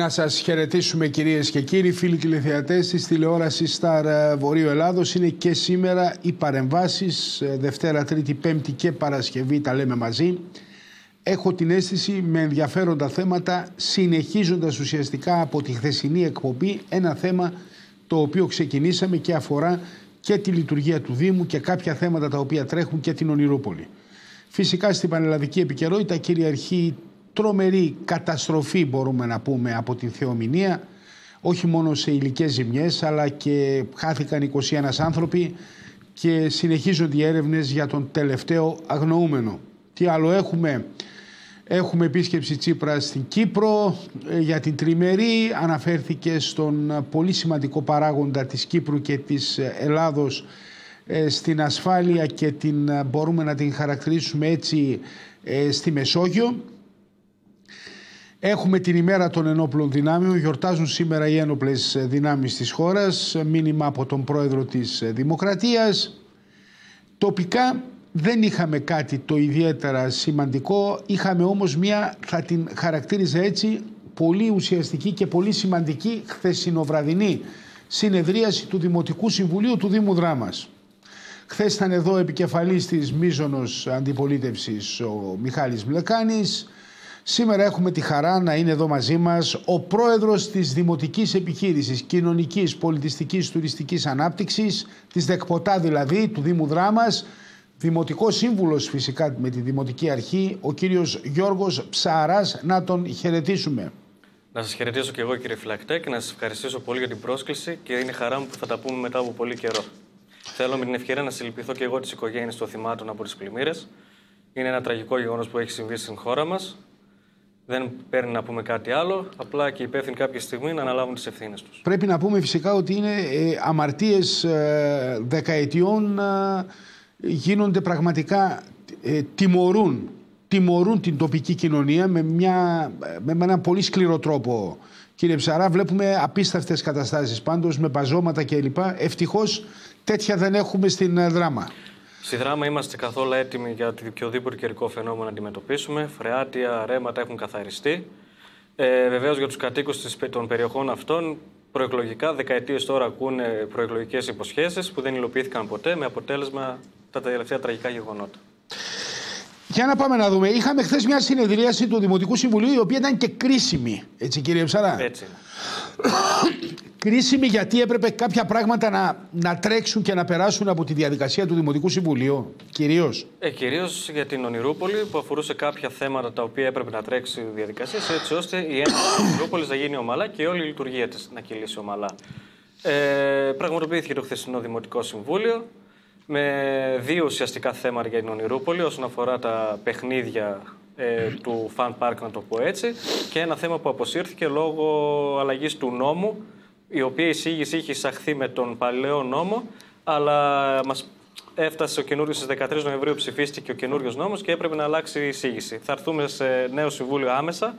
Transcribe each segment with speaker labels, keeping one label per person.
Speaker 1: Να σας χαιρετήσουμε κυρίες και κύριοι φίλοι τηλεθεατές της τηλεόρασης Σταρ ε, Βορείου Ελλάδος. Είναι και σήμερα οι παρεμβάσεις, ε, Δευτέρα, Τρίτη, Πέμπτη και Παρασκευή τα λέμε μαζί. Έχω την αίσθηση με ενδιαφέροντα θέματα συνεχίζοντας ουσιαστικά από τη χθεσινή εκπομπή ένα θέμα το οποίο ξεκινήσαμε και αφορά και τη λειτουργία του Δήμου και κάποια θέματα τα οποία τρέχουν και την Ονειρούπολη. Φυσικά στην πανελλαδική επικαιρότητα κυριαρχεί τρομερή καταστροφή μπορούμε να πούμε από την θεομηνία όχι μόνο σε υλικές ζημιές αλλά και χάθηκαν 21 άνθρωποι και συνεχίζονται οι έρευνες για τον τελευταίο αγνοούμενο. Τι άλλο έχουμε; Έχουμε επίσκεψη Τσίπρα στην Κύπρο ε, για την τριμερή. Αναφέρθηκε στον πολύ σημαντικό παράγοντα της Κύπρου και της Ελλάδος ε, στην ασφάλεια και την, μπορούμε να την χαρακτηρίσουμε έτσι ε, στη Μεσόγειο. Έχουμε την ημέρα των ενόπλων δυνάμεων. Γιορτάζουν σήμερα οι ένοπλες δυνάμεις της χώρας. Μήνυμα από τον πρόεδρο της Δημοκρατίας. Τοπικά δεν είχαμε κάτι το ιδιαίτερα σημαντικό. Είχαμε όμως μια, θα την χαρακτήριζα έτσι, πολύ ουσιαστική και πολύ σημαντική χθεσινοβραδινή συνεδρίαση του Δημοτικού Συμβουλίου του Δήμου Δράμας. Χθες ήταν εδώ επικεφαλής της μίζωνος αντιπολίτευσης ο Μιχάλης Μπλεκάνης. Σήμερα έχουμε τη χαρά να είναι εδώ μαζί μας ο πρόεδρος της Δημοτικής Επιχείρησης Κοινωνικής, Πολιτιστικής, Τουριστικής Ανάπτυξης, της ΔΕΚΠΟΤΑ δηλαδή, του Δήμου Δράμας, Δημοτικός Σύμβουλος φυσικά με τη Δημοτική Αρχή, ο κύριος Γιώργος Ψαράς, να τον χαιρετήσουμε.
Speaker 2: Να σας χαιρετήσω και εγώ κύριε Φυλακτέ και να σας ευχαριστήσω πολύ για την πρόσκληση και είναι χαρά μου που θα τα πούμε μετά από πολύ καιρό. Θέλω με την ευκαιρία να συλληπιθώ και εγώ τις οικογένειες των θυμάτων από τις πλημμύρες. Είναι ένα τραγικό γεγονός που έχει συμβεί στην χώρα μας δεν παίρνει να πούμε κάτι άλλο, απλά και υπεύθυνοι κάποια στιγμή να αναλάβουν τις ευθύνες τους.
Speaker 1: Πρέπει να πούμε φυσικά ότι είναι ε, αμαρτίες ε, δεκαετιών ε, γίνονται πραγματικά, ε, τιμωρούν, τιμωρούν την τοπική κοινωνία με, μια, με έναν πολύ σκληρό τρόπο. Κύριε Ψαρά, βλέπουμε απίστευτες καταστάσεις πάντως με παζώματα κλπ. Ευτυχώς τέτοια δεν έχουμε στην ε, δράμα.
Speaker 2: Στη δράμα είμαστε καθόλου έτοιμοι για οποιοδήποτε καιρικό φαινόμενο να αντιμετωπίσουμε. Φρεάτια, ρέματα έχουν καθαριστεί. Ε, Βεβαίως για τους κατοίκους των περιοχών αυτών, προεκλογικά δεκαετίες τώρα ακούνε προεκλογικές υποσχέσεις που δεν υλοποιήθηκαν ποτέ, με αποτέλεσμα τα τελευταία τραγικά γεγονότα.
Speaker 1: Για να πάμε να δούμε. Είχαμε χθες μια συνεδρίαση του Δημοτικού Συμβουλίου, η οποία ήταν και κρίσιμη. Έτσι, κύριε Ψαρά;
Speaker 2: Έτσι
Speaker 1: κρίσιμη γιατί έπρεπε κάποια πράγματα να, να τρέξουν και να περάσουν από τη διαδικασία του Δημοτικού Συμβουλίου, κυρίως.
Speaker 2: Ε, κυρίως για την Ονειρούπολη που αφορούσε κάποια θέματα τα οποία έπρεπε να τρέξει η διαδικασία έτσι ώστε η ένωση της Ονειρούπολης να γίνει ομαλά και όλη η λειτουργία της να κυλήσει ομαλά. Ε, πραγματοποιήθηκε το χθεσινό Δημοτικό Συμβούλιο με δύο ουσιαστικά θέματα για την Ονειρούπολη όσον αφορά τα παιχνίδια ε, του Fun Park, να το πω έτσι, και ένα θέμα που αποσύρθηκε λόγω αλλαγής του νόμου η οποία εισήγηση είχε εισαχθεί με τον παλαιό νόμο, αλλά μας έφτασε ο καινούριος στις 13 Νοεμβρίου, ψηφίστηκε ο καινούριος νόμος και έπρεπε να αλλάξει η εισήγηση. Θα έρθουμε σε νέο συμβούλιο άμεσα.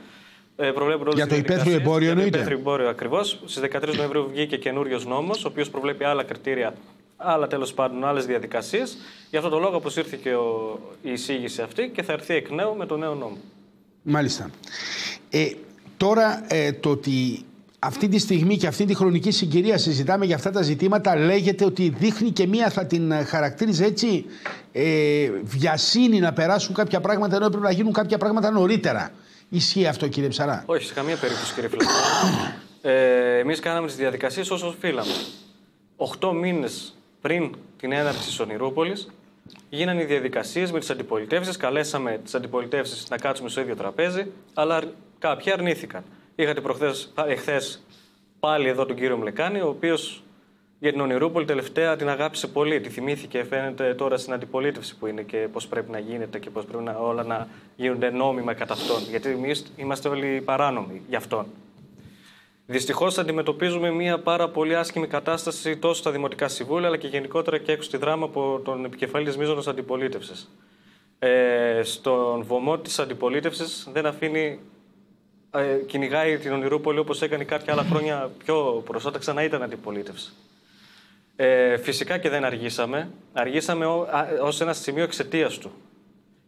Speaker 1: Ε, για το υπαίθριο εμπόριο εννοείται.
Speaker 2: Για το υπαίθριο εμπόριο ακριβώς. Στις 13 Νοεμβρίου βγήκε καινούριος νόμος, ο οποίος προβλέπει άλλα κριτήρια, άλλα τέλος πάντων άλλες διαδικασίες. Γι' αυτό το λόγο αποσύρθηκε ο, η εισήγηση αυτή και θα έρθει εκ νέου με το νέο νόμο.
Speaker 1: Μάλιστα. Ε, τώρα ε, το ότι αυτή τη στιγμή και αυτή τη χρονική συγκυρία συζητάμε για αυτά τα ζητήματα λέγεται ότι δείχνει και μία θα την χαρακτήριζε έτσι ε, βιασύνη να περάσουν κάποια πράγματα ενώ έπρεπε να γίνουν κάποια πράγματα νωρίτερα. Ισχύει αυτό κύριε Ψαρά;
Speaker 2: Όχι, σε καμία περίπτωση κύριε Φιλανδό. ε, εμείς κάναμε τις διαδικασίες όσο οφείλαμε. Οχτώ μήνες πριν την έναρξη της Ονειρούπολης γίνανε οι διαδικασίες με τις αντιπολιτεύσεις. Καλέσαμε τις αντιπολιτεύσεις να κάτσουμε στο ίδιο τραπέζι, αλλά κάποιοι αρνήθηκαν. Είχατε προχθές, εχθές πάλι εδώ τον κύριο Μλεκάνη, ο οποίος για την Ονειρούπολη τελευταία την αγάπησε πολύ. Τη θυμήθηκε, φαίνεται τώρα στην αντιπολίτευση που είναι και πώς πρέπει να γίνεται και πώς πρέπει να, όλα να γίνονται νόμιμα κατά αυτόν. Γιατί εμείς είμαστε όλοι παράνομοι γι' αυτόν. Δυστυχώς αντιμετωπίζουμε μια πάρα πολύ άσχημη κατάσταση τόσο στα δημοτικά συμβούλια αλλά και γενικότερα και έξω στη δράμα από τον επικεφαλής της μείζωνας αντιπολίτευσης. Ε, στον βωμό της αντιπολίτευσης δεν αφήνει ε, κυνηγάει την Ονειρούπολη όπως έκανε κάποια άλλα χρόνια πιο προ όταν ξανά ήταν αντιπολίτευση. Ε, φυσικά και δεν αργήσαμε. Αργήσαμε ως ένα σημείο εξαιτίας του.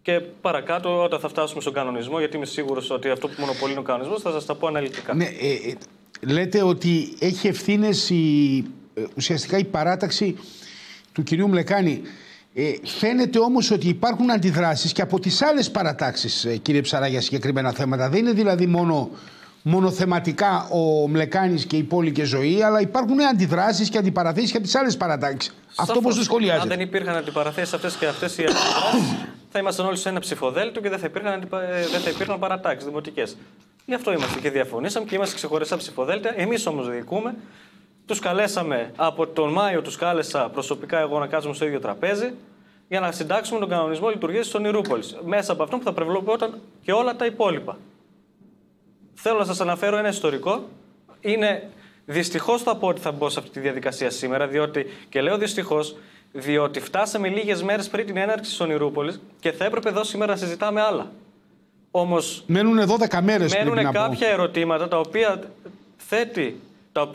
Speaker 2: Και παρακάτω, όταν θα φτάσουμε στον κανονισμό, γιατί είμαι σίγουρος ότι αυτό που μονοπολεί είναι ο κανονισμός, θα σας τα πω αναλυτικά.
Speaker 1: Ναι, ε, ε, λέτε ότι έχει ευθύνες η, ε, ουσιαστικά η παράταξη του κυρίου Μλεκάνη. Ε, φαίνεται όμως ότι υπάρχουν αντιδράσεις και από τις άλλες παρατάξεις, ε, κύριε Ψαρά, για συγκεκριμένα θέματα. Δεν είναι δηλαδή μόνο μονοθεματικά ο Μλεκάνης και η πόλη και ζωή, αλλά υπάρχουν αντιδράσεις και αντιπαραθέσεις και από τις άλλες παρατάξεις. Αυτό πώς το σχολιάζετε;
Speaker 2: Αν δεν υπήρχαν αντιπαραθέσεις αυτές και αυτές οι αντιδράσεις, θα ήμασταν όλοι σε ένα ψηφοδέλτιο και δεν θα υπήρχαν, αντιπα... Ε, δεν θα υπήρχαν παρατάξεις δημοτικές. Γι' αυτό είμαστε και διαφωνήσαμε και είμαστε ξεχωριστά ψηφοδέλτια. Εμείς όμως διοικούμε. Τους καλέσαμε από τον Μάιο, τους κάλεσα προσωπικά εγώ να κάτσουμε στο ίδιο τραπέζι για να συντάξουμε τον κανονισμό λειτουργίας της Ονειρούπολης. Μέσα από αυτόν που θα προβλεπόταν και όλα τα υπόλοιπα. Θέλω να σας αναφέρω ένα ιστορικό. Είναι δυστυχώς θα πω ότι θα μπω σε αυτή τη διαδικασία σήμερα, διότι, και λέω δυστυχώς, διότι φτάσαμε λίγες μέρες πριν την έναρξη της Ονειρούπολης και θα έπρεπε εδώ σήμερα να συζητάμε άλλα. Όμως.
Speaker 1: Μένουν 12 μέρες
Speaker 2: Μένουν κάποια ερωτήματα τα οποία θέτει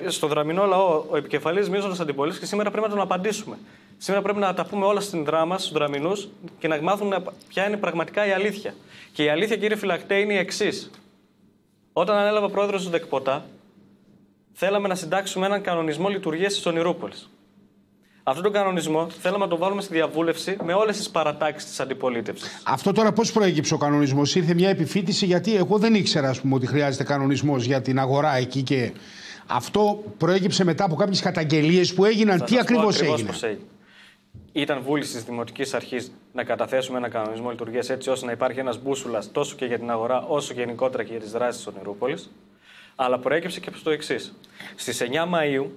Speaker 2: στο δραμηνό λαό ο επικεφαλής μείζονο αντιπολίτευση και σήμερα πρέπει να τον απαντήσουμε. Σήμερα πρέπει να τα πούμε όλα στην δράμα, στους δραμηνού και να μάθουν ποια είναι πραγματικά η αλήθεια. Και η αλήθεια, κύριε Φυλακτέ, είναι η εξής. Όταν ανέλαβα πρόεδρος του ΔΕΚΠΟΤΑ, θέλαμε να συντάξουμε έναν κανονισμό λειτουργίας της Ονειρούπολης. Αυτόν τον κανονισμό θέλαμε να τον βάλουμε στη διαβούλευση με όλες τις παρατάξεις της αντιπολίτευσης.
Speaker 1: Αυτό τώρα πώς προέκυψε ο κανονισμός, Ήρθε μια επιφύτηση, γιατί εγώ δεν ήξερα ας πούμε, ότι χρειάζεται κανονισμός για την αγορά εκεί και αυτό προέκυψε μετά από κάποιες καταγγελίες που έγιναν. Τι ακριβώς έγινε;
Speaker 2: Ήταν βούληση της Δημοτικής Αρχής να καταθέσουμε ένα κανονισμό λειτουργίας έτσι ώστε να υπάρχει ένας μπούσουλας τόσο και για την αγορά όσο και γενικότερα και για τις δράσεις της Ονειρούπολης. Αλλά προέκυψε και στο εξής. Στις 9 Μαου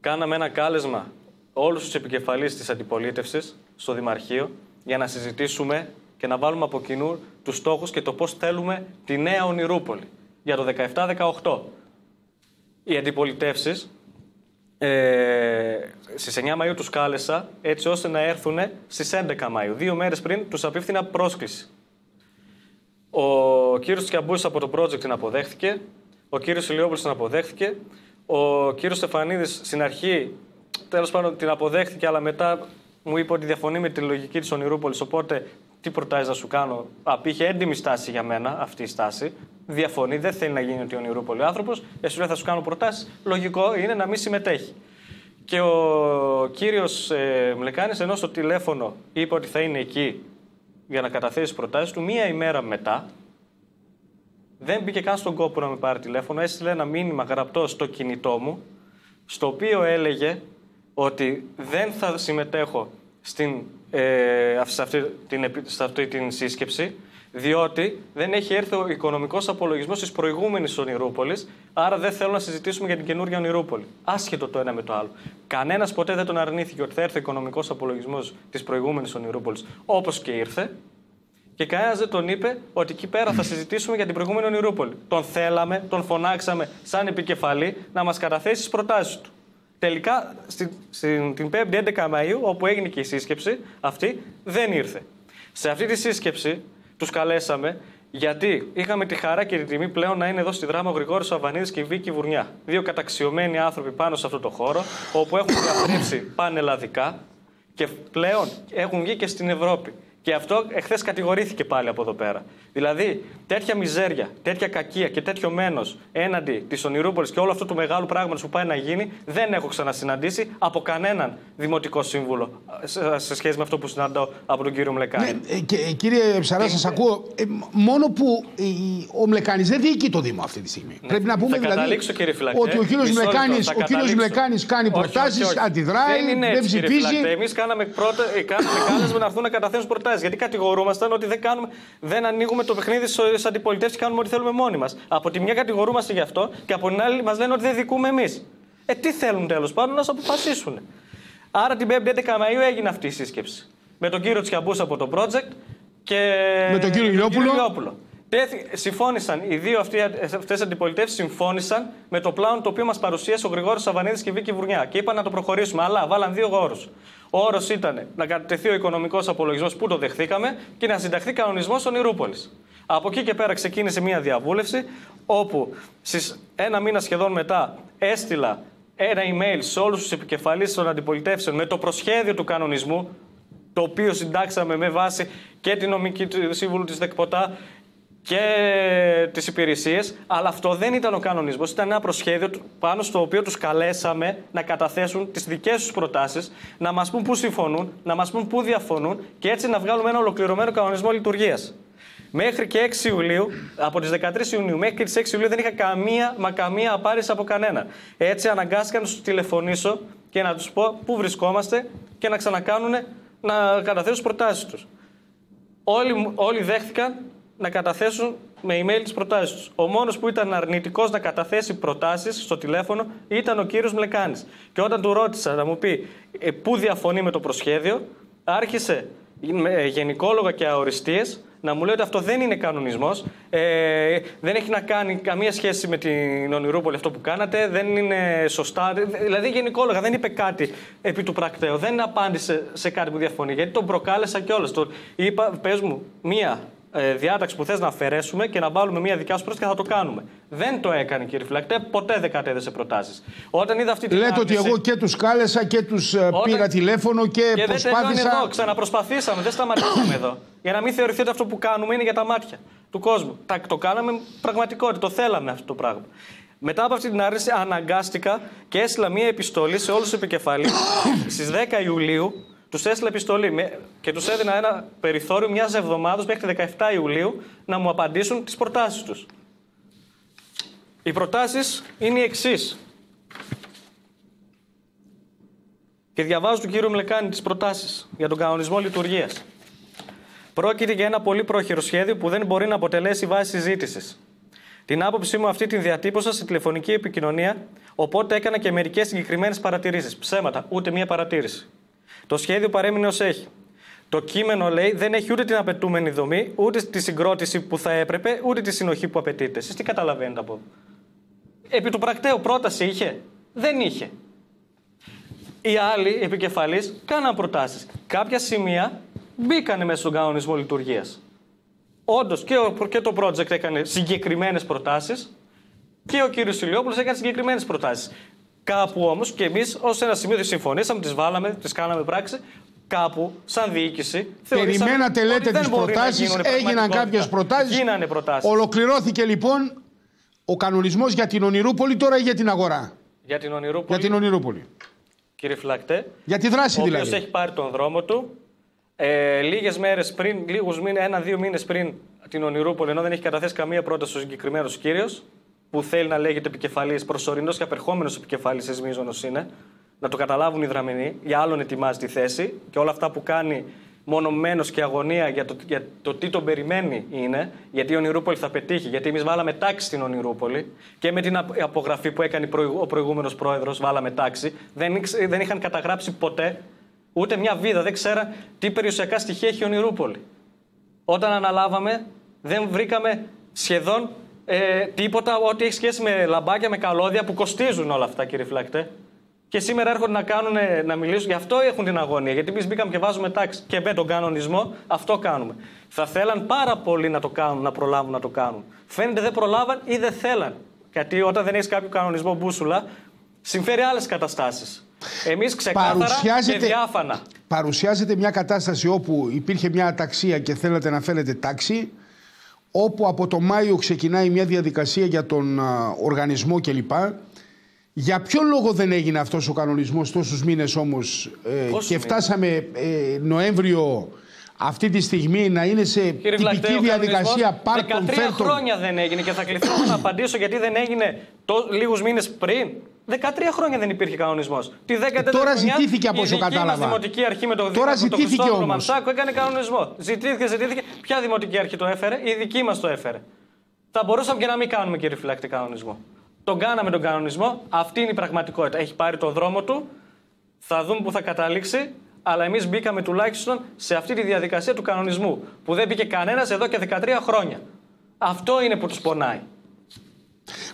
Speaker 2: κάναμε ένα κάλεσμα όλους τους επικεφαλείς της αντιπολίτευσης στο Δημαρχείο για να συζητήσουμε και να βάλουμε από κοινού τους στόχους και το πώς θέλουμε τη νέα Ονειρούπολη για το 17-18. Οι αντιπολιτεύσεις ε, στις 9 Μαΐου τους κάλεσα έτσι ώστε να έρθουν στις 11 Μαΐου. Δύο μέρες πριν τους απίφθηνα πρόσκληση. Ο κύριος Τιαμπούς από το project την αποδέχθηκε, ο κύριος Ηλιόπουλος την αποδέχθηκε, ο κύριος Στεφανίδης στην αρχή τέλος πάντων την αποδέχθηκε αλλά μετά μου είπε ότι διαφωνεί με τη λογική της Ονειρούπολης οπότε τι προτάζει να σου κάνω. Απήχε έντιμη στάση για μένα αυτή η στάση. Διαφωνεί, δεν θέλει να γίνει ότι Ονειρούπολη άνθρωπος. Εσύ λέει θα σου κάνω προτάσεις. Λογικό είναι να μην συμμετέχει. Και ο κύριος ε, Μλεκάνης, ενώ στο τηλέφωνο είπε ότι θα είναι εκεί για να καταθέσει προτάσεις του, μία ημέρα μετά δεν μπήκε καν στον κόπο να με πάρει τηλέφωνο. Έστειλε ένα μήνυμα γραπτό στο κινητό μου, στο οποίο έλεγε ότι δεν θα συμμετέχω στην, ε, σε, αυτή την, σε αυτή την σύσκεψη, διότι δεν έχει έρθει ο οικονομικός απολογισμός της προηγούμενης Ονειρούπολης, άρα δεν θέλω να συζητήσουμε για την καινούργια Ονειρούπολη. Άσχετο το ένα με το άλλο. Κανένας ποτέ δεν τον αρνήθηκε ότι θα έρθει ο οικονομικός απολογισμός της προηγούμενης Ονειρούπολης, όπως και ήρθε. Και κανένας δεν τον είπε ότι εκεί πέρα θα συζητήσουμε για την προηγούμενη Ονειρούπολη. Τον θέλαμε, τον φωνάξαμε σαν επικεφαλή να μας καταθέσει τι προτάσεις του. Τελικά στην, στην, την 5η 11 Μαΐου, όπου έγινε και η σύσκεψη αυτή, δεν ήρθε. Σε αυτή τη σύσκεψη τους καλέσαμε γιατί είχαμε τη χαρά και την τιμή πλέον να είναι εδώ στη δράμα ο Γρηγόρης Αβανίδης και η Βίκη Βουρνιά. Δύο καταξιωμένοι άνθρωποι πάνω σε αυτό το χώρο, όπου έχουν διαθρέψει πανελλαδικά και πλέον έχουν βγει και στην Ευρώπη. Και αυτό εχθές κατηγορήθηκε πάλι από εδώ πέρα. Δηλαδή, τέτοια μιζέρια, τέτοια κακία και τέτοιο μένος έναντι της Ονειρούπολης και όλο αυτό το μεγάλο πράγμα που πάει να γίνει, δεν έχω ξανασυναντήσει από κανέναν δημοτικό σύμβουλο σε σχέση με αυτό που συναντάω από τον κύριο Μλεκάνη. Ναι,
Speaker 1: ε, και, ε, κύριε Ψαρά, σας ακούω. Ε, μόνο που ο Μλεκάνης δεν διοικεί το Δήμο αυτή τη στιγμή. Ναι. Πρέπει να πούμε
Speaker 2: θα
Speaker 1: δηλαδή
Speaker 2: κύριε
Speaker 1: ότι ο κύριος Μλεκάνη κάνει προτάσεις, αντιδράει, δεν ψηφίζει.
Speaker 2: Εμείς κάναμε, πρώτα, κάναμε κάλεσμα να έρθουν να καταθέσουν προτάσεις. Γιατί κατηγορούμασταν ότι δεν, κάνουμε, δεν ανοίγουμε το παιχνίδι στις αντιπολιτεύσεις και κάνουμε ό,τι θέλουμε μόνοι μας. Από τη μια κατηγορούμαστε γι' αυτό και από την άλλη μας λένε ότι δεν δικούμε εμείς. Ε, τι θέλουν τέλος πάντων να αποφασίσουν. Άρα την 5η 11 Μαου έγινε αυτή η σύσκεψη. Με τον κύριο Τσιαμπούς από το project και.
Speaker 1: Με τον κύριο
Speaker 2: Λιόπουλο. Συμφώνησαν, οι δύο αυτές αντιπολιτεύσεις συμφώνησαν με το πλάνο το οποίο μας παρουσίασε ο Γρηγόρης Σαββανίδης και η Βίκη Βουρνιά. Και είπαν να το προχωρήσουμε. Αλλά βάλαν δύο όρου. Ο όρος ήταν να κατατεθεί ο οικονομικός απολογισμός που το δεχθήκαμε και να συνταχθεί κανονισμός Ονειρούπολη. Από εκεί και πέρα ξεκίνησε μια διαβούλευση όπου στις ένα μήνα σχεδόν μετά έστειλα ένα email σε όλους τους επικεφαλείς των αντιπολιτεύσεων με το προσχέδιο του κανονισμού το οποίο συντάξαμε με βάση και την νομική σύμβουλο της ΔΕΚΠΟΤΑ και τις υπηρεσίες, αλλά αυτό δεν ήταν ο κανονισμός. Ήταν ένα προσχέδιο πάνω στο οποίο τους καλέσαμε να καταθέσουν τις δικές τους προτάσεις, να μας πούν πού συμφωνούν, να μας πούν πού διαφωνούν και έτσι να βγάλουμε ένα ολοκληρωμένο κανονισμό λειτουργίας. Μέχρι και 6 Ιουλίου, από τις 13 Ιουνίου μέχρι και τις 6 Ιουλίου δεν είχα καμία, μα καμία απάντηση από κανένα. Έτσι αναγκάστηκα να τους τηλεφωνήσω και να τους πω πού βρισκόμαστε και να ξανακάνουν να καταθέσουν τις προτάσεις τους. Όλοι, όλοι δέχτηκαν να καταθέσουν με email τις προτάσεις τους. Ο μόνος που ήταν αρνητικός να καταθέσει προτάσεις στο τηλέφωνο ήταν ο κύριος Μλεκάνης. Και όταν του ρώτησα να μου πει ε, πού διαφωνεί με το προσχέδιο, άρχισε με γενικόλογα και αοριστείε να μου λέει ότι αυτό δεν είναι κανονισμός. Ε, δεν έχει να κάνει καμία σχέση με την Ονειρούπολη αυτό που κάνατε. Δεν είναι σωστά. Δηλαδή, γενικόλογα δεν είπε κάτι επί του πρακτέου. Δεν απάντησε σε κάτι που διαφωνεί. Γιατί τον προκάλεσα κιόλας. Είπα, πες μου, μία ε, διάταξη που θες να αφαιρέσουμε και να βάλουμε μια δικιά σου πρόταση και θα το κάνουμε. Δεν το έκανε, κύριε Φυλακτέ, ποτέ δεν κατέδεσε προτάσεις. Όταν είδα αυτή
Speaker 1: την Λέτε ότι εγώ και τους κάλεσα και τους ε, Όταν... πήρα τηλέφωνο και, και προσπάθησα.
Speaker 2: δεν εδώ, ξαναπροσπαθήσαμε, δεν σταματήσαμε εδώ. Για να μην θεωρηθεί ότι αυτό που κάνουμε είναι για τα μάτια του κόσμου. Το κάναμε πραγματικότητα, το θέλαμε αυτό το πράγμα. Μετά από αυτή την άρνηση, αναγκάστηκα και έστειλα μία επιστολή σε όλους τους επικεφαλείς στις 10 Ιουλίου τους έστειλε επιστολή και τους έδινα ένα περιθώριο μιας εβδομάδας μέχρι 17 Ιουλίου να μου απαντήσουν τις προτάσεις τους. Οι προτάσεις είναι οι εξής. Και διαβάζω του κύριου Μλεκάνη τις προτάσεις για τον κανονισμό λειτουργίας. Πρόκειται για ένα πολύ πρόχειρο σχέδιο που δεν μπορεί να αποτελέσει βάση συζήτησης. Την άποψή μου αυτή την διατύπωσα σε τηλεφωνική επικοινωνία, οπότε έκανα και μερικές συγκεκριμένες παρατηρήσεις. Ψέματα, ούτε μία παρατήρηση. Το σχέδιο παρέμεινε ως έχει. Το κείμενο λέει δεν έχει ούτε την απαιτούμενη δομή, ούτε τη συγκρότηση που θα έπρεπε, ούτε τη συνοχή που απαιτείται. Εσείς τι καταλαβαίνετε από. Επί του πρακτέου πρόταση είχε; Δεν είχε. Οι άλλοι επικεφαλείς κάναν προτάσεις. Κάποια σημεία μπήκανε μέσα στον κανονισμό λειτουργίας. Όντως και, και το project έκανε συγκεκριμένες προτάσεις και ο κύριος Ηλιόπουλος έκανε συγκεκριμένες προτάσεις. Κάπου όμως και εμείς ως ένα σημείο της συμφωνήσαμε, τις βάλαμε, τις κάναμε πράξη. Κάπου, σαν διοίκηση,
Speaker 1: Περιμένατε, λέτε τις προτάσεις, έγιναν κάποιες προτάσεις.
Speaker 2: Γίνανε προτάσεις.
Speaker 1: Ολοκληρώθηκε λοιπόν ο κανονισμός για την Ονειρούπολη τώρα ή για την αγορά;
Speaker 2: Για την Ονειρούπολη.
Speaker 1: Για την Ονειρούπολη.
Speaker 2: Κύριε Φυλακτέ.
Speaker 1: Για τη δράση
Speaker 2: ο
Speaker 1: δηλαδή.
Speaker 2: Ο έχει πάρει τον δρόμο του. Ε, Λίγες μέρες πριν, λίγους μήνες, ένα-δύο μήνες πριν την Ονειρούπολη, ενώ δεν έχει καταθέσει καμία πρόταση ο συγκεκριμένος κύριος, που θέλει να λέγεται επικεφαλής, προσωρινός και απερχόμενος επικεφαλής εσμίζωνο είναι, να το καταλάβουν οι δραμενοί, για άλλον ετοιμάζει τη θέση και όλα αυτά που κάνει μονομένος και αγωνία για το, για το τι τον περιμένει είναι, γιατί η Ονειρούπολη θα πετύχει, γιατί εμείς βάλαμε τάξη στην Ονειρούπολη και με την απογραφή που έκανε ο προηγούμενος πρόεδρος, βάλαμε τάξη. Δεν, δεν είχαν καταγράψει ποτέ ούτε μια βίδα, δεν ξέρα τι περιουσιακά στοιχεία έχει η Ονειρούπολη. Όταν αναλάβαμε, δεν βρήκαμε σχεδόν ε, τίποτα ό,τι έχει σχέση με λαμπάκια, με καλώδια που κοστίζουν όλα αυτά, κύριε Φλακτέ. Και σήμερα έρχονται να, κάνουν, να μιλήσουν, γι' αυτό έχουν την αγωνία. Γιατί εμείς μπήκαμε και βάζουμε τάξη. Και με τον κανονισμό αυτό κάνουμε. Θα θέλαν πάρα πολύ να το κάνουν, να προλάβουν να το κάνουν. Φαίνεται δεν προλάβαν ή δεν θέλαν. Γιατί όταν δεν έχεις κάποιο κανονισμό μπούσουλα, συμφέρει άλλες καταστάσεις. Εμείς ξεκάθαρα και διάφανα.
Speaker 1: Παρουσιάζεται μια κατάσταση όπου υπήρχε μια αταξία και θέλατε να φέρετε τάξη όπου από το Μάιο ξεκινάει μια διαδικασία για τον οργανισμό κλπ. Για ποιο λόγο δεν έγινε αυτός ο κανονισμός τόσους μήνες όμως ε, και φτάσαμε ε, Νοέμβριο αυτή τη στιγμή να είναι σε Κύριε τυπική διαδικασία πάρτον
Speaker 2: 13 χρόνια δεν έγινε και θα κληθώ να απαντήσω γιατί δεν έγινε το, λίγους μήνες πριν. 13 χρόνια δεν υπήρχε κανονισμός. Τη 14η
Speaker 1: Τώρα ζητήθηκε από όσο κατάλαβα.
Speaker 2: Η δημοτική αρχή με το
Speaker 1: Τώρα ζητήθηκε
Speaker 2: όμως. Μανσάκο έκανε κανονισμό. Ζητήθηκε, ζητήθηκε. Ποια δημοτική αρχή το έφερε, η δική μας το έφερε. Θα μπορούσαμε και να μην κάνουμε κύριε φυλάκτη κανονισμό. Τον κάναμε τον κανονισμό. Αυτή είναι η πραγματικότητα. Έχει πάρει το δρόμο του. Θα δούμε που θα καταλήξει. Αλλά εμείς μπήκαμε τουλάχιστον σε αυτή τη διαδικασία του κανονισμού. Που δεν μπήκε κανένας εδώ και 13 χρόνια. Αυτό είναι που τους πονάει.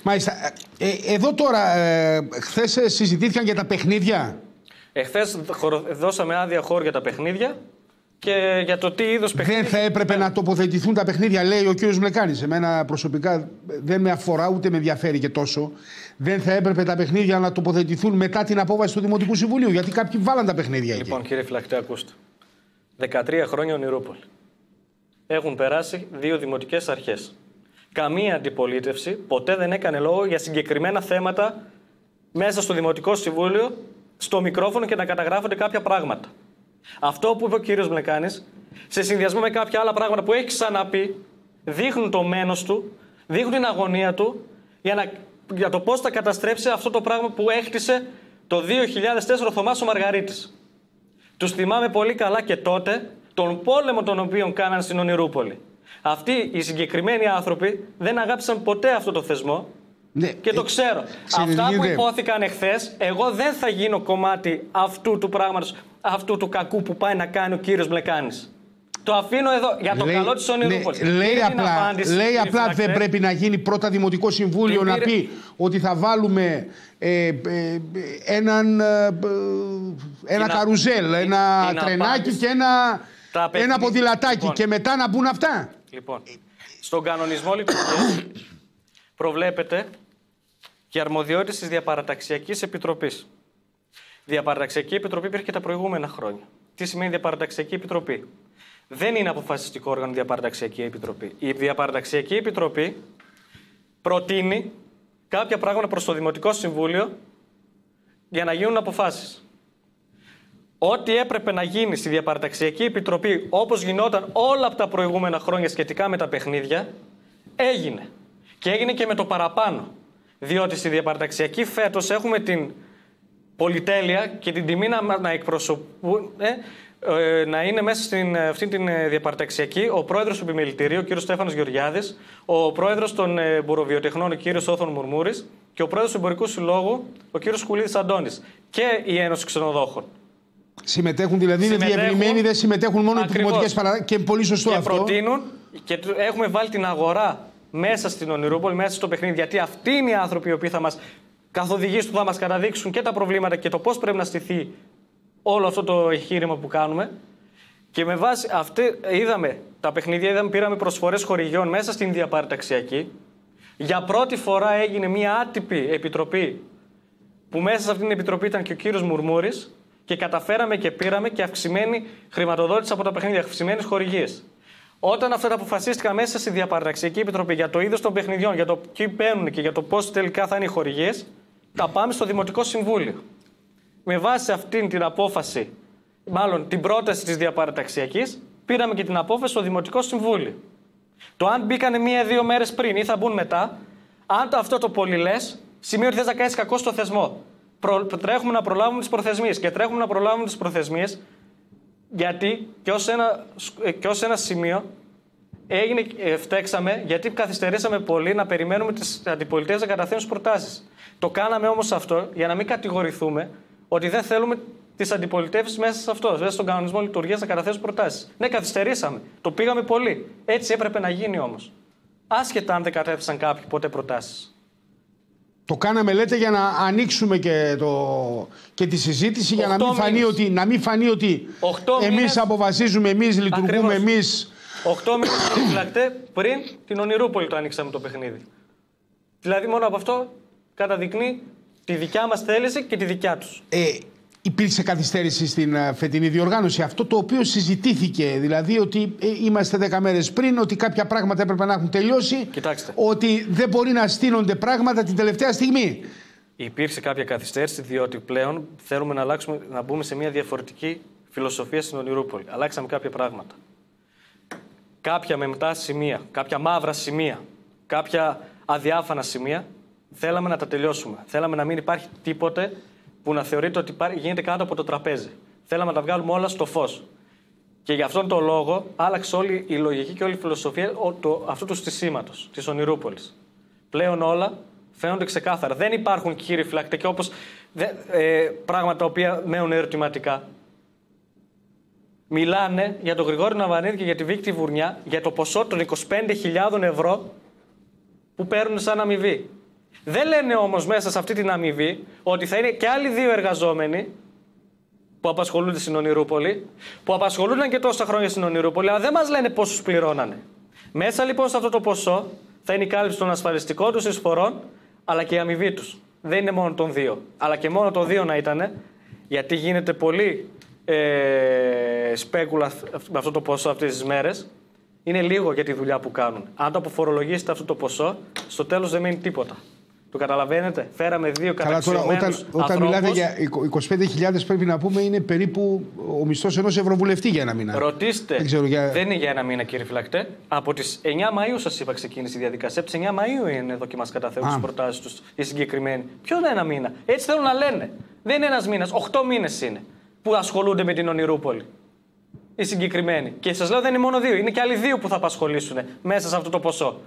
Speaker 1: Μάλιστα. Ε, ε, εδώ τώρα, ε, χθες συζητήθηκαν για τα παιχνίδια;
Speaker 2: Εχθέ δώσαμε άδεια χώρο για τα παιχνίδια και για το τι είδο παιχνίδια.
Speaker 1: Δεν θα έπρεπε να τοποθετηθούν τα παιχνίδια, λέει ο κύριος Μλεκάνης. Εμένα προσωπικά δεν με αφορά ούτε με ενδιαφέρει και τόσο. Δεν θα έπρεπε τα παιχνίδια να τοποθετηθούν μετά την απόβαση του Δημοτικού Συμβουλίου. Γιατί κάποιοι βάλαν τα παιχνίδια
Speaker 2: λοιπόν,
Speaker 1: εκεί.
Speaker 2: κύριε Φυλακτέ, ακούστε. 13 χρόνια ονειρούπολη. έχουν περάσει δύο δημοτικές αρχές. Καμία αντιπολίτευση ποτέ δεν έκανε λόγο για συγκεκριμένα θέματα μέσα στο Δημοτικό Συμβούλιο, στο μικρόφωνο και να καταγράφονται κάποια πράγματα. Αυτό που είπε ο κύριος Μπλεκάνης, σε συνδυασμό με κάποια άλλα πράγματα που έχει ξαναπεί, δείχνουν το μένος του, δείχνουν την αγωνία του για, να, για το πώς θα καταστρέψει αυτό το πράγμα που έκτισε το 2004 ο Θωμάς ο Μαργαρίτης. Τους θυμάμαι πολύ καλά και τότε τον πόλεμο τον οποίο κάναν στην Ονειρούπολη. Αυτοί οι συγκεκριμένοι άνθρωποι δεν αγάπησαν ποτέ αυτό το θεσμό
Speaker 1: Ναι,
Speaker 2: και το
Speaker 1: ε,
Speaker 2: ξέρω.
Speaker 1: ξέρετε
Speaker 2: Αυτά
Speaker 1: τι
Speaker 2: που
Speaker 1: γίνεται.
Speaker 2: υπόθηκαν εχθές, εγώ δεν θα γίνω κομμάτι αυτού του πράγματος, αυτού του κακού που πάει να κάνει ο κύριος Μπλεκάνης. Το αφήνω εδώ για το
Speaker 1: Λέει-
Speaker 2: καλό της Ονειρούπολη.
Speaker 1: ναι, λέει απλά, λέει απλά δεν πρέπει να γίνει πρώτα Δημοτικό Συμβούλιο
Speaker 2: Την
Speaker 1: να
Speaker 2: πήρε-
Speaker 1: πει ότι θα βάλουμε ε, ε, έναν, ε, ε, ένα
Speaker 2: Την α-
Speaker 1: καρουζέλ, ένα
Speaker 2: την
Speaker 1: τρενάκι
Speaker 2: απάντηση-
Speaker 1: και ένα,
Speaker 2: Τα
Speaker 1: ένα
Speaker 2: παιχνίδια.
Speaker 1: ποδηλατάκι
Speaker 2: Λοιπόν.
Speaker 1: και μετά να μπουν αυτά.
Speaker 2: Λοιπόν, στον κανονισμό λειτουργία προβλέπεται και αρμοδιότητε της Διαπαραταξιακής Επιτροπής. Διαπαραταξιακή Επιτροπή υπήρχε και τα προηγούμενα χρόνια. Τι σημαίνει Διαπαραταξιακή Επιτροπή; Δεν είναι αποφασιστικό όργανο η Διαπαραταξιακή Επιτροπή. Η Διαπαραταξιακή Επιτροπή προτείνει κάποια πράγματα προς το Δημοτικό Συμβούλιο για να γίνουν αποφάσεις. Ό,τι έπρεπε να γίνει στη Διαπαραταξιακή Επιτροπή, όπως γινόταν όλα από τα προηγούμενα χρόνια σχετικά με τα παιχνίδια, έγινε. Και έγινε και με το παραπάνω. Διότι στη Διαπαραταξιακή φέτος έχουμε την πολυτέλεια και την τιμή να, να εκπροσωπούν, ε, ε, να είναι μέσα στην ε, αυτή την ε, διαπαρταξιακή ο πρόεδρος του επιμελητηρίου, ο κύριος Στέφανος Γεωργιάδης, ο πρόεδρος των ε, εμποροβιοτεχνών, ο κύριος Όθων Μουρμούρης και ο πρόεδρος του Εμπορικού Συλλόγου, ο κύριος Κουλίδης Αντώνης και η Ένωση Ξενοδόχων.
Speaker 1: Συμμετέχουν δηλαδή, είναι
Speaker 2: Συμμετέχουν.
Speaker 1: διευρυμένοι, δεν συμμετέχουν μόνο οι
Speaker 2: Ακριβώς.
Speaker 1: δημοτικές παρα... και πολύ σωστό
Speaker 2: και
Speaker 1: αυτό.
Speaker 2: προτείνουν και του- έχουμε βάλει την αγορά μέσα στην Ονειρούπολη, μέσα στο παιχνίδι. Γιατί αυτοί είναι οι άνθρωποι οι οποίοι θα μας καθοδηγήσουν, θα μας καταδείξουν και τα προβλήματα και το πώς πρέπει να στηθεί όλο αυτό το εγχείρημα που κάνουμε. Και με βάση αυτή, είδαμε τα παιχνίδια, είδαμε, πήραμε προσφορές χορηγιών μέσα στην διαπαραταξιακή. Για πρώτη φορά έγινε μια άτυπη επιτροπή που μέσα σε αυτήν την επιτροπή ήταν και ο κύριος Μουρμούρης και καταφέραμε και πήραμε και αυξημένη χρηματοδότηση από τα παιχνίδια, αυξημένες χορηγίες. Όταν αυτά τα αποφασίστηκαν μέσα στη διαπαραταξιακή επιτροπή για το είδος των παιχνιδιών, για το ποιοι παίρνουν και για το πώς τελικά θα είναι οι χορηγίες, τα πάμε στο Δημοτικό Συμβούλιο. Με βάση αυτήν την απόφαση, μάλλον την πρόταση της διαπαραταξιακής, πήραμε και την απόφαση στο Δημοτικό Συμβούλιο. Το αν μπήκανε μία-δύο μέρες πριν ή θα μπουν μετά, αν το αυτό το πολύ λες, σημαίνει ότι θες να κάνεις κακό στο θεσμό. Προ, τρέχουμε να προλάβουμε τις προθεσμίες. Και τρέχουμε να προλάβουμε τις προθεσμίες γιατί και ως ένα, ε, και ως ένα σημείο έγινε, ε, φταίξαμε γιατί καθυστερήσαμε πολύ να περιμένουμε τις αντιπολιτεύσει να καταθέσουν προτάσεις. Το κάναμε όμως αυτό για να μην κατηγορηθούμε ότι δεν θέλουμε τις αντιπολιτεύσεις μέσα σε αυτό, μέσα στον κανονισμό λειτουργίας να καταθέσουν προτάσεις. Ναι, καθυστερήσαμε. Το πήγαμε πολύ. Έτσι έπρεπε να γίνει όμως. Άσχετα αν δεν κατέθεσαν κάποιοι ποτέ προτάσεις.
Speaker 1: Το κάναμε λέτε για να ανοίξουμε και, το, και τη συζήτηση για να
Speaker 2: Οχτώ
Speaker 1: μην, φανεί
Speaker 2: μήνες.
Speaker 1: ότι, να μην φανεί ότι
Speaker 2: Οχτώ
Speaker 1: εμείς
Speaker 2: μήνες.
Speaker 1: αποφασίζουμε, εμείς λειτουργούμε,
Speaker 2: Ακριβώς.
Speaker 1: εμείς...
Speaker 2: Οχτώ μήνες φυλακτέ πριν την Ονειρούπολη το ανοίξαμε το παιχνίδι. Δηλαδή μόνο από αυτό καταδεικνύει τη δικιά μας θέληση και τη δικιά τους.
Speaker 1: Ε, υπήρξε καθυστέρηση στην ε, φετινή διοργάνωση. Αυτό το οποίο συζητήθηκε, δηλαδή ότι ε, είμαστε 10 μέρες πριν, ότι κάποια πράγματα έπρεπε να έχουν τελειώσει,
Speaker 2: Κοιτάξτε.
Speaker 1: ότι δεν μπορεί να στείνονται πράγματα την τελευταία στιγμή.
Speaker 2: Υπήρξε κάποια καθυστέρηση, διότι πλέον θέλουμε να, αλλάξουμε, να μπούμε σε μια διαφορετική φιλοσοφία στην Ονειρούπολη. Αλλάξαμε κάποια πράγματα. Κάποια μεμτά σημεία, κάποια μαύρα σημεία, κάποια αδιάφανα σημεία, θέλαμε να τα τελειώσουμε. Θέλαμε να μην υπάρχει τίποτε που να θεωρείται ότι υπάρχει- γίνεται κάτω από το τραπέζι. Θέλαμε να τα βγάλουμε όλα στο φως. Και γι' αυτόν τον λόγο άλλαξε όλη η λογική και όλη η φιλοσοφία ο- το- αυτού του στισήματος της Ονειρούπολης. Πλέον όλα φαίνονται ξεκάθαρα. Δεν υπάρχουν κύριοι φυλακτέ και όπω ε, πράγματα τα οποία μένουν ερωτηματικά. Μιλάνε για τον Γρηγόρη Ναβανίδη και για τη Βίκτη Βουρνιά για το ποσό των 25.000 ευρώ που παίρνουν σαν αμοιβή. Δεν λένε όμως μέσα σε αυτή την αμοιβή ότι θα είναι και άλλοι δύο εργαζόμενοι που απασχολούνται στην Ονειρούπολη, που απασχολούνταν και τόσα χρόνια στην Ονειρούπολη, αλλά δεν μας λένε πόσου πληρώνανε. Μέσα λοιπόν σε αυτό το ποσό θα είναι η κάλυψη των ασφαλιστικών τους εισφορών, αλλά και η αμοιβή τους. Δεν είναι μόνο των δύο. Αλλά και μόνο των δύο να ήταν, γιατί γίνεται πολύ ε, σπέκουλα με αυτό το ποσό αυτές τις μέρες. είναι λίγο για τη δουλειά που κάνουν. Αν το αποφορολογήσετε αυτό το ποσό, στο τέλος δεν μένει τίποτα. Το καταλαβαίνετε. Φέραμε δύο
Speaker 1: Καλά, τώρα, όταν, όταν μιλάτε για 25.000, πρέπει να πούμε είναι περίπου ο μισθός ενός Ευρωβουλευτή για ένα μήνα.
Speaker 2: Ρωτήστε.
Speaker 1: Δεν, ξέρω, για...
Speaker 2: δεν είναι για ένα μήνα, κύριε Φυλακτέ. Από τις 9 Μαου σας είπα ξεκίνησε η διαδικασία. Από τις 9 Μαου είναι εδώ και μας καταθέτουν τις προτάσεις τους οι συγκεκριμένοι. Ποιο είναι ένα μήνα; Έτσι θέλουν να λένε. Δεν είναι ένας μήνας. 8 μήνες είναι που ασχολούνται με την Ονειρούπολη. Οι συγκεκριμένοι. Και σας λέω δεν είναι μόνο δύο. Είναι και άλλοι δύο που θα απασχολήσουν μέσα σε αυτό το ποσό.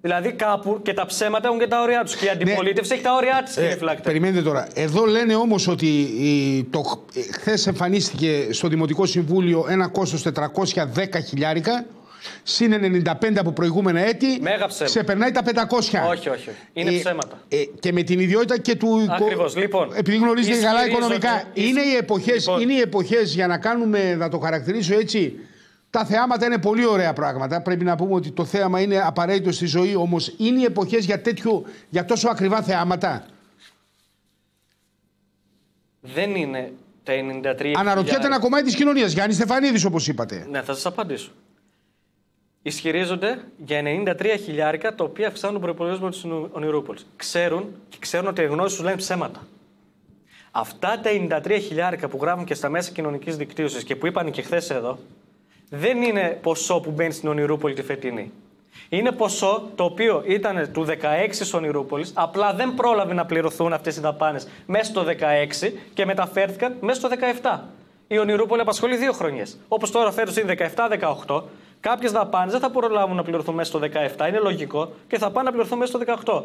Speaker 2: Δηλαδή κάπου και τα ψέματα έχουν και τα όρια τους. Και η ναι. αντιπολίτευση ναι. έχει τα όρια της, κύριε ε, Φλάκτα.
Speaker 1: Περιμένετε τώρα. Εδώ λένε όμως ότι το, χθες εμφανίστηκε στο Δημοτικό Συμβούλιο ένα κόστος 410 χιλιάρικα. Συν 95 από προηγούμενα έτη.
Speaker 2: Μέγα ψέματα.
Speaker 1: Ξεπερνάει τα 500.
Speaker 2: Όχι, όχι. Είναι ε, ψέματα.
Speaker 1: Ε, και με την ιδιότητα και του.
Speaker 2: Ακριβώς. Λοιπόν,
Speaker 1: επειδή γνωρίζετε καλά οικονομικά. Είναι οι εποχέ λοιπόν. για να κάνουμε, να το χαρακτηρίσω έτσι, τα θεάματα είναι πολύ ωραία πράγματα. Πρέπει να πούμε ότι το θέαμα είναι απαραίτητο στη ζωή, όμως είναι οι εποχές για, για τόσο ακριβά θεάματα.
Speaker 2: Δεν είναι τα 93.
Speaker 1: Αναρωτιέται ένα κομμάτι της κοινωνίας. Γιάννη Στεφανίδης, όπως είπατε.
Speaker 2: Ναι, θα σας απαντήσω. Ισχυρίζονται για 93 χιλιάρικα τα οποία αυξάνουν τον προπολογισμό της Ονειρούπολης. Ξέρουν και ξέρουν ότι οι γνώσεις τους λένε ψέματα. Αυτά τα 93 χιλιάρικα που γράφουν και στα μέσα κοινωνικής δικτύωσης και που είπαν και χθες εδώ, δεν είναι ποσό που μπαίνει στην Ονειρούπολη τη φετινή. Είναι ποσό το οποίο ήταν του 16 Ονειρούπολης, απλά δεν πρόλαβε να πληρωθούν αυτές οι δαπάνες μέσα στο 16 και μεταφέρθηκαν μέσα στο 17. Η Ονειρούπολη απασχολεί δύο χρονιές. Όπως τώρα φέτος είναι 17-18, κάποιες δαπάνες δεν θα προλάβουν να πληρωθούν μέσα στο 17, είναι λογικό, και θα πάνε να πληρωθούν μέσα στο 18.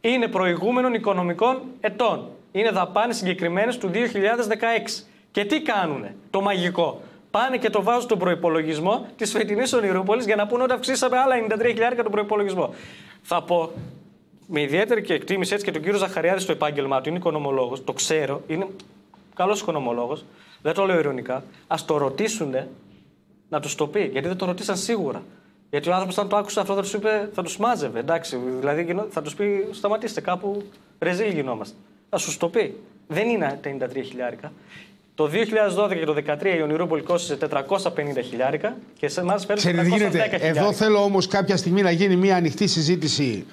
Speaker 2: Είναι προηγούμενων οικονομικών ετών. Είναι δαπάνες συγκεκριμένες του 2016. Και τι κάνουνε, το μαγικό πάνε και το βάζουν στον προπολογισμό της φετινής Ονειρούπολης για να πούνε ότι αυξήσαμε άλλα 93.000 τον προπολογισμό. Θα πω με ιδιαίτερη και εκτίμηση έτσι και τον κύριο Ζαχαριάδη στο επάγγελμά του, είναι οικονομολόγος, το ξέρω, είναι καλός οικονομολόγος, δεν το λέω ειρωνικά. Α το ρωτήσουν να τους το πει, γιατί δεν το ρωτήσαν σίγουρα. Γιατί ο άνθρωπος, όταν το άκουσε αυτό, θα τους είπε, θα τους μάζευε. Εντάξει, δηλαδή θα τους πει, σταματήστε κάπου, ρεζίλ γινόμαστε. Θα σου το πει. Δεν είναι τα 93 χιλιάρικα. Το 2012 και το 2013 η Ονειρούπολη κόστησε 450 χιλιάρικα και σε εμά φέρνει 410 χιλιάρικα.
Speaker 1: Εδώ θέλω όμως κάποια στιγμή να γίνει μια ανοιχτή συζήτηση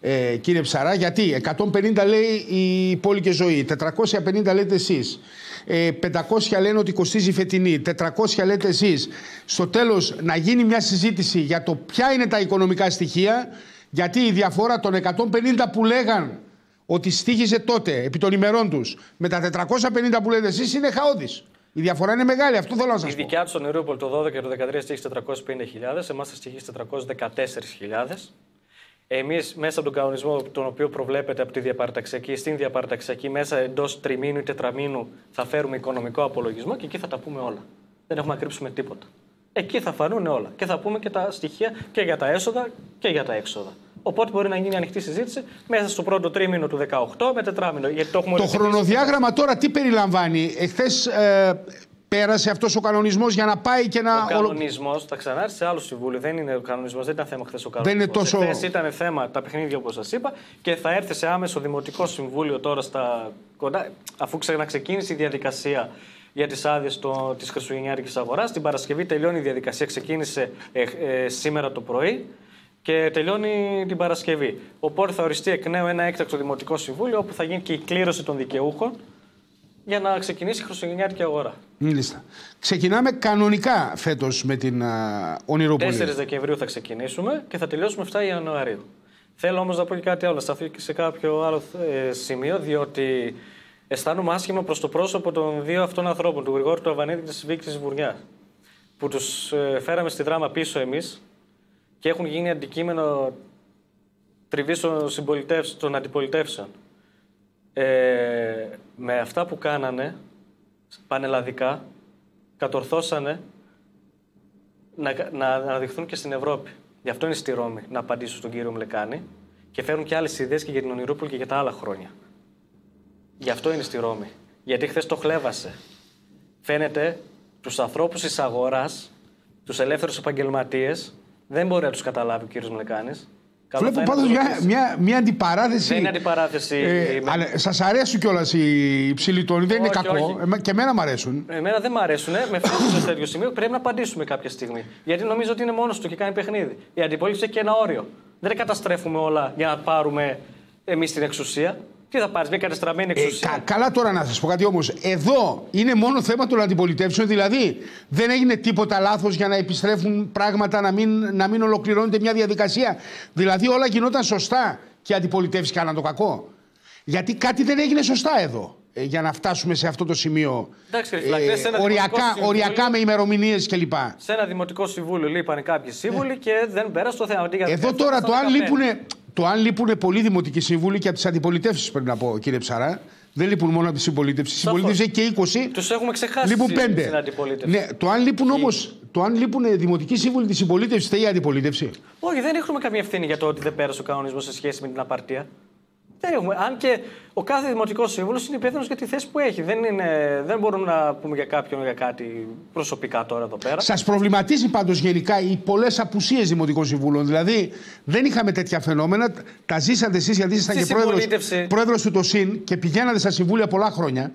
Speaker 1: ε, κύριε Ψαρά, γιατί 150 λέει η πόλη και ζωή, 450 λέτε εσείς, ε, 500 λένε ότι κοστίζει η φετινή, 400 λέτε εσείς. Στο τέλος να γίνει μια συζήτηση για το ποια είναι τα οικονομικά στοιχεία, γιατί η διαφορά των 150 που λέγαν ότι στήχησε τότε επί των ημερών τους με τα 450 που λέτε εσείς είναι χαόδης. Η διαφορά είναι μεγάλη, αυτό θέλω να σας πω.
Speaker 2: Η δικιά του στο Νερούπολ το 12 και το 13 στήχησε 450.000, εμάς θα στοιχήσει 414.000. Εμείς μέσα από τον κανονισμό τον οποίο προβλέπεται από τη διαπαρταξιακή στην διαπαρταξιακή, μέσα εντός τριμήνου ή τετραμήνου θα φέρουμε οικονομικό απολογισμό και εκεί θα τα πούμε όλα. Δεν έχουμε να κρύψουμε τίποτα. Εκεί θα φανούν όλα και θα πούμε και τα στοιχεία και για τα έσοδα και για τα έξοδα. Οπότε μπορεί να γίνει ανοιχτή συζήτηση μέσα στο πρώτο τρίμηνο του 18 με τετράμινο. Γιατί το
Speaker 1: το χρονοδιάγραμμα τώρα τι περιλαμβάνει; Εχθές ε, πέρασε αυτός ο κανονισμός για να πάει και να.
Speaker 2: Ο κανονισμός θα ξανάρθει σε άλλο συμβούλιο. Δεν είναι ο κανονισμός, δεν ήταν θέμα χθες ο κανονισμό.
Speaker 1: Δεν είναι τόσο.
Speaker 2: Χθε ήταν θέμα τα παιχνίδια όπως σας είπα και θα έρθει σε άμεσο δημοτικό συμβούλιο τώρα στα κοντά, αφού ξεκίνησε η διαδικασία για τις άδειες της Χριστουγεννιάτικης αγοράς. Την Παρασκευή τελειώνει η διαδικασία, ξεκίνησε ε, ε, σήμερα το πρωί και τελειώνει την Παρασκευή. Οπότε θα οριστεί εκ νέου ένα έκτακτο δημοτικό συμβούλιο όπου θα γίνει και η κλήρωση των δικαιούχων για να ξεκινήσει η Χριστουγεννιάτικη αγορά.
Speaker 1: Μάλιστα. Ξεκινάμε κανονικά φέτος με την Ονειρούπολη.
Speaker 2: 4 Δεκεμβρίου θα ξεκινήσουμε και θα τελειώσουμε 7 Ιανουαρίου. Θέλω όμως να πω και κάτι άλλο, να σταθώ και σε κάποιο άλλο ε, σημείο, διότι αισθάνομαι άσχημα προς το πρόσωπο των δύο αυτών ανθρώπων, του Γρηγόρου του Αβανίδη και της Βίκης Βουρνιάς. Που τους ε, φέραμε στη δράμα πίσω εμείς και έχουν γίνει αντικείμενο τριβής των αντιπολιτεύσεων. Ε, με αυτά που κάνανε πανελλαδικά, κατορθώσανε να, να, να δειχθούν και στην Ευρώπη. Γι' αυτό είναι στη Ρώμη να απαντήσω στον κύριο Μλεκάνη και φέρουν και άλλες ιδέες και για την Ονειρούπολη και για τα άλλα χρόνια. Γι' αυτό είναι στη Ρώμη. Γιατί χθες το χλέβασε. Φαίνεται τους ανθρώπους της αγοράς, τους ελεύθερους επαγγελματίες, δεν μπορεί να τους καταλάβει ο κύριος Μλεκάνης. Καλό
Speaker 1: Βλέπω
Speaker 2: θα είναι
Speaker 1: πάντως
Speaker 2: να το
Speaker 1: μια,
Speaker 2: ρωτήσεις.
Speaker 1: μια, μια αντιπαράθεση.
Speaker 2: Δεν είναι αντιπαράθεση.
Speaker 1: Ε,
Speaker 2: με-
Speaker 1: αλλά σας αρέσουν κιόλας οι υψηλοί τόνοι, δεν είναι
Speaker 2: Όχι,
Speaker 1: κακό.
Speaker 2: όχι.
Speaker 1: Εμέ- Και εμένα μου αρέσουν.
Speaker 2: Εμένα δεν μ' αρέσουν. Με φτάσουμε σε τέτοιο σημείο. Πρέπει να απαντήσουμε κάποια στιγμή. Γιατί νομίζω ότι είναι μόνος του και κάνει παιχνίδι. Η αντιπολίτευση έχει και ένα όριο. Δεν τα καταστρέφουμε όλα για να πάρουμε εμείς την εξουσία. Τι θα πάρεις, μια κατεστραμμένη
Speaker 1: Ε,
Speaker 2: εξουσία;
Speaker 1: κα- καλά τώρα να σας πω κάτι όμως. Εδώ είναι μόνο θέμα των αντιπολιτεύσεων. Δηλαδή δεν έγινε τίποτα λάθος για να επιστρέφουν πράγματα να μην, να μην ολοκληρώνεται μια διαδικασία. Δηλαδή όλα γινόταν σωστά και οι αντιπολιτεύσεις κάναν το κακό. Γιατί κάτι δεν έγινε σωστά εδώ. Ε, για να φτάσουμε σε αυτό το σημείο.
Speaker 2: Εντάξει, ρε Φλάκη, σε ένα
Speaker 1: οριακά,
Speaker 2: δημοτικό συμβούλιο-
Speaker 1: οριακά με ημερομηνίες κλπ.
Speaker 2: Σε ένα δημοτικό συμβούλιο λείπανε κάποιοι σύμβουλοι και δεν πέρασε το θέμα. Αντί για
Speaker 1: Εδώ
Speaker 2: 17,
Speaker 1: τώρα το αν,
Speaker 2: 15.
Speaker 1: λείπουνε, το αν λείπουν πολλοί δημοτικοί σύμβουλοι και από τις αντιπολιτεύσεις, πρέπει να πω, κύριε Ψαρά. Δεν λείπουν μόνο από τη συμπολίτευση. Η
Speaker 2: Σαφώς.
Speaker 1: συμπολίτευση έχει και 20.
Speaker 2: Τους έχουμε ξεχάσει
Speaker 1: Λείπουν
Speaker 2: στην-
Speaker 1: πέντε.
Speaker 2: στην αντιπολίτευση.
Speaker 1: Ναι, το αν λείπουν όμω. Το αν λείπουν δημοτικοί σύμβουλοι της συμπολίτευσης, θέλει η αντιπολίτευση.
Speaker 2: Όχι, δεν έχουμε καμία ευθύνη για το ότι δεν πέρασε ο κανονισμός σε σχέση με την απαρτία. Δεν έχουμε. Αν και ο κάθε δημοτικός σύμβουλος είναι υπεύθυνος για τη θέση που έχει. Δεν, είναι, δεν μπορούμε να πούμε για κάποιον για κάτι προσωπικά τώρα εδώ πέρα.
Speaker 1: Σας προβληματίζει πάντως γενικά οι πολλές απουσίες δημοτικών συμβούλων. Δηλαδή δεν είχαμε τέτοια φαινόμενα. Τα ζήσατε εσείς γιατί ήσασταν
Speaker 2: Στη
Speaker 1: και πρόεδρος,
Speaker 2: συμπολίτευση.
Speaker 1: πρόεδρος του ΤΟΣΥΝ και πηγαίνατε στα συμβούλια πολλά χρόνια.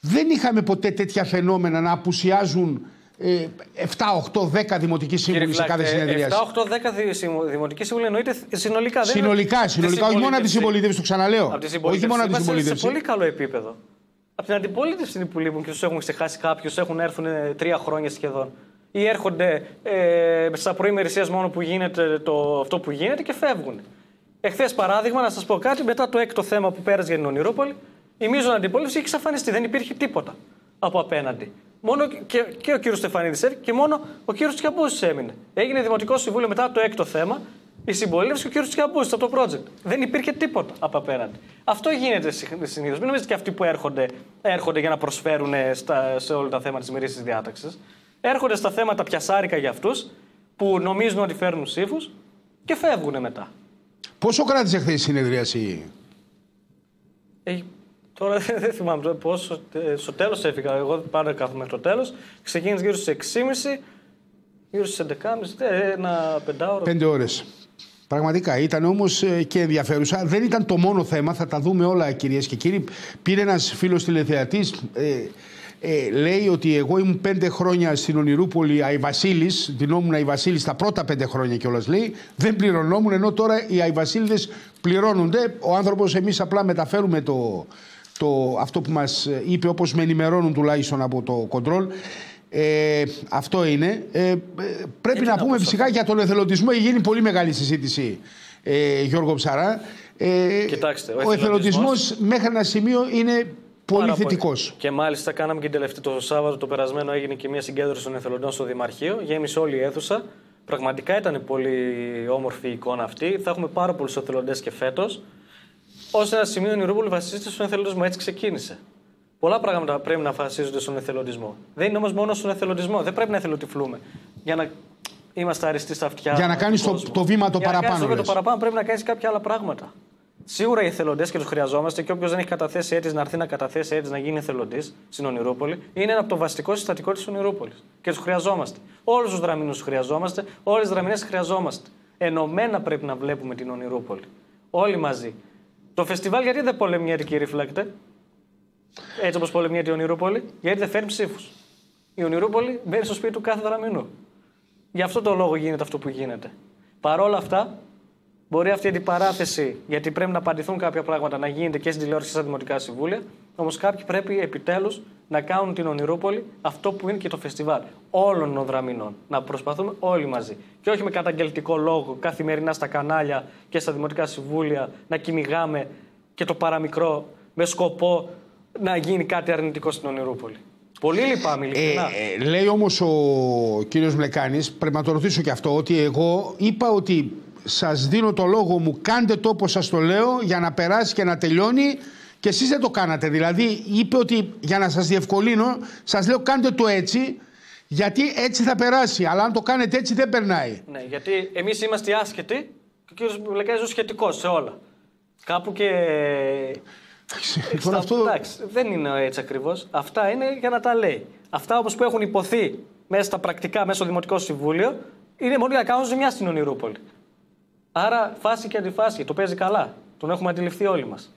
Speaker 1: Δεν είχαμε ποτέ τέτοια φαινόμενα να απουσιάζουν ε, 7, 8, 10 δημοτικοί σύμβουλοι σε κάθε συνεδρία.
Speaker 2: 7, 8, 10 δι- συμμο- δημοτικοί σύμβουλοι εννοείται συνολικά. δεν είναι-
Speaker 1: Συνολικά,
Speaker 2: τη
Speaker 1: συνολικά, όχι μόνο από τη
Speaker 2: συμπολίτευση.
Speaker 1: συμπολίτευση, το ξαναλέω.
Speaker 2: Από τη
Speaker 1: Όχι
Speaker 2: συμπολίτευση.
Speaker 1: μόνο από τη
Speaker 2: Είμαστε
Speaker 1: συμπολίτευση.
Speaker 2: σε πολύ καλό επίπεδο. Από την αντιπολίτευση είναι που λείπουν και τους έχουν ξεχάσει κάποιους, έχουν έρθουν ε, τρία χρόνια σχεδόν. Ή έρχονται ε, στα πρωί μερισία μόνο που γίνεται το, αυτό που γίνεται και φεύγουν. Εχθές, παράδειγμα, να σας πω κάτι, μετά το έκτο θέμα που πέρασε για την Ονειρόπολη, η μείζων αντιπολίτευση είχε εξαφανιστεί. Δεν υπήρχε τίποτα από απέναντι. Μόνο και, και ο κύριος Στεφανίδης έφυγε και μόνο ο κύριος Τσιαμπούση έμεινε. Έγινε δημοτικό συμβούλιο μετά το έκτο θέμα, η συμπολίτευση και ο κύριος Τσιαμπούση από το project. Δεν υπήρχε τίποτα από απέναντι. Αυτό γίνεται συνήθως. Μην νομίζετε και αυτοί που έρχονται, έρχονται για να προσφέρουν στα, σε όλα τα θέματα της μερίστη διάταξης. Έρχονται στα θέματα πιασάρικα για αυτούς που νομίζουν ότι φέρνουν ψήφους και φεύγουν μετά.
Speaker 1: Πόσο κράτησε χθε η συνεδρίαση,
Speaker 2: Ε, τώρα δεν θυμάμαι τώρα πόσο. ε, Στο τέλος έφυγα. Εγώ πάντα κάθομαι μέχρι το τέλος. Ξεκίνησε γύρω στις 6.30, γύρω στις 11.30, ε, ένα πεντάωρο.
Speaker 1: Πέντε ώρες. Πραγματικά ήταν όμως και ενδιαφέρουσα. Δεν ήταν το μόνο θέμα, θα τα δούμε όλα κυρίες και κύριοι. Πήρε ένας φίλος τηλεθεατής, ε, ε, λέει ότι εγώ ήμουν πέντε χρόνια στην Ονειρούπολη Αϊβασίλη, δινόμουν Αϊβασίλη τα πρώτα πέντε χρόνια κιόλας λέει. Δεν πληρωνόμουν, ενώ τώρα οι Αϊβασίλειδε πληρώνονται. Ο άνθρωπος, εμείς απλά μεταφέρουμε το, το, αυτό που μας είπε, όπως με ενημερώνουν τουλάχιστον από το κοντρόλ. Ε, αυτό είναι. Ε, ε, πρέπει
Speaker 2: τι
Speaker 1: να
Speaker 2: να
Speaker 1: πούμε
Speaker 2: πω σε
Speaker 1: φυσικά για τον εθελοντισμό. Έχει γίνει πολύ μεγάλη συζήτηση, ε, Γιώργο Ψαρά. Ε,
Speaker 2: Κοιτάξτε, ο
Speaker 1: ο
Speaker 2: εθελοντισμός-
Speaker 1: εθελοντισμός μέχρι ένα σημείο είναι πολύ
Speaker 2: Πάρα
Speaker 1: θετικός.
Speaker 2: Και μάλιστα κάναμε και την τελευταία το Σάββατο το περασμένο έγινε και μια συγκέντρωση των εθελοντών στο Δημαρχείο. Γέμισε όλη η αίθουσα. Πραγματικά ήταν πολύ όμορφη η εικόνα αυτή. Θα έχουμε πάρα πολλούς εθελοντές και φέτος. Ω ένα σημείο η Ρούπολη βασίζεται στον εθελοντισμό. Έτσι ξεκίνησε. Πολλά πράγματα πρέπει να βασίζονται στον εθελοντισμό. Δεν είναι όμως μόνο στον εθελοντισμό. Δεν πρέπει να εθελοτυφλούμε. Για να είμαστε αριστεί στα αυτιά.
Speaker 1: Για να
Speaker 2: του
Speaker 1: κάνεις το-
Speaker 2: κόσμου.
Speaker 1: το βήμα το
Speaker 2: Για να
Speaker 1: παραπάνω,
Speaker 2: κάνεις το βήμα
Speaker 1: λες.
Speaker 2: το παραπάνω πρέπει να κάνεις κάποια άλλα πράγματα. Σίγουρα οι εθελοντές και τους χρειαζόμαστε και όποιος δεν έχει καταθέσει αίτηση να έρθει να καταθέσει αίτηση να γίνει εθελοντής στην Ονειρούπολη είναι ένα από το βασικό συστατικό της Ονειρούπολη. Και τους χρειαζόμαστε. Όλους τους δραμινού χρειαζόμαστε, όλες τις δραμινέ χρειαζόμαστε. Ενωμένα πρέπει να βλέπουμε την Ονειρούπολη. Όλοι μαζί. Το φεστιβάλ γιατί δεν πολεμιέται, κύριε Φλάκτε. Έτσι όπως πολεμιέται η Ονειρούπολη, γιατί δεν φέρνει ψήφους. Η Ονειρούπολη μπαίνει στο σπίτι του κάθε δραμινού. Γι' αυτό το λόγο γίνεται αυτό που γίνεται. Παρ' όλα αυτά, μπορεί αυτή η αντιπαράθεση, γιατί πρέπει να απαντηθούν κάποια πράγματα, να γίνεται και στην τηλεόραση και στα δημοτικά συμβούλια. Όμως κάποιοι πρέπει επιτέλους να κάνουν την Ονειρούπολη αυτό που είναι και το φεστιβάλ όλων των δραμινών. Να προσπαθούμε όλοι μαζί. Και όχι με καταγγελτικό λόγο καθημερινά στα κανάλια και στα δημοτικά συμβούλια να κυνηγάμε και το παραμικρό με σκοπό να γίνει κάτι αρνητικό στην Ονειρούπολη. Πολύ λυπάμαι, ειλικρινά.
Speaker 1: Ε, ε, λέει όμως ο κύριος Μλεκάνης, πρέπει να το ρωτήσω και αυτό, ότι εγώ είπα ότι σας δίνω το λόγο μου, κάντε το όπως σας το λέω για να περάσει και να τελειώνει και εσείς δεν το κάνατε. Δηλαδή είπε ότι για να σας διευκολύνω, σας λέω κάντε το έτσι γιατί έτσι θα περάσει. Αλλά αν το κάνετε έτσι δεν περνάει.
Speaker 2: Ναι, γιατί εμείς είμαστε άσχετοι και ο κύριος Μπουλεκάζη είναι σχετικός σε όλα. Κάπου και.
Speaker 1: Τώρα
Speaker 2: Στα-
Speaker 1: αυτό...
Speaker 2: Εντάξει, δεν είναι έτσι ακριβώς. Αυτά είναι για να τα λέει. Αυτά όπω που έχουν υποθεί μέσα στα πρακτικά, μέσα στο Δημοτικό Συμβούλιο, είναι μόνο για να κάνουν ζημιά στην Ονειρούπολη. Άρα φάση και αντιφάση. Το παίζει καλά. Τον έχουμε αντιληφθεί όλοι μας.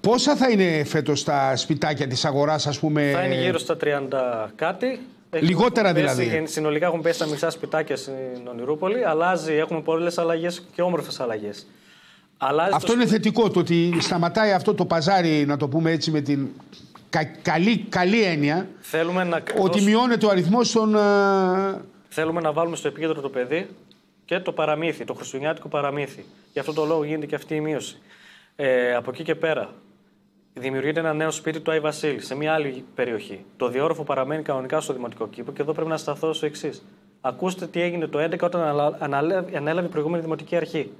Speaker 1: Πόσα θα είναι φέτος τα σπιτάκια της αγοράς, ας πούμε;
Speaker 2: Θα είναι γύρω στα 30 κάτι.
Speaker 1: Λιγότερα
Speaker 2: πέσει,
Speaker 1: δηλαδή.
Speaker 2: Συνολικά έχουν πέσει τα μισά σπιτάκια στην Ονειρούπολη. Αλλάζει, έχουμε πολλές αλλαγές και όμορφες αλλαγές.
Speaker 1: Αυτό είναι θετικό το ότι σταματάει αυτό το παζάρι, να το πούμε έτσι με την καλή, καλή έννοια.
Speaker 2: Θέλουμε να...
Speaker 1: Ότι μειώνεται ο αριθμός των. Ε,
Speaker 2: Θέλουμε να βάλουμε στο επίκεντρο το παιδί και το παραμύθι, το χριστουγεννιάτικο παραμύθι. Γι' αυτό το λόγο γίνεται και αυτή η μείωση. Ε, από εκεί και πέρα, δημιουργείται ένα νέο σπίτι του Άι Βασίλη σε μια άλλη περιοχή. Το διόρροφο παραμένει κανονικά στο δημοτικό κήπο και εδώ πρέπει να σταθώ στο εξής. Ακούστε τι έγινε το 2011 όταν ανέλαβε η προηγούμενη δημοτική αρχή.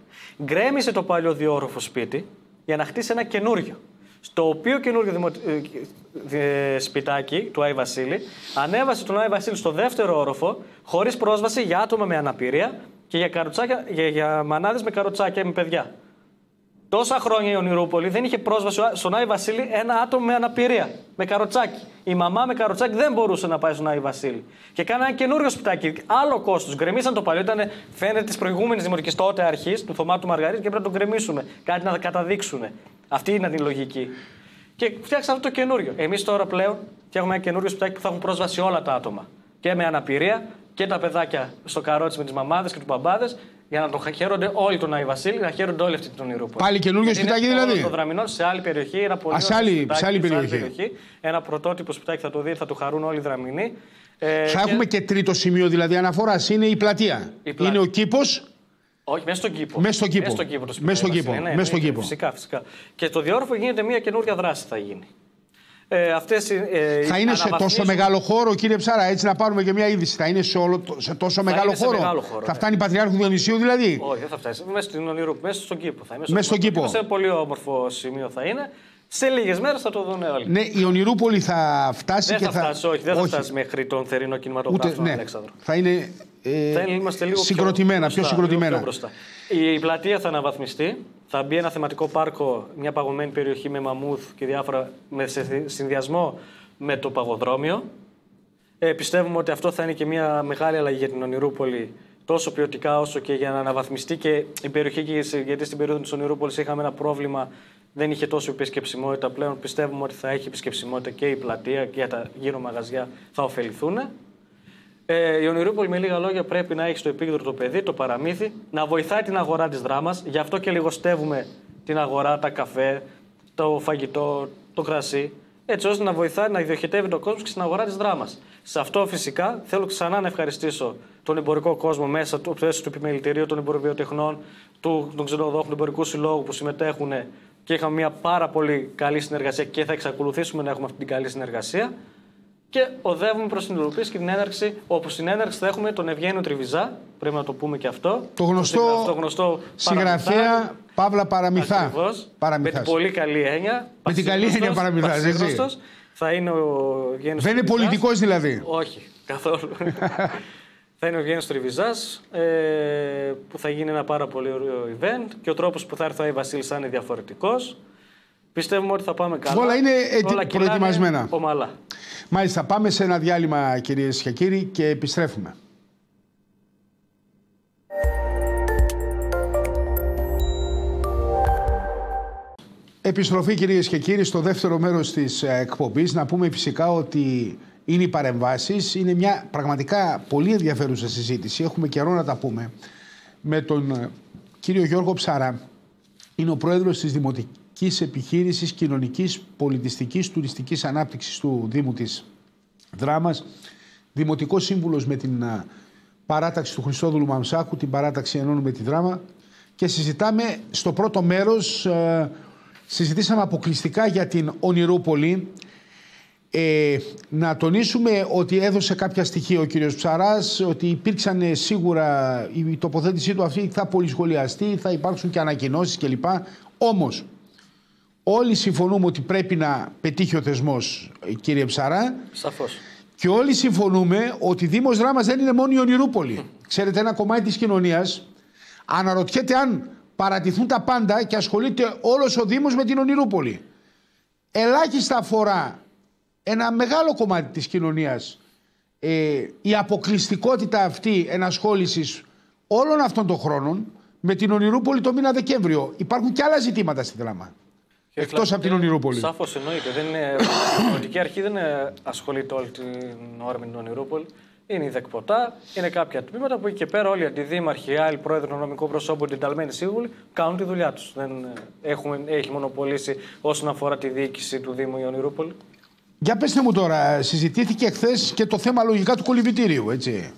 Speaker 2: Γκρέμισε το παλιό διόρροφο σπίτι για να χτίσει ένα καινούριο. Στο οποίο καινούριο δημο... Ε, σπιτάκι του Άι Βασίλη ανέβασε τον Άι Βασίλη στο δεύτερο όροφο χωρίς πρόσβαση για άτομα με αναπηρία και για, για, για μανάδες με καροτσάκια με παιδιά. Τόσα χρόνια η Ονειρούπολη δεν είχε πρόσβαση στον Άι Βασίλη ένα άτομο με αναπηρία, με καροτσάκι. Η μαμά με καροτσάκι δεν μπορούσε να πάει στον Άι Βασίλη. Και κάνανε ένα καινούριο σπιτάκι. Άλλο κόστος. Γκρεμίσαν το παλιό. Ήταν φαίνεται της προηγούμενης δημοτική τότε αρχής, του Θωμάτου Μαργαρίτης και πρέπει να το γκρεμίσουμε. Κάτι να καταδείξουν. Αυτή είναι η λογική. Και φτιάξαν αυτό το καινούριο. Εμείς τώρα πλέον φτιάχνουμε ένα καινούριο σπιτάκι που θα έχουν πρόσβαση όλα τα άτομα. Και με αναπηρία και τα παιδάκια στο καρότσι με τις μαμάδες και τους μπαμπάδες για να τον χαίρονται όλοι τον Άι Βασίλη, να χαίρονται όλοι αυτή την Ηρούπολη.
Speaker 1: Πάλι καινούργιο σπιτάκι δηλαδή.
Speaker 2: Το δραμινό σε άλλη περιοχή, ένα πολύ
Speaker 1: Α, σε άλλη, σπιτάκι, σε άλλη περιοχή. Σε άλλη περιοχή.
Speaker 2: Ένα πρωτότυπο σπιτάκι θα το δει, θα το χαρούν όλοι οι δραμινοί.
Speaker 1: Ε, θα και... έχουμε και τρίτο σημείο δηλαδή αναφοράς. Είναι η πλατεία. η πλατεία. Είναι ο κήπος.
Speaker 2: Όχι, μέσα στον κήπο.
Speaker 1: Μέσα στον κήπο. Μέσα στον κήπο.
Speaker 2: Ναι, ναι, ναι, φυσικά, φυσικά. Και το διόρροφο γίνεται μια καινούργια δράση θα γίνει. Ε, αυτές, ε,
Speaker 1: θα είναι σε τόσο μεγάλο χώρο, κύριε Ψάρα, έτσι να πάρουμε και μια είδηση. Θα είναι σε, όλο, σε τόσο
Speaker 2: θα
Speaker 1: μεγάλο, χώρο.
Speaker 2: μεγάλο χώρο.
Speaker 1: Θα ναι. φτάνει η Πατριάρχου Διονυσίου δηλαδή;
Speaker 2: Όχι, δεν θα φτάσει. Μέσα, στην Ονειρού, μέσα στον κήπο. Θα
Speaker 1: μέσα στον κήπο.
Speaker 2: Σε πολύ όμορφο σημείο θα είναι. Σε λίγες μέρες θα το δουν όλοι.
Speaker 1: Ναι, η Ονειρούπολη θα φτάσει
Speaker 2: δεν
Speaker 1: και
Speaker 2: θα. Φτάσει, όχι, δεν θα φτάσει μέχρι τον θερινό κινηματογράφο
Speaker 1: Ούτε, ναι.
Speaker 2: Αλέξανδρο.
Speaker 1: Θα είναι. Ε, θα είμαστε λίγο συγκροτημένα, πιο, πιο συγκροτημένα. Πιο
Speaker 2: η πλατεία θα αναβαθμιστεί. Θα μπει ένα θεματικό πάρκο, μια παγωμένη περιοχή με μαμούθ και διάφορα με συνδυασμό με το παγοδρόμιο. Ε, πιστεύουμε ότι αυτό θα είναι και μια μεγάλη αλλαγή για την Ονειρούπολη, τόσο ποιοτικά όσο και για να αναβαθμιστεί και η περιοχή. Γιατί στην περίοδο της Ονειρούπολης είχαμε ένα πρόβλημα, δεν είχε τόσο επισκεψιμότητα. Πλέον πιστεύουμε ότι θα έχει επισκεψιμότητα και η πλατεία και τα γύρω μαγαζιά θα ωφεληθούν. Ε, η Ονειρούπολη, με λίγα λόγια, πρέπει να έχει στο επίκεντρο το παιδί, το παραμύθι, να βοηθάει την αγορά της δράμας. Γι' αυτό και λιγοστεύουμε την αγορά, τα καφέ, το φαγητό, το κρασί έτσι ώστε να βοηθάει να ιδιοχετεύει τον κόσμο και στην αγορά της δράμας. Σε αυτό φυσικά θέλω ξανά να ευχαριστήσω τον εμπορικό κόσμο μέσα του, του επιμελητηρίου των εμποροβιοτεχνών, του, των ξενοδόχων του εμπορικού συλλόγου που συμμετέχουν και είχαμε μια πάρα πολύ καλή συνεργασία και θα εξακολουθήσουμε να έχουμε αυτή την καλή συνεργασία. Και οδεύουμε προς την υλοποίηση και την έναρξη, όπου στην έναρξη θα έχουμε τον Ευγένιο Τριβιζά, πρέπει να το πούμε και αυτό.
Speaker 1: Το γνωστό, το γνωστό συγγραφέα Παύλα Παραμυθά.
Speaker 2: Με την πολύ καλή έννοια.
Speaker 1: Με την καλή έννοια Παραμυθάς.
Speaker 2: Θα είναι ο Ευγένιος
Speaker 1: Δεν είναι πολιτικός δηλαδή.
Speaker 2: Όχι, καθόλου. θα είναι ο Ευγένιο Τριβιζάς, ε, που θα γίνει ένα πάρα πολύ ωραίο event και ο τρόπος που θα έρθει ο Άι Βασίλης θα είναι διαφορετικός. Πιστεύουμε ότι θα πάμε καλά.
Speaker 1: Όλα είναι Όλα προετοιμασμένα.
Speaker 2: Ομαλά.
Speaker 1: Μάλιστα, πάμε σε ένα διάλειμμα κυρίες και κύριοι και επιστρέφουμε. Επιστροφή κυρίες και κύριοι στο δεύτερο μέρος της ε, εκπομπής. Να πούμε φυσικά ότι είναι οι παρεμβάσεις. Είναι μια πραγματικά πολύ ενδιαφέρουσα συζήτηση. Έχουμε καιρό να τα πούμε. Με τον ε, κύριο Γιώργο Ψαρά. Είναι ο πρόεδρος της Δημοτικής Επιχείρησης Κοινωνικής Πολιτιστικής Τουριστικής Ανάπτυξης του Δήμου της Δράμας. Δημοτικός σύμβουλος με την ε, παράταξη του Χριστόδουλου Μαμσάκου, την παράταξη ενώνουμε τη Δράμα. Και συζητάμε στο πρώτο μέρος συζητήσαμε αποκλειστικά για την Ονειρούπολη. Ε, να τονίσουμε ότι έδωσε κάποια στοιχεία ο κύριος Ψαράς, ότι υπήρξαν σίγουρα, η τοποθέτησή του αυτή θα πολυσχολιαστεί, θα υπάρξουν και ανακοινώσεις κλπ. Όμως, όλοι συμφωνούμε ότι πρέπει να πετύχει ο θεσμός, κύριε Ψαρά.
Speaker 2: Σαφώς.
Speaker 1: Και όλοι συμφωνούμε ότι Δήμος Δράμας δεν είναι μόνο η Ονειρούπολη. Ξέρετε, ένα κομμάτι της κοινωνίας αναρωτιέται αν παρατηθούν τα πάντα και ασχολείται όλος ο Δήμος με την Ονειρούπολη. Ελάχιστα αφορά ένα μεγάλο κομμάτι της κοινωνίας ε, η αποκλειστικότητα αυτή ενασχόλησης όλων αυτών των χρόνων με την Ονειρούπολη το μήνα Δεκέμβριο. Υπάρχουν και άλλα ζητήματα στη δράμα. Εκτός από την Ονειρούπολη.
Speaker 2: Σαφώς εννοείται. Δεν είναι, η πολιτική αρχή δεν είναι, ασχολείται όλη την ώρα με την Ονειρούπολη. Είναι η ΔΕΚΠΟΤΑ, είναι κάποια τμήματα που εκεί και πέρα όλοι οι αντιδήμαρχοι, οι άλλοι πρόεδροι των νομικών προσώπων, ενταλμένοι σύμβουλοι κάνουν τη δουλειά τους. Δεν έχουμε, έχει μονοπολίσει όσον αφορά τη διοίκηση του Δήμου η Ονειρούπολη.
Speaker 1: Για πετε μου τώρα, συζητήθηκε χθες και το θέμα λογικά του κολυβητήριου, έτσι.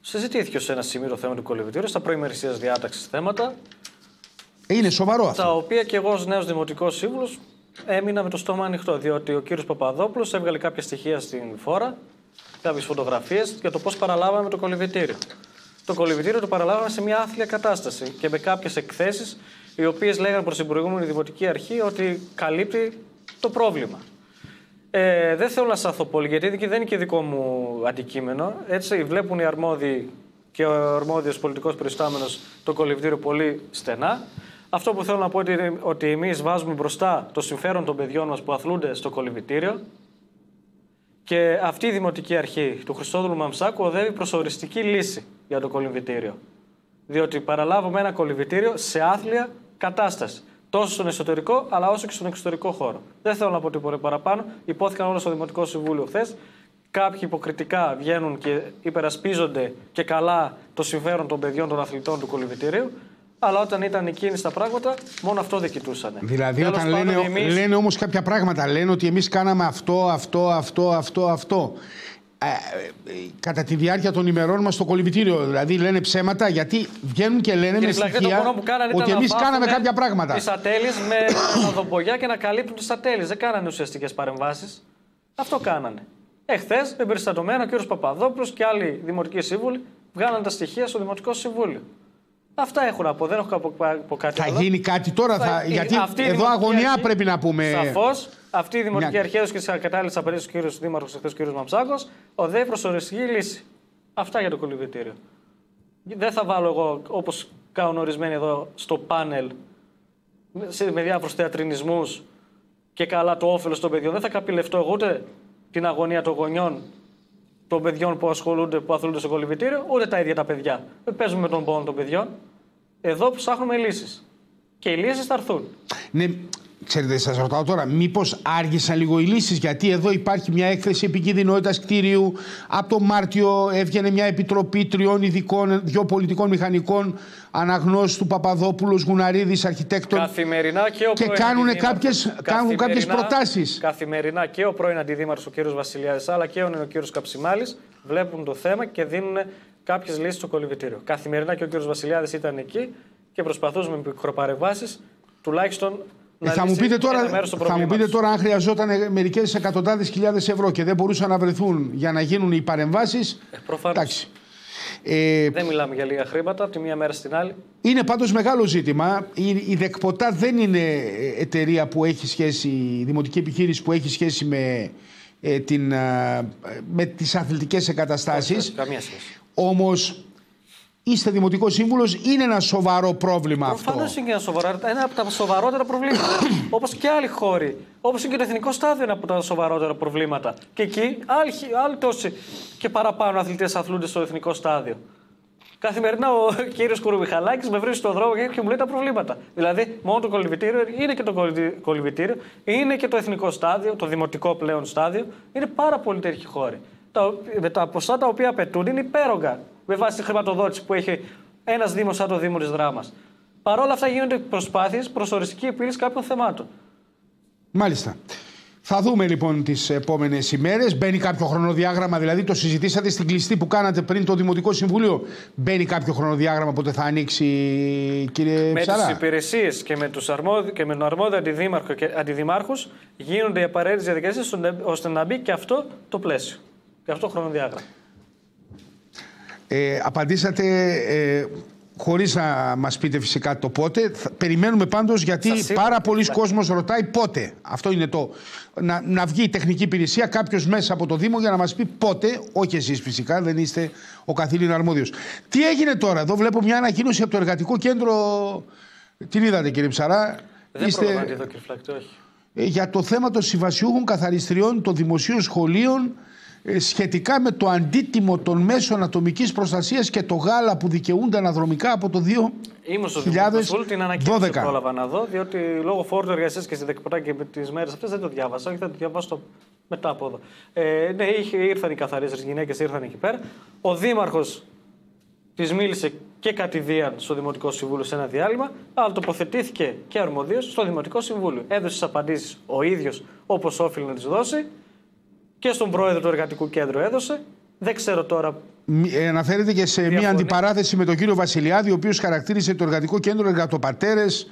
Speaker 2: Συζητήθηκε σε ένα σημείο το θέμα του κολυβητήριου, στα προημερησίας διάταξης θέματα.
Speaker 1: Είναι σοβαρό αυτό.
Speaker 2: Τα οποία και εγώ ως νέος δημοτικός σύμβουλος έμεινα με το στόμα ανοιχτό. Διότι ο κύριος Παπαδόπουλος έβγαλε κάποια στοιχεία στην φόρα, κάποιες φωτογραφίες για το πώς παραλάβαμε το κολυβητήριο. Το κολυβητήριο το παραλάβαμε σε μια άθλια κατάσταση και με κάποιες εκθέσεις οι οποίες λέγανε προς την προηγούμενη δημοτική αρχή ότι καλύπτει το πρόβλημα. Ε, δεν θέλω να σταθώ πολύ γιατί δεν είναι και δικό μου αντικείμενο. Έτσι βλέπουν οι αρμόδιοι και ο αρμόδιος πολιτικός προϊστάμενος το κολυβητήριο πολύ στενά. Αυτό που θέλω να πω είναι ότι εμείς βάζουμε μπροστά το συμφέρον των παιδιών μας που αθλούνται στο κολυβητήριο και αυτή η δημοτική αρχή του Χριστόδουλου Μαμσάκου οδεύει προσωριστική λύση για το κολυβητήριο. Διότι παραλάβουμε ένα κολυβητήριο σε άθλια κατάσταση. Τόσο στον εσωτερικό αλλά όσο και στον εξωτερικό χώρο. Δεν θέλω να πω τίποτα παραπάνω. Υπόθηκαν όλα στο Δημοτικό Συμβούλιο χθες. Κάποιοι υποκριτικά βγαίνουν και υπερασπίζονται και καλά το συμφέρον των παιδιών των αθλητών του κολυβητηρίου. Αλλά όταν ήταν εκείνοι στα πράγματα, μόνο αυτό δεν κοιτούσαν.
Speaker 1: Δηλαδή, Τέλος όταν λένε, εμείς... λένε όμως κάποια πράγματα, λένε ότι εμείς κάναμε αυτό, αυτό, αυτό, αυτό, αυτό. Ε, κατά τη διάρκεια των ημερών μας στο κολυβητήριο. Δηλαδή λένε ψέματα γιατί βγαίνουν και λένε με στοιχεία ότι εμείς κάναμε κάποια πράγματα.
Speaker 2: Τις ατέλειες με οδομπογιά και να καλύπτουν τις ατέλειες. Δεν κάνανε ουσιαστικές παρεμβάσεις. Αυτό κάνανε. Εχθές, εμπεριστατωμένα, ο κ. Παπαδόπουλος και άλλοι δημοτικοί σύμβουλοι βγάλαν τα στοιχεία στο Δημοτικό Συμβούλιο. Αυτά έχω να πω. Δεν έχω πω κάτι
Speaker 1: Θα
Speaker 2: άλλο.
Speaker 1: γίνει κάτι τώρα, θα... γιατί εδώ αγωνιά αρχή, πρέπει να πούμε.
Speaker 2: Σαφώς. Αυτή η δημοτική Μια... αρχή έδωσε και τι κατάλληλες απαιτήσει του κ. Δήμαρχος χθε, ο κ. Μαμψάκο, οδεύει προσωριστική λύση. Αυτά για το κολυβητήριο. Δεν θα βάλω εγώ, όπως κάνουν ορισμένοι εδώ στο πάνελ, με διάφορους θεατρινισμούς και καλά το όφελος των παιδιών. Δεν θα καπηλευτώ εγώ ούτε την αγωνία των γονιών των παιδιών που ασχολούνται, που αθλούνται στο κολυβητήριο, ούτε τα ίδια τα παιδιά. Δεν παίζουμε με τον πόνο των παιδιών. Εδώ ψάχνουμε λύσεις. Και οι λύσεις θα έρθουν.
Speaker 1: Ναι, Ξέρετε, σας ρωτάω τώρα, μήπως άργησαν λίγο οι λύσεις, γιατί εδώ υπάρχει μια έκθεση επικίνδυνοτητας κτίριου. Από το Μάρτιο έβγαινε μια επιτροπή τριών ειδικών, δύο πολιτικών μηχανικών, αναγνώστου Παπαδόπουλος, Γουναρίδης, αρχιτέκτων.
Speaker 2: Καθημερινά και ο
Speaker 1: και κάνουν κάποιες, κάνουν κάποιες προτάσεις.
Speaker 2: Καθημερινά και ο πρώην αντιδήμαρχος ο κ. Βασιλιάδης αλλά και ο κ. Καψιμάλης βλέπουν το θέμα και δίνουν κάποιες λύσεις στο κολυβητήριο. Καθημερινά και ο κ. Βασιλιάδης ήταν εκεί και προσπαθούσαμε με μικροπαρεμβάσεις τουλάχιστον
Speaker 1: ε, θα, μου πείτε τώρα, θα μου πείτε τώρα αν χρειαζόταν μερικές εκατοντάδες χιλιάδες ευρώ και δεν μπορούσαν να βρεθούν για να γίνουν οι παρεμβάσεις.
Speaker 2: Ε, Ε, δεν μιλάμε για λίγα χρήματα από τη μία μέρα στην άλλη.
Speaker 1: Είναι πάντως μεγάλο ζήτημα. Η, η ΔΕΚΠΟΤΑ δεν είναι εταιρεία που έχει σχέση, δημοτική επιχείρηση που έχει σχέση με, ε, την, με τις αθλητικές εγκαταστάσεις.
Speaker 2: καμία σχέση.
Speaker 1: Όμως είστε δημοτικός σύμβουλος, είναι ένα σοβαρό πρόβλημα αυτό.
Speaker 2: Προφανώς είναι ένα, σοβαρό, ένα από τα σοβαρότερα προβλήματα. Όπως και άλλοι χώροι. Όπως είναι και το εθνικό στάδιο είναι από τα σοβαρότερα προβλήματα. Και εκεί άλλοι, άλλοι τόσοι και παραπάνω αθλητές αθλούνται στο εθνικό στάδιο. Καθημερινά ο κύριος Κουρουμιχαλάκη με βρίσκει στον δρόμο και μου λέει τα προβλήματα. Δηλαδή, μόνο το κολυβητήριο είναι και το κολυβητήριο, είναι και το εθνικό στάδιο, το δημοτικό πλέον στάδιο. Είναι πάρα πολύ τέτοιοι χώροι. Τα, τα ποσά τα οποία απαιτούν είναι υπέρογκα με βάση τη χρηματοδότηση που έχει ένας Δήμος σαν το Δήμο της Δράμας. Παρ' όλα αυτά γίνονται προσπάθειες προς οριστική επίλυση κάποιων θεμάτων.
Speaker 1: Μάλιστα. Θα δούμε λοιπόν τις επόμενες ημέρες. Μπαίνει κάποιο χρονοδιάγραμμα, δηλαδή το συζητήσατε στην κλειστή που κάνατε πριν το Δημοτικό Συμβούλιο. Μπαίνει κάποιο χρονοδιάγραμμα πότε θα ανοίξει, κύριε
Speaker 2: με
Speaker 1: Ψαρά;
Speaker 2: Με τι υπηρεσίες και με, τους αρμόδι... και με τον αρμόδιο αντιδήμαρχο και αντιδημάρχους γίνονται οι απαραίτητες διαδικασίες ώστε να μπει και αυτό το πλαίσιο. Και αυτό το χρονοδιάγραμμα.
Speaker 1: Ε, απαντήσατε ε, χωρίς να μας πείτε φυσικά το πότε. Περιμένουμε πάντως γιατί πάρα πολλοί κόσμος ρωτάει πότε. Αυτό είναι το. Να, να βγει η τεχνική υπηρεσία, κάποιος μέσα από το Δήμο για να μας πει πότε. Όχι εσείς φυσικά, δεν είστε ο καθήλυνα αρμόδιος. Τι έγινε τώρα, εδώ βλέπω μια ανακοίνωση από το εργατικό κέντρο. Την είδατε κύριε Ψαρά.
Speaker 2: Δεν είστε... εδώ κύριε Φλακτή, όχι.
Speaker 1: Ε, για το θέμα των συμβασιούχων καθαριστριών των δημοσίων σχολείων ε, σχετικά με το αντίτιμο των μέσων ατομικής προστασίας και το γάλα που δικαιούνται αναδρομικά από το 2012.
Speaker 2: Ήμουν στο Δημοτικό την ανακοίνωση που πρόλαβα να δω, διότι λόγω φόρτου εργασίας και συνδεκποτά και τις μέρες αυτές δεν το διάβασα. Όχι, θα το διαβάσω μετά από εδώ. Ε, ναι, ήρθαν οι καθαρίστρες γυναίκες, ήρθαν εκεί πέρα. Ο Δήμαρχος της μίλησε και κατηδίαν στο Δημοτικό Συμβούλιο σε ένα διάλειμμα, αλλά τοποθετήθηκε και αρμοδίως στο Δημοτικό Συμβούλιο. Έδωσε τις απαντήσεις ο ίδιος όπως όφιλε να τις δώσει και στον πρόεδρο του Εργατικού Κέντρου έδωσε. Δεν ξέρω τώρα.
Speaker 1: Ε, αναφέρεται και σε μια αντιπαράθεση με τον κύριο Βασιλιάδη, ο οποίος χαρακτήρισε το Εργατικό Κέντρο εργατοπατέρες.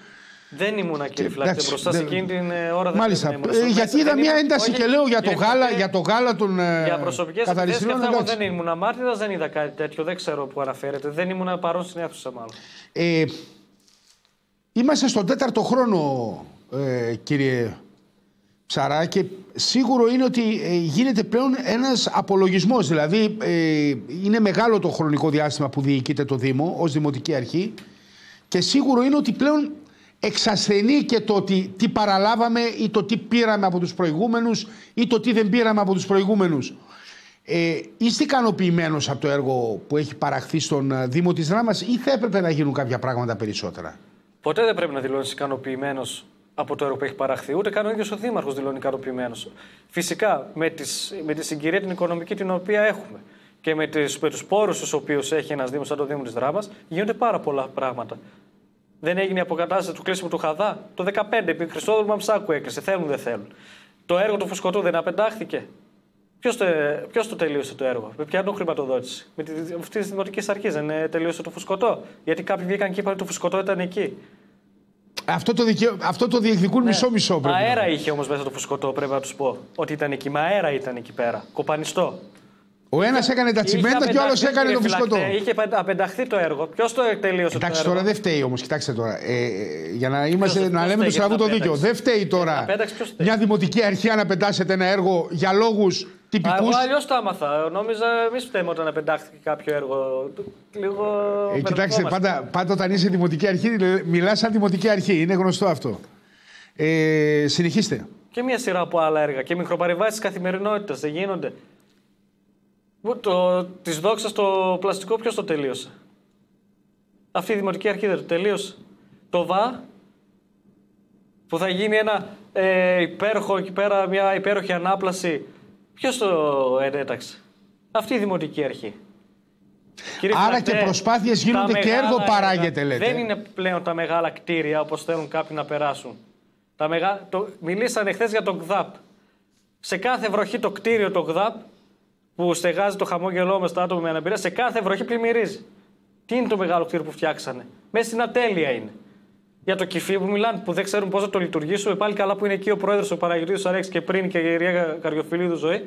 Speaker 2: Δεν ήμουν κύριε Φλάκτε μπροστά σε εκείνη την ε, ώρα.
Speaker 1: Μάλιστα. Ε, γιατί είδα μια ένταση και λέω για το, γάλα, για το γάλα των ε,
Speaker 2: Για προσωπικές ιδέες και αυτά δεν ήμουν αμάρτηρα, δεν είδα κάτι τέτοιο. Δεν ξέρω που αναφέρεται. Δεν ήμουν παρόν στην αίθουσα μάλλον.
Speaker 1: Ε, είμαστε στον τέταρτο χρόνο, ε, κύριε Ψαρά, και σίγουρο είναι ότι ε, γίνεται πλέον ένας απολογισμός. Δηλαδή, ε, είναι μεγάλο το χρονικό διάστημα που διοικείται το Δήμο ως Δημοτική Αρχή και σίγουρο είναι ότι πλέον εξασθενεί και το ότι τι παραλάβαμε ή το τι πήραμε από τους προηγούμενους ή το τι δεν πήραμε από τους προηγούμενους. Ε, είστε ικανοποιημένος από το έργο που έχει παραχθεί στον ε, Δήμο της Δράμας ή θα έπρεπε να γίνουν κάποια πράγματα περισσότερα;
Speaker 2: Ποτέ δεν πρέπει να δηλώνεις ικανοποιημένος από το έργο που έχει παραχθεί. Ούτε καν ο ίδιος ο Δήμαρχος δηλώνει ικανοποιημένος. Φυσικά με, τις, με τη συγκυρία την οικονομική την οποία έχουμε και με, με τους πόρους τους οποίους έχει ένας Δήμος σαν το Δήμο της Δράμα, γίνονται πάρα πολλά πράγματα. Δεν έγινε η αποκατάσταση του κλείσιμου του Χαδά. Το 2015 επί Χριστόδουλου Μαμψάκου έκλεισε. Θέλουν δεν θέλουν. Το έργο του Φουσκωτού δεν απεντάχθηκε. Ποιος το, ποιος το τελείωσε το έργο, με ποια χρηματοδότηση; Με τη, αυτή της δημοτικής αρχής δεν τελείωσε το Φουσκωτό; Γιατί κάποιοι βγήκαν και είπαν ότι το Φουσκωτό ήταν εκεί.
Speaker 1: Αυτό το, δικαι... Αυτό το διεκδικούν ναι. μισό-μισό
Speaker 2: πρέπει. Αέρα είχε όμως μέσα το φουσκωτό, πρέπει να τους πω. Ότι ήταν εκεί. Μα αέρα ήταν εκεί πέρα. Κοπανιστό.
Speaker 1: Ο ένας έκανε τα τσιμέντα και ο άλλος έκανε το φουσκωτό.
Speaker 2: Είχε απενταχθεί το έργο. Ποιος το τελείωσε
Speaker 1: Εντάξει,
Speaker 2: το
Speaker 1: έργο; τώρα δεν φταίει όμως. Κοιτάξτε τώρα. Ε, ε για να, είμαστε, να λέμε το στραβού το δίκαιο. Δεν φταίει τώρα μια δημοτική αρχή να πεντάσετε ένα έργο για λόγους τυπικού. Εγώ
Speaker 2: αλλιώς το άμαθα. Νόμιζα εμεί φταίμε όταν απεντάχθηκε κάποιο έργο. Λίγο.
Speaker 1: Ε, κοιτάξτε, πάντα, πάντα όταν είσαι δημοτική αρχή, μιλάς σαν δημοτική αρχή. Είναι γνωστό αυτό. Ε, συνεχίστε.
Speaker 2: Και μια σειρά από άλλα έργα. Και μικροπαρεμβάσεις καθημερινότητας δεν γίνονται. Το, της δόξας το πλαστικό ποιος το τελείωσε; Αυτή η δημοτική αρχή δεν το τελείωσε. Το ΒΑ που θα γίνει ένα ε, υπέροχο εκεί πέρα, μια υπέροχη ανάπλαση. Ποιος το ενέταξε. Αυτή η δημοτική αρχή.
Speaker 1: Κύριε Άρα και προσπάθειες γίνονται και έργο παράγεται λέτε.
Speaker 2: Δεν είναι πλέον τα μεγάλα κτίρια όπως θέλουν κάποιοι να περάσουν. Τα μεγα... το... Μιλήσανε χθες για τον ΚΔΑΠ. Σε κάθε βροχή το κτίριο το ΚΔΑΠ που στεγάζει το χαμόγελό μας το άτομο με αναπηρία, σε κάθε βροχή πλημμυρίζει. Τι είναι το μεγάλο κτίριο που φτιάξανε; Μέσα στην ατέλεια είναι. Για το κυφί που μιλάνε, που δεν ξέρουν πώς θα το λειτουργήσουμε. Πάλι καλά που είναι εκεί ο πρόεδρος ο Παραγιωτήδη Αρέξη και πριν και η κυρία Καριοφιλίδου ζωή.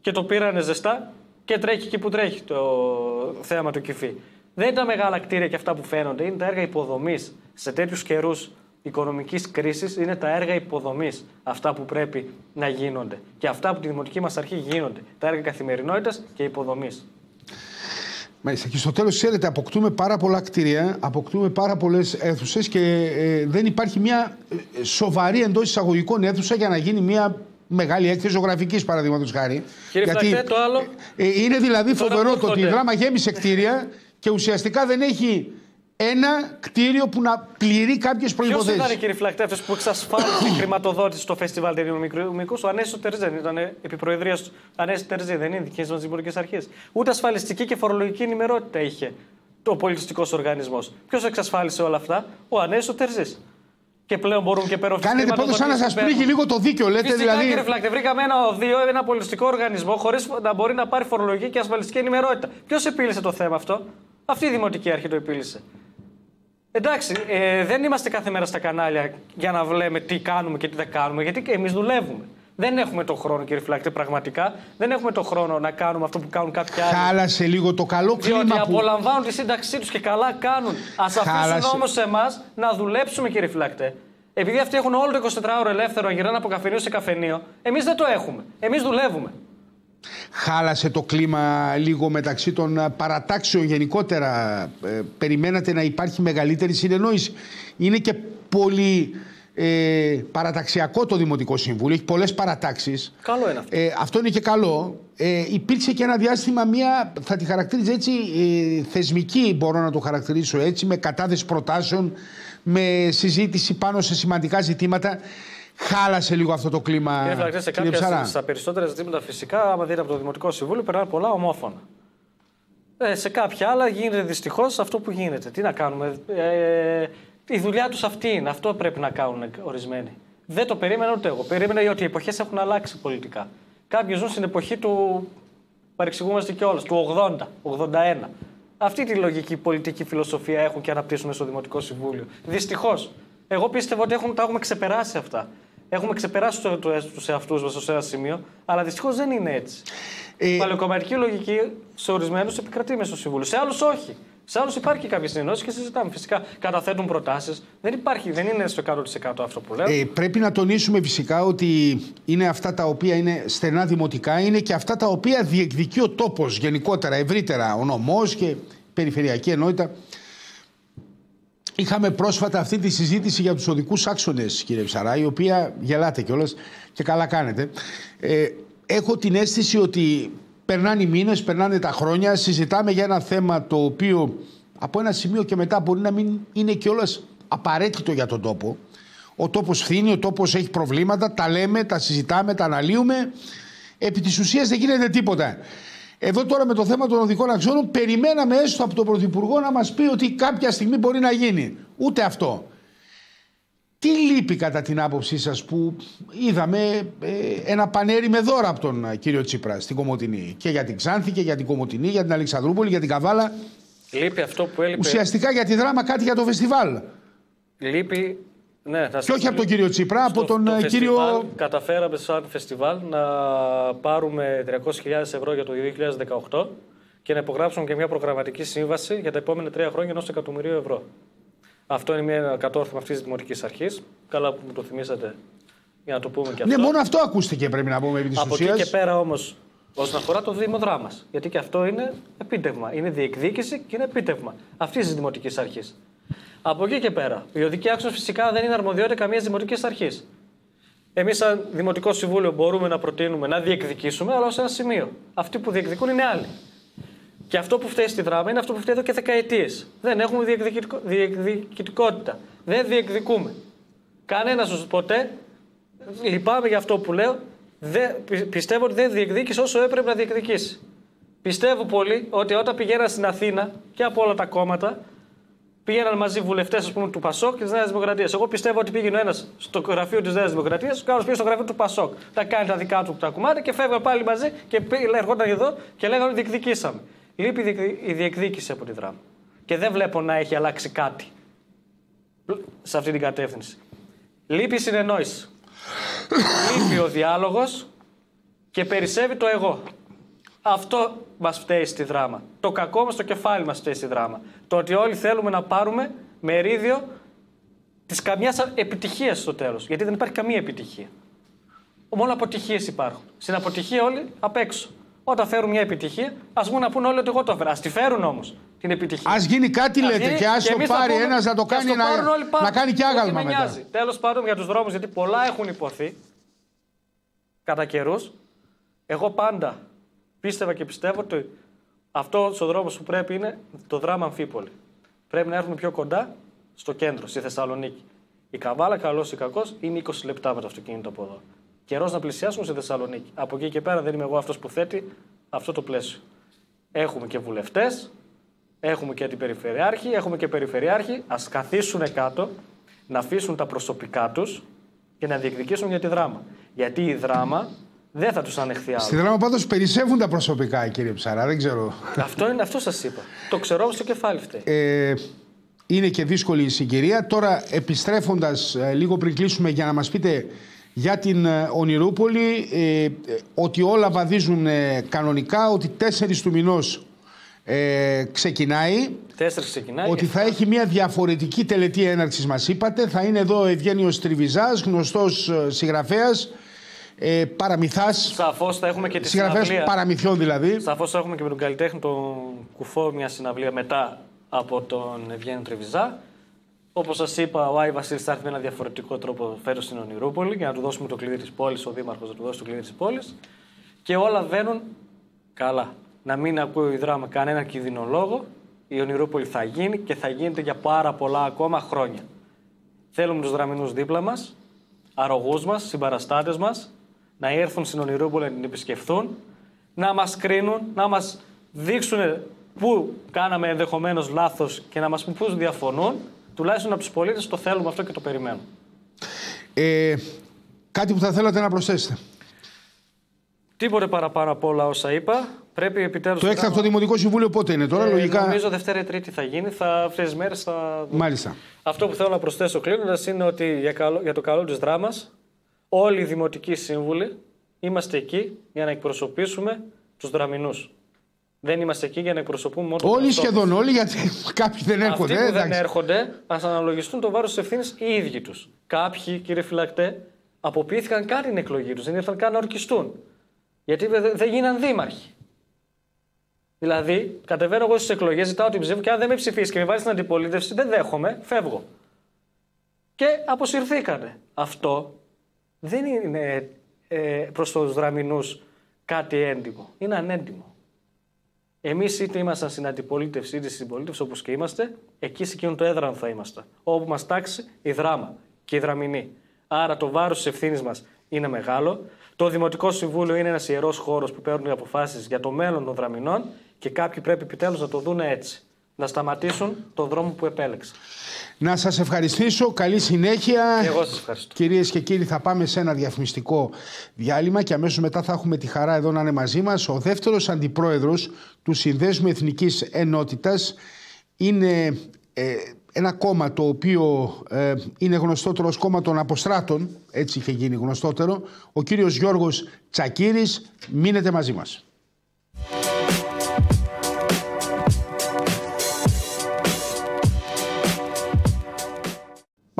Speaker 2: Και το πήρανε ζεστά και τρέχει εκεί που τρέχει το θέαμα του κυφί. Δεν είναι τα μεγάλα κτίρια και αυτά που φαίνονται. Είναι τα έργα υποδομής σε τέτοιους καιρούς οικονομικής κρίσης είναι τα έργα υποδομής. Αυτά που πρέπει να γίνονται. Και αυτά που τη δημοτική μας αρχή γίνονται. Τα έργα καθημερινότητας και υποδομής.
Speaker 1: Μάλιστα. Και στο τέλος, ξέρετε, αποκτούμε πάρα πολλά κτίρια, αποκτούμε πάρα πολλές αίθουσες και ε, δεν υπάρχει μια ε, σοβαρή εντός εισαγωγικών αίθουσα για να γίνει μια μεγάλη έκθεση ζωγραφικής παραδείγματος χάρη.
Speaker 2: Κύριε Γιατί, το άλλο.
Speaker 1: Ε, είναι δηλαδή φοβερό το ότι η δράμα γέμισε κτίρια και ουσιαστικά δεν έχει ένα κτίριο που να πληρεί κάποιες προποθέσει.
Speaker 2: Ποιο ήταν, κύριε Φλακτέφε, που εξασφάλισε τη χρηματοδότηση στο φεστιβάλ Τερίνου Μικού, ο Ανέσο Τερζέν. Ήταν επί προεδρίας του. Ανέσο Τερζέν, δεν είναι δικές μας δημοτικέ αρχές. Ούτε ασφαλιστική και φορολογική ενημερότητα είχε το πολιτιστικός οργανισμός. Ποιος εξασφάλισε όλα αυτά, ο Ανέσο Τερζής. Και πλέον μπορούν και πέρα
Speaker 1: Κάνετε πρώτο σαν να σας πλήγει λίγο το δίκαιο, λέτε
Speaker 2: Φυσικά,
Speaker 1: δηλαδή.
Speaker 2: Κύριε Φλάκτε, βρήκαμε ένα οδείο, ένα πολιτιστικό οργανισμό, χωρίς να μπορεί να πάρει φορολογική και ασφαλιστική ενημερότητα. Ποιος επίλυσε το θέμα αυτό, αυτή η δημοτική αρχή το επίλυσε. Εντάξει, ε, δεν είμαστε κάθε μέρα στα κανάλια για να βλέπουμε τι κάνουμε και τι δεν κάνουμε, γιατί εμείς δουλεύουμε. Δεν έχουμε τον χρόνο, κύριε Φλάκτε, πραγματικά. Δεν έχουμε τον χρόνο να κάνουμε αυτό που κάνουν κάποιοι άλλοι.
Speaker 1: Χάλασε λίγο το καλό κλίμα.
Speaker 2: Διότι που... απολαμβάνουν τη σύνταξή τους και καλά κάνουν. Α αφήσουν όμως εμάς να δουλέψουμε, κύριε Φλάκτε. Επειδή αυτοί έχουν όλο το 24ωρο ελεύθερο να γυρνάνε από καφενείο σε καφενείο, εμείς δεν το έχουμε. Εμείς δουλεύουμε
Speaker 1: χάλασε το κλίμα λίγο μεταξύ των ε, παρατάξεων γενικότερα. Ε, περιμένατε να υπάρχει μεγαλύτερη συνεννόηση. Είναι και πολύ ε, παραταξιακό το Δημοτικό Συμβούλιο, έχει πολλές παρατάξεις.
Speaker 2: Καλό είναι αυτό.
Speaker 1: Ε, αυτό είναι και καλό. Ε, υπήρξε και ένα διάστημα μια, θα τη χαρακτηρίζω έτσι, ε, θεσμική μπορώ να το χαρακτηρίσω έτσι, με κατάθεση προτάσεων, με συζήτηση πάνω σε σημαντικά ζητήματα. Χάλασε λίγο αυτό το κλίμα.
Speaker 2: Κύριε Φλακτή, σε
Speaker 1: κύριε
Speaker 2: κάποια
Speaker 1: Ψαρά.
Speaker 2: στα περισσότερα ζητήματα φυσικά, άμα δείτε από το Δημοτικό Συμβούλιο, περνάνε πολλά ομόφωνα. Ε, σε κάποια άλλα γίνεται δυστυχώς αυτό που γίνεται. Τι να κάνουμε. Ε, η δουλειά τους αυτή είναι. Αυτό πρέπει να κάνουν ορισμένοι. Δεν το περίμενα ούτε εγώ. Περίμενα ότι οι εποχές έχουν αλλάξει πολιτικά. Κάποιοι ζουν στην εποχή του. Παρεξηγούμαστε κιόλας, του 80, 81. Αυτή τη λογική πολιτική φιλοσοφία έχουν και αναπτύσσουν στο Δημοτικό Συμβούλιο. Δυστυχώς. Εγώ πίστευα ότι έχουν, τα έχουμε ξεπεράσει αυτά. Έχουμε ξεπεράσει τους εαυτούς μας σε ένα σημείο, αλλά δυστυχώς δεν είναι έτσι.
Speaker 1: Ε,
Speaker 2: Η παλαιοκομματική λογική σε ορισμένους επικρατεί μέσα στο Συμβούλιο. Σε άλλους όχι. Σε άλλους υπάρχει κάποια συνεννόηση και συζητάμε. Φυσικά καταθέτουν προτάσεις. Δεν υπάρχει, δεν είναι στο 100% αυτό που λέω.
Speaker 1: Ε, πρέπει να τονίσουμε φυσικά ότι είναι αυτά τα οποία είναι στενά δημοτικά, είναι και αυτά τα οποία διεκδικεί ο τόπος γενικότερα, ευρύτερα, ο νομός και περιφερειακή ενότητα. Είχαμε πρόσφατα αυτή τη συζήτηση για τους οδικούς άξονες, κύριε Ψαρά, η οποία γελάτε κιόλας και καλά κάνετε. Ε, έχω την αίσθηση ότι περνάνε οι μήνες, περνάνε τα χρόνια, συζητάμε για ένα θέμα το οποίο από ένα σημείο και μετά μπορεί να μην είναι κιόλας απαραίτητο για τον τόπο. Ο τόπος φθήνει, ο τόπος έχει προβλήματα, τα λέμε, τα συζητάμε, τα αναλύουμε. Επί της ουσίας δεν γίνεται τίποτα. Εδώ τώρα με το θέμα των οδικών αξώνων περιμέναμε έστω από τον Πρωθυπουργό να μας πει ότι κάποια στιγμή μπορεί να γίνει. Ούτε αυτό. Τι λείπει κατά την άποψή σας που είδαμε ε, ένα πανέρι με δώρα από τον ε, κύριο Τσίπρα στην Κομωτινή; Και για την Ξάνθη και για την Κομωτινή, για την Αλεξανδρούπολη, για την Καβάλα.
Speaker 2: Λείπει αυτό που έλειπε.
Speaker 1: Ουσιαστικά για τη δράμα κάτι για το φεστιβάλ.
Speaker 2: Λείπει. Ναι, θα
Speaker 1: Και όχι από τον κύριο Τσίπρα, από τον
Speaker 2: το
Speaker 1: ε,
Speaker 2: φεστιβάλ,
Speaker 1: κύριο.
Speaker 2: Καταφέραμε σαν φεστιβάλ να πάρουμε 300.000 ευρώ για το 2018 και να υπογράψουμε και μια προγραμματική σύμβαση για τα επόμενα τρία χρόνια ενός εκατομμυρίου ευρώ. Αυτό είναι μια κατόρθωμα αυτής της Δημοτικής Αρχής. Καλά που μου το θυμήσατε για να το πούμε και αυτό.
Speaker 1: Ναι, μόνο αυτό ακούστηκε πρέπει να πούμε επί της
Speaker 2: Από εκεί
Speaker 1: ουσίας.
Speaker 2: και πέρα όμως, όσον αφορά το Δήμο Δράμα. Γιατί και αυτό είναι επίτευγμα. Είναι διεκδίκηση και είναι επίτευγμα αυτής της Δημοτικής Αρχής. Από εκεί και πέρα, η οδική άξονα φυσικά δεν είναι αρμοδιότητα καμίας Δημοτικής Αρχής. Εμείς, σαν Δημοτικό Συμβούλιο, μπορούμε να προτείνουμε να διεκδικήσουμε, αλλά ως ένα σημείο. Αυτοί που διεκδικούν είναι άλλοι. Και αυτό που φταίει στη δράμα είναι αυτό που φταίει εδώ και δεκαετίες. Δεν έχουμε διεκδικητικο- διεκδικητικότητα. Δεν διεκδικούμε. Κανένας ποτέ, λυπάμαι για αυτό που λέω, δεν, πι- πιστεύω ότι δεν διεκδίκησε όσο έπρεπε να διεκδικήσει. Πιστεύω πολύ ότι όταν πηγαίναν στην Αθήνα και από όλα τα κόμματα, πήγαιναν μαζί βουλευτές του Πασόκ και της Νέας Δημοκρατίας. Εγώ πιστεύω ότι πήγαινε ο ένας στο γραφείο της Νέας Δημοκρατίας, ο άλλος πήγε στο γραφείο του Πασόκ. Τα κάνει τα δικά του τα κομμάτια και φεύγαν πάλι μαζί και πή- ερχόταν εδώ και λέγανε ότι διεκδικήσαμε. Λείπει η διεκδι- η διεκδίκηση από τη δράμα. Και δεν βλέπω να έχει αλλάξει κάτι σε αυτή την κατεύθυνση. Λείπει η συνεννόηση. Λείπει ο διάλογος και περισσεύει το εγώ. Αυτό μας φταίει στη δράμα. Το κακό μας, το κεφάλι μας φταίει στη δράμα. Το ότι όλοι θέλουμε να πάρουμε μερίδιο της καμιάς επιτυχίας στο τέλος. Γιατί δεν υπάρχει καμία επιτυχία. Μόνο αποτυχίες υπάρχουν. Στην αποτυχία όλοι απ' έξω. Όταν φέρουν μια επιτυχία, ας μου να πούνε όλοι ότι εγώ το έφερα. Α τη φέρουν όμως την επιτυχία.
Speaker 1: Α γίνει κάτι,
Speaker 2: Ας
Speaker 1: λέτε,
Speaker 2: γίνει
Speaker 1: και ας το
Speaker 2: εμείς θα
Speaker 1: πάρει
Speaker 2: πούμε-
Speaker 1: ένας να το
Speaker 2: και ας
Speaker 1: κάνει να,
Speaker 2: πάρουν όλοι πάνω.
Speaker 1: να κάνει και
Speaker 2: Όχι,
Speaker 1: άγαλμα
Speaker 2: με
Speaker 1: μετά.
Speaker 2: νοιάζει. Τέλος πάντων για τους δρόμους, γιατί πολλά έχουν υποθεί κατά καιρούς. Εγώ πάντα πίστευα και πιστεύω ότι αυτό ο δρόμο που πρέπει είναι το δράμα Αμφίπολη. Πρέπει να έρθουμε πιο κοντά στο κέντρο, στη Θεσσαλονίκη. Η Καβάλα, καλός ή κακός, είναι 20 λεπτά με το αυτοκίνητο από εδώ. Καιρός να πλησιάσουμε στη Θεσσαλονίκη. Από εκεί και πέρα δεν είμαι εγώ αυτός που θέτει αυτό το πλαίσιο. Έχουμε και βουλευτές, έχουμε και την Περιφερειάρχη, έχουμε και Περιφερειάρχη. Α καθίσουν κάτω, να αφήσουν τα προσωπικά τους και να διεκδικήσουν για τη δράμα. Γιατί η δράμα δεν θα τους ανεχθεί άλλο.
Speaker 1: Στη δράμα πάντως περισσεύουν τα προσωπικά, κύριε Ψαρά, δεν ξέρω.
Speaker 2: αυτό είναι, αυτό σας είπα. Το ξέρω όμως στο κεφάλι φταίει.
Speaker 1: Ε, είναι και δύσκολη η συγκυρία. Τώρα, επιστρέφοντας λίγο πριν κλείσουμε, για να μας πείτε για την ε, Ονειρούπολη, ε, ε, ότι όλα βαδίζουν ε, κανονικά, ότι 4 του μηνός ε, ξεκινάει.
Speaker 2: Τέσσερις ξεκινάει.
Speaker 1: Ότι θα έχει μια διαφορετική τελετή έναρξης μας είπατε. Θα είναι εδώ ο Ευγένιος Τριβιζάς, γνωστός ε, συγγραφέας, ε, παραμυθάς,
Speaker 2: Σαφώς θα έχουμε και τη
Speaker 1: συγγραφέας
Speaker 2: συναυλία.
Speaker 1: παραμυθιών δηλαδή.
Speaker 2: Σαφώς θα έχουμε και με τον καλλιτέχνη τον Κουφό μια συναυλία μετά από τον Ευγέννη Τριβιζά. Όπως σας είπα, ο Άι Βασίλης θα έρθει με ένα διαφορετικό τρόπο φέτος στην Ονειρούπολη για να του δώσουμε το κλειδί της πόλης. Ο Δήμαρχος να του δώσει το κλειδί της πόλης. Και όλα βαίνουν καλά. Να μην ακούει η δράμα κανένα κινδυνολόγο. Η Ονειρούπολη θα γίνει και θα γίνεται για πάρα πολλά ακόμα χρόνια. Θέλουμε τους δραμινού δίπλα μας, αρρωγούς μας, συμπαραστάτες μας, να έρθουν στην Ονειρούπολη να την επισκεφθούν, να μας κρίνουν, να μας δείξουν πού κάναμε ενδεχομένως λάθος και να μας πούν πού διαφωνούν. Τουλάχιστον από τους πολίτες το θέλουμε αυτό και το περιμένουμε.
Speaker 1: Ε, κάτι που θα θέλατε να προσθέσετε.
Speaker 2: Τίποτε παραπάνω από όλα όσα είπα. Πρέπει επιτέλους.
Speaker 1: Το έκτακτο κάνουμε... Δημοτικό Συμβούλιο πότε είναι τώρα,
Speaker 2: ε,
Speaker 1: λογικά;
Speaker 2: Νομίζω Δευτέρα ή Τρίτη θα γίνει. Θα αυτές τις μέρες θα.
Speaker 1: Μάλιστα.
Speaker 2: Αυτό που θέλω να προσθέσω κλείνοντας είναι ότι για, καλό, για το καλό της δράμας, όλοι οι δημοτικοί σύμβουλοι είμαστε εκεί για να εκπροσωπήσουμε τους δραμινού. Δεν είμαστε εκεί για να εκπροσωπούμε μόνο
Speaker 1: Όλοι σχεδόν όλοι, γιατί κάποιοι δεν έρχονται.
Speaker 2: Αυτοί που δεν έρχονται, ας αναλογιστούν το βάρος της ευθύνης οι ίδιοι τους. Κάποιοι, κύριε Φυλακτέ, αποποιήθηκαν καν την εκλογή τους, δεν ήρθαν καν να ορκιστούν. Γιατί δεν γίναν δήμαρχοι. Δηλαδή, κατεβαίνω εγώ στις εκλογές, ζητάω την ψήφο και αν δεν με ψηφίσει και με βάλει στην αντιπολίτευση, δεν δέχομαι, φεύγω. Και αποσυρθήκανε. Αυτό δεν είναι ε, προς τους δραμηνούς κάτι έντιμο. Είναι ανέντιμο. Εμείς είτε ήμασταν στην αντιπολίτευση είτε στην συμπολίτευση, όπως και είμαστε, εκεί σε εκείνον το έδρανο θα είμαστε. Όπου μας τάξει η δράμα και η δραμηνή. Άρα το βάρος της ευθύνης μας είναι μεγάλο. Το Δημοτικό Συμβούλιο είναι ένας ιερός χώρος που παίρνουν οι αποφάσεις για το μέλλον των δραμηνών και κάποιοι πρέπει επιτέλους να το δουν έτσι. Να σταματήσουν τον δρόμο που επέλεξαν.
Speaker 1: Να σας ευχαριστήσω. Καλή συνέχεια.
Speaker 2: Εγώ σας ευχαριστώ.
Speaker 1: Κυρίες και κύριοι θα πάμε σε ένα διαφημιστικό διάλειμμα και αμέσως μετά θα έχουμε τη χαρά εδώ να είναι μαζί μας ο δεύτερος αντιπρόεδρος του Συνδέσμου Εθνικής Ενότητας. Είναι ε, ένα κόμμα το οποίο ε, είναι γνωστότερο ως κόμμα των αποστράτων, έτσι είχε γίνει γνωστότερο, ο κύριος Γιώργος Τσακύρης. Μείνετε μαζί μας.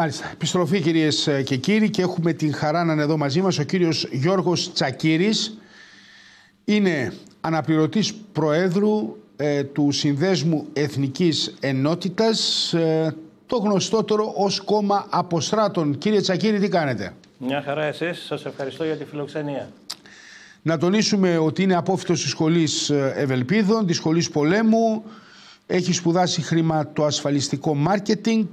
Speaker 1: Μάλιστα. Επιστροφή κυρίες και κύριοι και έχουμε την χαρά να είναι εδώ μαζί μας ο κύριος Γιώργος Τσακύρης. Είναι αναπληρωτής Προέδρου ε, του Συνδέσμου Εθνικής Ενότητας, ε, το γνωστότερο ως κόμμα Αποστράτων. Κύριε Τσακύρη, τι κάνετε;
Speaker 3: Μια χαρά εσείς. Σας ευχαριστώ για τη φιλοξενία.
Speaker 1: Να τονίσουμε ότι είναι απόφυτος της Σχολής ε, Ευελπίδων, της Σχολής Πολέμου. Έχει σπουδάσει χρηματοασφαλιστικό μάρκετινγκ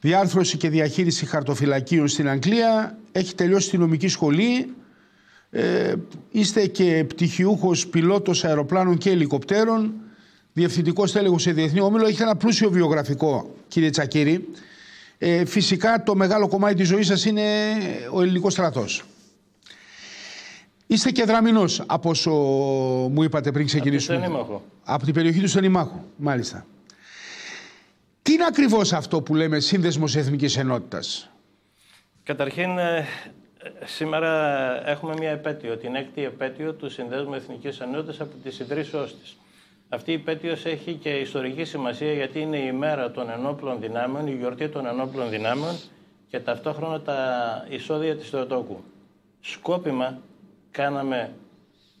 Speaker 1: διάρθρωση και διαχείριση χαρτοφυλακίων στην Αγγλία. Έχει τελειώσει τη νομική σχολή. Ε, είστε και πτυχιούχος πιλότος αεροπλάνων και ελικοπτέρων. Διευθυντικός τέλεγο σε διεθνή όμιλο. Έχετε ένα πλούσιο βιογραφικό, κύριε Τσακύρη. Ε, φυσικά το μεγάλο κομμάτι της ζωής σας είναι ο ελληνικός στρατός. Είστε και δραμηνός, από όσο μου είπατε πριν ξεκινήσουμε.
Speaker 3: Από,
Speaker 1: από την περιοχή του Στενημάχου, μάλιστα. Τι είναι ακριβώς αυτό που λέμε σύνδεσμος εθνικής ενότητας;
Speaker 3: Καταρχήν, ε, σήμερα έχουμε μια επέτειο, την έκτη επέτειο του Συνδέσμου Εθνικής Ενότητας από τις ιδρύσεώς της. Αυτή η επέτειος έχει και ιστορική σημασία γιατί είναι η μέρα των ενόπλων δυνάμεων, η γιορτή των ενόπλων δυνάμεων και ταυτόχρονα τα εισόδια της Θεοτόκου. Σκόπιμα κάναμε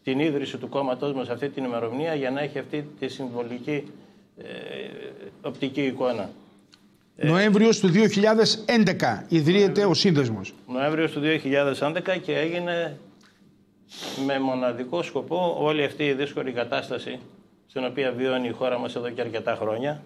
Speaker 3: την ίδρυση του κόμματός μας αυτή την ημερομηνία για να έχει αυτή τη συμβολική ε, οπτική εικόνα.
Speaker 1: Νοέμβριος του 2011 ιδρύεται ο σύνδεσμος.
Speaker 3: Νοέμβριος του 2011 και έγινε με μοναδικό σκοπό όλη αυτή η δύσκολη κατάσταση στην οποία βιώνει η χώρα μας εδώ και αρκετά χρόνια,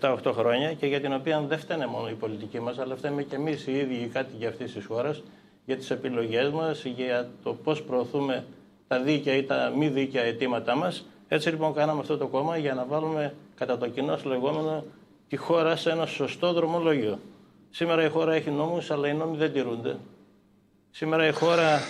Speaker 3: 7-8 χρόνια και για την οποία δεν φταίνε μόνο η πολιτική μας, αλλά φταίμε και εμείς οι ίδιοι οι κάτοικοι αυτής της χώρας για τις επιλογές μας, για το πώς προωθούμε τα δίκαια ή τα μη δίκαια αιτήματά μας έτσι λοιπόν κάναμε αυτό το κόμμα για να βάλουμε κατά το κοινό λεγόμενο τη χώρα σε ένα σωστό δρομολόγιο. Σήμερα η χώρα έχει νόμους, αλλά οι νόμοι δεν τηρούνται. Σήμερα η χώρα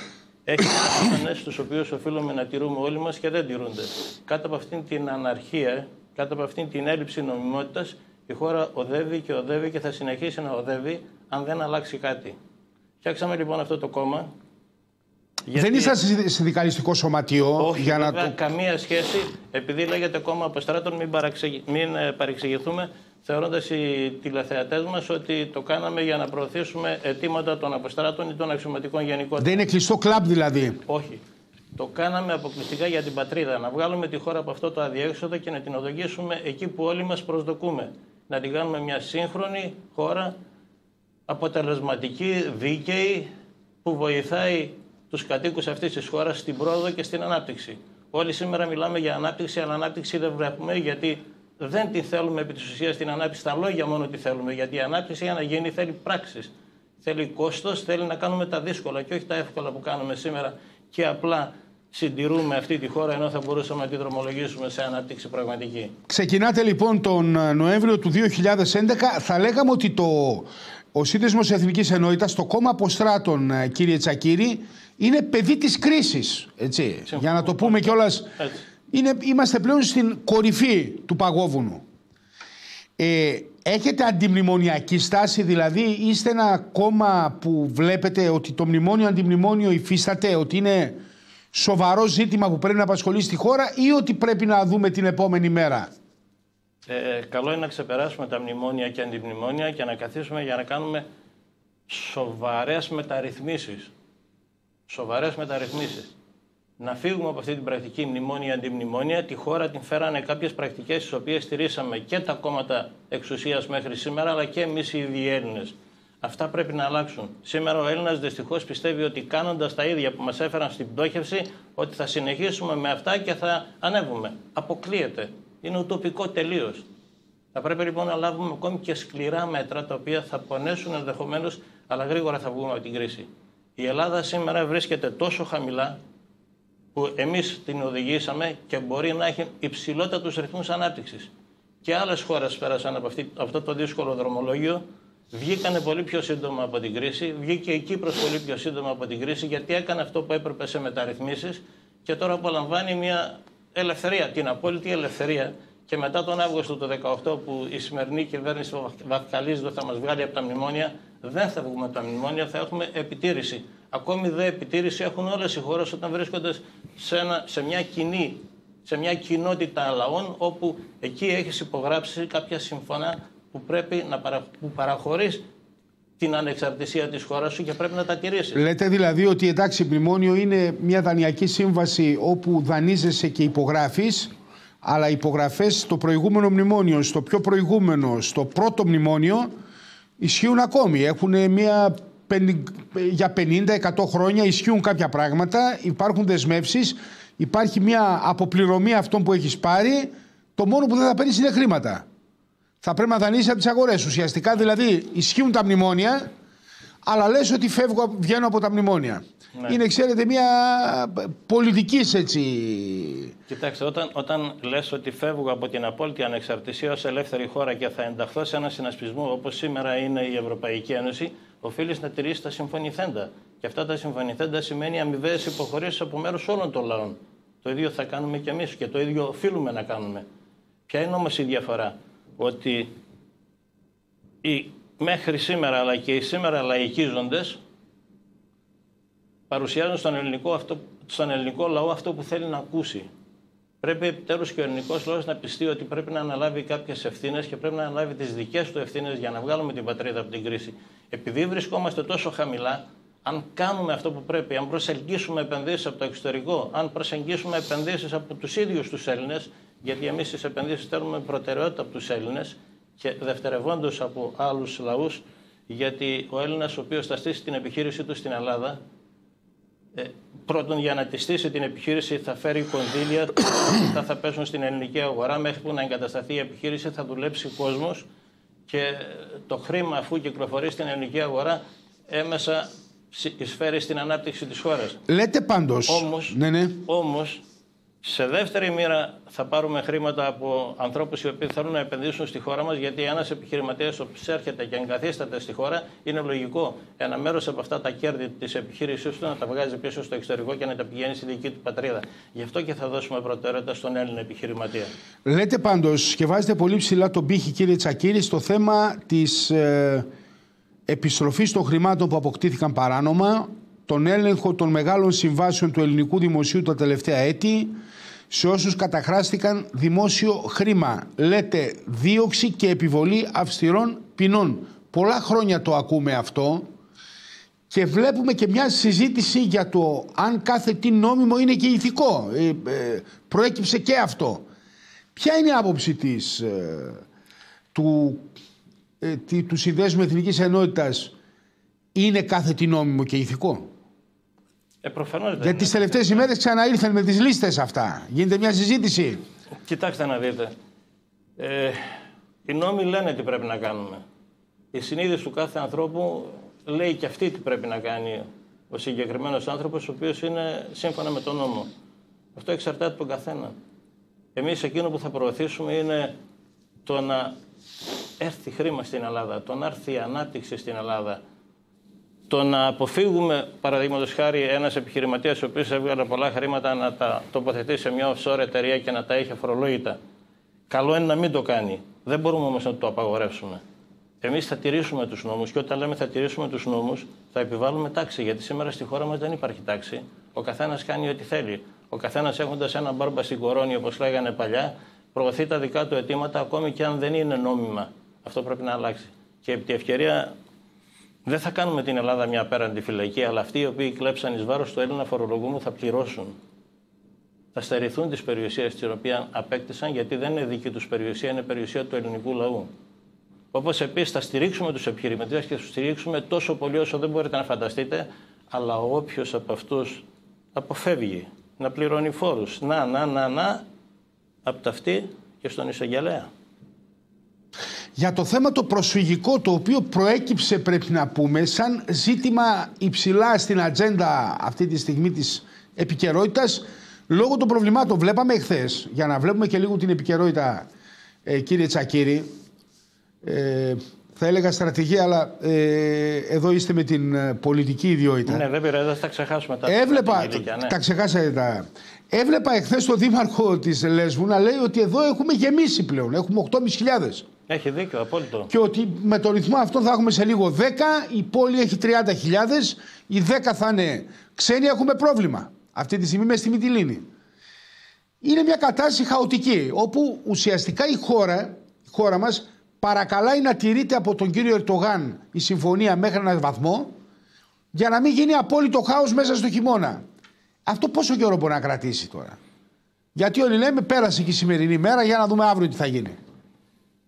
Speaker 3: έχει κανόνες τους οποίους οφείλουμε να τηρούμε όλοι μας και δεν τηρούνται. Κάτω από αυτήν την αναρχία, κάτω από αυτήν την έλλειψη νομιμότητας, η χώρα οδεύει και οδεύει και θα συνεχίσει να οδεύει αν δεν αλλάξει κάτι. Φτιάξαμε λοιπόν αυτό το κόμμα
Speaker 1: γιατί... Δεν ήσασταν συνδικαλιστικό σωματείο
Speaker 3: Όχι,
Speaker 1: για
Speaker 3: να το... καμία σχέση. Επειδή λέγεται κόμμα αποστράτων, μην, παραξε... μην ε, παρεξηγηθούμε θεωρώντας οι τηλεθεατές μας ότι το κάναμε για να προωθήσουμε αιτήματα των αποστράτων ή των αξιωματικών γενικότερα.
Speaker 1: Δεν είναι κλειστό κλαμπ δηλαδή.
Speaker 3: Όχι. Το κάναμε αποκλειστικά για την πατρίδα. Να βγάλουμε τη χώρα από αυτό το αδιέξοδο και να την οδηγήσουμε εκεί που όλοι μας προσδοκούμε. να την κάνουμε μια σύγχρονη χώρα, αποτελεσματική, δίκαιη, που βοηθάει τους κατοίκους αυτής της χώρας στην πρόοδο και στην ανάπτυξη. Όλοι σήμερα μιλάμε για ανάπτυξη, αλλά ανάπτυξη δεν βλέπουμε γιατί δεν τη θέλουμε επί της ουσίας την ανάπτυξη. Τα λόγια μόνο τη θέλουμε. Γιατί η ανάπτυξη για να γίνει θέλει πράξεις. Θέλει κόστος, θέλει να κάνουμε τα δύσκολα και όχι τα εύκολα που κάνουμε σήμερα και απλά συντηρούμε αυτή τη χώρα ενώ θα μπορούσαμε να τη δρομολογήσουμε σε ανάπτυξη πραγματική.
Speaker 1: Ξεκινάτε λοιπόν τον ε, Νοέμβριο του 2011. Θα λέγαμε ότι το, ο Σύνδεσμος Εθνικής Ενότητας, το κόμμα Αποστράτων, ε, κύριε Τσακύρη, είναι παιδί της κρίσης. Για να το πούμε κιόλας. Είμαστε πλέον στην κορυφή του παγόβουνου. Ε, έχετε αντιμνημονιακή στάση, δηλαδή είστε ένα κόμμα που βλέπετε ότι το μνημόνιο αντιμνημόνιο υφίσταται, ότι είναι σοβαρό ζήτημα που πρέπει να απασχολήσει τη χώρα ή ότι πρέπει να δούμε την επόμενη μέρα;
Speaker 3: Ε, καλό είναι να ξεπεράσουμε τα μνημόνια και αντιμνημόνια και να καθίσουμε για να κάνουμε σοβαρές μεταρρυθμίσεις. Σοβαρές μεταρρυθμίσεις. Να φύγουμε από αυτή την πρακτική μνημόνια-αντιμνημόνια. Τη χώρα την φέρανε κάποιες πρακτικές τις οποίες στηρίσαμε και τα κόμματα εξουσίας μέχρι σήμερα αλλά και εμείς οι ίδιοι Έλληνες. Αυτά πρέπει να αλλάξουν. Σήμερα ο Έλληνας δυστυχώς πιστεύει ότι κάνοντας τα ίδια που μας έφεραν στην πτώχευση, ότι θα συνεχίσουμε με αυτά και θα ανέβουμε. Αποκλείεται. Είναι ουτοπικό τελείως. Θα πρέπει λοιπόν να λάβουμε ακόμη και σκληρά μέτρα τα οποία θα πονέσουν ενδεχομένως, αλλά γρήγορα θα βγούμε από την κρίση. Η Ελλάδα σήμερα βρίσκεται τόσο χαμηλά που εμεί την οδηγήσαμε και μπορεί να έχει υψηλότατου ρυθμού ανάπτυξη. Και άλλε χώρε πέρασαν από αυτό το δύσκολο δρομολόγιο βγήκανε πολύ πιο σύντομα από την κρίση, βγήκε η Κύπρος πολύ πιο σύντομα από την κρίση γιατί έκανε αυτό που έπρεπε σε μεταρρυθμίσεις και τώρα απολαμβάνει μια ελευθερία, την απόλυτη ελευθερία και μετά τον Αύγουστο του 2018 που η σημερινή κυβέρνηση βαφκαλίζεται θα μας βγάλει από τα μνημόνια, δεν θα βγούμε από τα μνημόνια, θα έχουμε επιτήρηση. Ακόμη δε επιτήρηση έχουν όλες οι χώρες όταν βρίσκονται σε, ένα, σε μια κοινή σε μια κοινότητα λαών όπου εκεί έχεις υπογράψει κάποια συμφωνά που πρέπει να παρα... που παραχωρείς την ανεξαρτησία της χώρας σου και πρέπει να τα τηρήσεις.
Speaker 1: Λέτε δηλαδή ότι εντάξει μνημόνιο είναι μια δανειακή σύμβαση όπου δανείζεσαι και υπογράφεις αλλά υπογραφές στο προηγούμενο μνημόνιο, στο πιο προηγούμενο, στο πρώτο μνημόνιο ισχύουν ακόμη. Έχουν μια για 50-100 χρόνια ισχύουν κάποια πράγματα, υπάρχουν δεσμεύσεις, υπάρχει μια αποπληρωμή αυτών που έχεις πάρει, το μόνο που δεν θα παίρνεις είναι χρήματα. Θα πρέπει να δανείσει από τις αγορές. Ουσιαστικά δηλαδή ισχύουν τα μνημόνια, αλλά λες ότι φεύγω, βγαίνω από τα μνημόνια. Ναι. Είναι, ξέρετε, μια πολιτικής έτσι.
Speaker 3: Κοιτάξτε, όταν, όταν λες ότι φεύγω από την απόλυτη ανεξαρτησία ως ελεύθερη χώρα και θα ενταχθώ σε ένα συνασπισμό όπως σήμερα είναι η Ευρωπαϊκή Ένωση, οφείλεις να τηρήσεις τα συμφωνηθέντα. Και αυτά τα συμφωνηθέντα σημαίνει αμοιβαίες υποχωρήσεις από μέρους όλων των λαών. Το ίδιο θα κάνουμε κι εμείς και το ίδιο οφείλουμε να κάνουμε. Ποια είναι όμως η διαφορά; Ότι οι μέχρι σήμερα αλλά και οι σήμερα λαϊκίζοντες παρουσιάζουν στον ελληνικό, αυτό, στον ελληνικό λαό αυτό που θέλει να ακούσει. Πρέπει επιτέλους και ο ελληνικός λαός να πιστεί ότι πρέπει να αναλάβει κάποιες ευθύνες και πρέπει να αναλάβει τις δικές του ευθύνες για να βγάλουμε την πατρίδα από την κρίση. Επειδή βρισκόμαστε τόσο χαμηλά, αν κάνουμε αυτό που πρέπει, αν προσελκύσουμε επενδύσεις από το εξωτερικό, αν προσεγγίσουμε επενδύσεις από τους ίδιους τους Έλληνες, γιατί εμείς τις επενδύσεις θέλουμε προτεραιότητα από τους Έλληνες και δευτερευόντως από άλλους λαούς, γιατί ο Έλληνας ο οποίος θα στήσει την επιχείρησή του στην Ελλάδα, ε, πρώτον για να τη στήσει την επιχείρηση θα φέρει κονδύλια, θα, θα πέσουν στην ελληνική αγορά, μέχρι που να εγκατασταθεί η επιχείρηση θα δουλέψει κόσμος και το χρήμα αφού κυκλοφορεί στην ελληνική αγορά έμεσα εισφέρει στην ανάπτυξη της χώρας.
Speaker 1: Λέτε πάντως.
Speaker 3: Όμως,
Speaker 1: ναι, ναι.
Speaker 3: όμως σε δεύτερη μοίρα θα πάρουμε χρήματα από ανθρώπους οι οποίοι θέλουν να επενδύσουν στη χώρα μας, γιατί ένας επιχειρηματίας που έρχεται και εγκαθίσταται στη χώρα είναι λογικό ένα μέρος από αυτά τα κέρδη της επιχείρησής του να τα βγάζει πίσω στο εξωτερικό και να τα πηγαίνει στη δική του πατρίδα. Γι' αυτό και θα δώσουμε προτεραιότητα στον Έλληνα επιχειρηματία.
Speaker 1: Λέτε πάντως και βάζετε πολύ ψηλά τον πύχη, κύριε Τσακύρη, στο θέμα της ε, επιστροφής των χρημάτων που αποκτήθηκαν παράνομα, τον έλεγχο των μεγάλων συμβάσεων του ελληνικού δημοσίου τα τελευταία έτη σε όσους καταχράστηκαν δημόσιο χρήμα. Λέτε δίωξη και επιβολή αυστηρών ποινών. Πολλά χρόνια το ακούμε αυτό και βλέπουμε και μια συζήτηση για το αν κάθε τι νόμιμο είναι και ηθικό. Ε, ε, προέκυψε και αυτό. Ποια είναι η άποψη της, ε, του, ε, του Συνδέσμου Εθνικής Ενότητας είναι κάθε τι νόμιμο και ηθικό;
Speaker 3: Ε, προφανώς
Speaker 1: Γιατί τις τελευταίες ημέρες ξαναήρθαν με τις λίστες αυτά. Γίνεται μια συζήτηση.
Speaker 3: Κοιτάξτε να δείτε. Ε, οι νόμοι λένε τι πρέπει να κάνουμε. Η συνείδηση του κάθε ανθρώπου λέει και αυτή τι πρέπει να κάνει ο συγκεκριμένος άνθρωπος, ο οποίος είναι σύμφωνα με τον νόμο. Αυτό εξαρτάται από τον καθένα. Εμείς εκείνο που θα προωθήσουμε είναι το να έρθει χρήμα στην Ελλάδα, το να έρθει ανάπτυξη στην Ελλάδα, το να αποφύγουμε, παραδείγματος χάρη, ένας επιχειρηματίας ο οποίος έβγαλε πολλά χρήματα να τα τοποθετήσει σε μια offshore εταιρεία και να τα έχει αφορολόγητα. Καλό είναι να μην το κάνει. Δεν μπορούμε όμως να το απαγορεύσουμε. Εμείς θα τηρήσουμε τους νόμους και όταν λέμε θα τηρήσουμε τους νόμους, θα επιβάλλουμε τάξη. Γιατί σήμερα στη χώρα μας δεν υπάρχει τάξη. Ο καθένας κάνει ό,τι θέλει. Ο καθένας έχοντας ένα μπάρμπα στην κορώνη, όπως λέγανε παλιά, προωθεί τα δικά του αιτήματα ακόμη και αν δεν είναι νόμιμα. Αυτό πρέπει να αλλάξει. Και επί τη ευκαιρία δεν θα κάνουμε την Ελλάδα μια απέραντη φυλακή, αλλά αυτοί οι οποίοι κλέψαν εις βάρος του Έλληνα φορολογούμου θα πληρώσουν. Θα στερηθούν τις περιουσίες την οποία απέκτησαν, γιατί δεν είναι δική τους περιουσία, είναι περιουσία του ελληνικού λαού. Όπως επίσης θα στηρίξουμε τους επιχειρηματίες και θα τους στηρίξουμε τόσο πολύ όσο δεν μπορείτε να φανταστείτε, αλλά όποιος από αυτούς αποφεύγει να πληρώνει φόρους, να, να, να, να, από τα αυτή και στον εισαγγελέα.
Speaker 1: Για το θέμα το προσφυγικό το οποίο προέκυψε πρέπει να πούμε σαν ζήτημα υψηλά στην ατζέντα αυτή τη στιγμή της επικαιρότητας λόγω των προβλημάτων. Βλέπαμε εχθέ, για να βλέπουμε και λίγο την επικαιρότητα ε, κύριε Τσακύρη, ε, θα έλεγα στρατηγία, αλλά ε, εδώ είστε με την ε, πολιτική ιδιότητα.
Speaker 3: Ναι, δεν πειράζει, θα τα ξεχάσουμε τα
Speaker 1: Έβλεπα, ναι. τα ξεχάσατε τα. Έβλεπα εχθές τον δήμαρχο της Λέσβου να λέει ότι εδώ έχουμε γεμίσει πλέον. Έχουμε 8.500.
Speaker 3: Έχει δίκιο, απόλυτο.
Speaker 1: Και ότι με το ρυθμό αυτό θα έχουμε σε λίγο 10, η πόλη έχει 30.000, οι 10 θα είναι ξένοι, έχουμε πρόβλημα. Αυτή τη στιγμή με στη Μυτιλίνη. Είναι μια κατάσταση χαοτική, όπου ουσιαστικά η χώρα, η χώρα μας παρακαλάει να τηρείται από τον κύριο Ερτογάν η συμφωνία μέχρι έναν βαθμό για να μην γίνει απόλυτο χάος μέσα στο χειμώνα. Αυτό πόσο καιρό μπορεί να κρατήσει τώρα; Γιατί όλοι λέμε πέρασε και η σημερινή μέρα για να δούμε αύριο τι θα γίνει.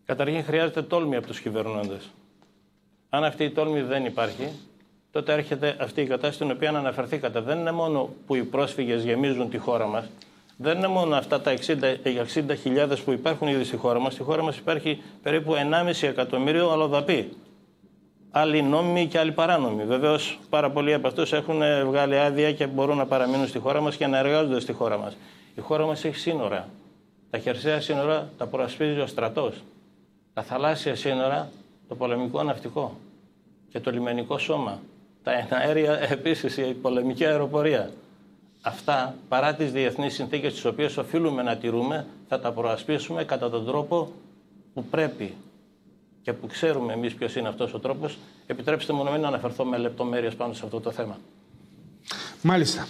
Speaker 3: Καταρχήν χρειάζεται τόλμη από τους κυβερνώντες. Αν αυτή η τόλμη δεν υπάρχει, τότε έρχεται αυτή η κατάσταση στην οποία αναφερθήκατε. Δεν είναι μόνο που οι πρόσφυγες γεμίζουν τη χώρα μας, δεν είναι μόνο αυτά τα 60.000 60 που υπάρχουν ήδη στη χώρα μας. Στη χώρα μας υπάρχει περίπου 1,5 εκατομμύριο αλλοδαποί. Άλλοι νόμιμοι και άλλοι παράνομοι. Βεβαίως, πάρα πολλοί από αυτούς έχουν βγάλει άδεια και μπορούν να παραμείνουν στη χώρα μας και να εργάζονται στη χώρα μας. Η χώρα μας έχει σύνορα. Τα χερσαία σύνορα τα προασπίζει ο στρατός. Τα θαλάσσια σύνορα το πολεμικό ναυτικό και το λιμενικό σώμα. Τα αέρια επίσης η πολεμική αεροπορία. Αυτά, παρά τις διεθνείς συνθήκες τις οποίες οφείλουμε να τηρούμε, θα τα προασπίσουμε κατά τον τρόπο που πρέπει και που ξέρουμε εμείς ποιος είναι αυτός ο τρόπος. Επιτρέψτε μου να μην αναφερθώ με λεπτομέρειες πάνω σε αυτό το θέμα.
Speaker 1: Μάλιστα.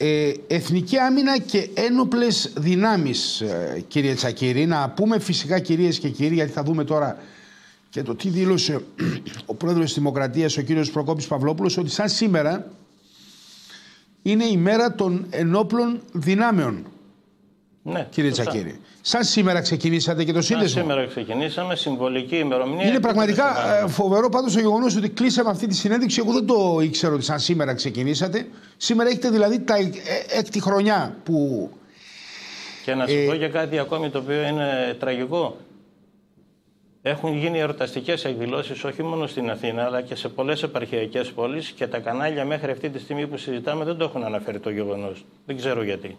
Speaker 1: Ε, εθνική άμυνα και ένοπλες δυνάμεις, ε, κύριε Τσακύρη. Να πούμε φυσικά κυρίες και κύριοι, γιατί θα δούμε τώρα και το τι δήλωσε ο πρόεδρος της Δημοκρατίας, ο κύριος Προκόπης Παυλόπουλος, ότι σαν σήμερα είναι η μέρα των ενόπλων δυνάμεων.
Speaker 3: Ναι,
Speaker 1: κύριε Τσακύρη. Σαν σήμερα ξεκινήσατε και το σύνδεσμο;
Speaker 3: Σαν σήμερα ξεκινήσαμε, συμβολική ημερομηνία.
Speaker 1: Είναι πραγματικά ε, φοβερό πάντως το γεγονός ότι κλείσαμε αυτή τη συνέντευξη. Εγώ δεν το ήξερα ότι σαν σήμερα ξεκινήσατε. Σήμερα έχετε δηλαδή τα ε, έκτη χρονιά που.
Speaker 3: Και να σου ε... πω και κάτι ακόμη το οποίο είναι τραγικό. Έχουν γίνει εορταστικές εκδηλώσεις όχι μόνο στην Αθήνα αλλά και σε πολλές επαρχιακές πόλεις και τα κανάλια μέχρι αυτή τη στιγμή που συζητάμε δεν το έχουν αναφέρει το γεγονός. Δεν ξέρω γιατί.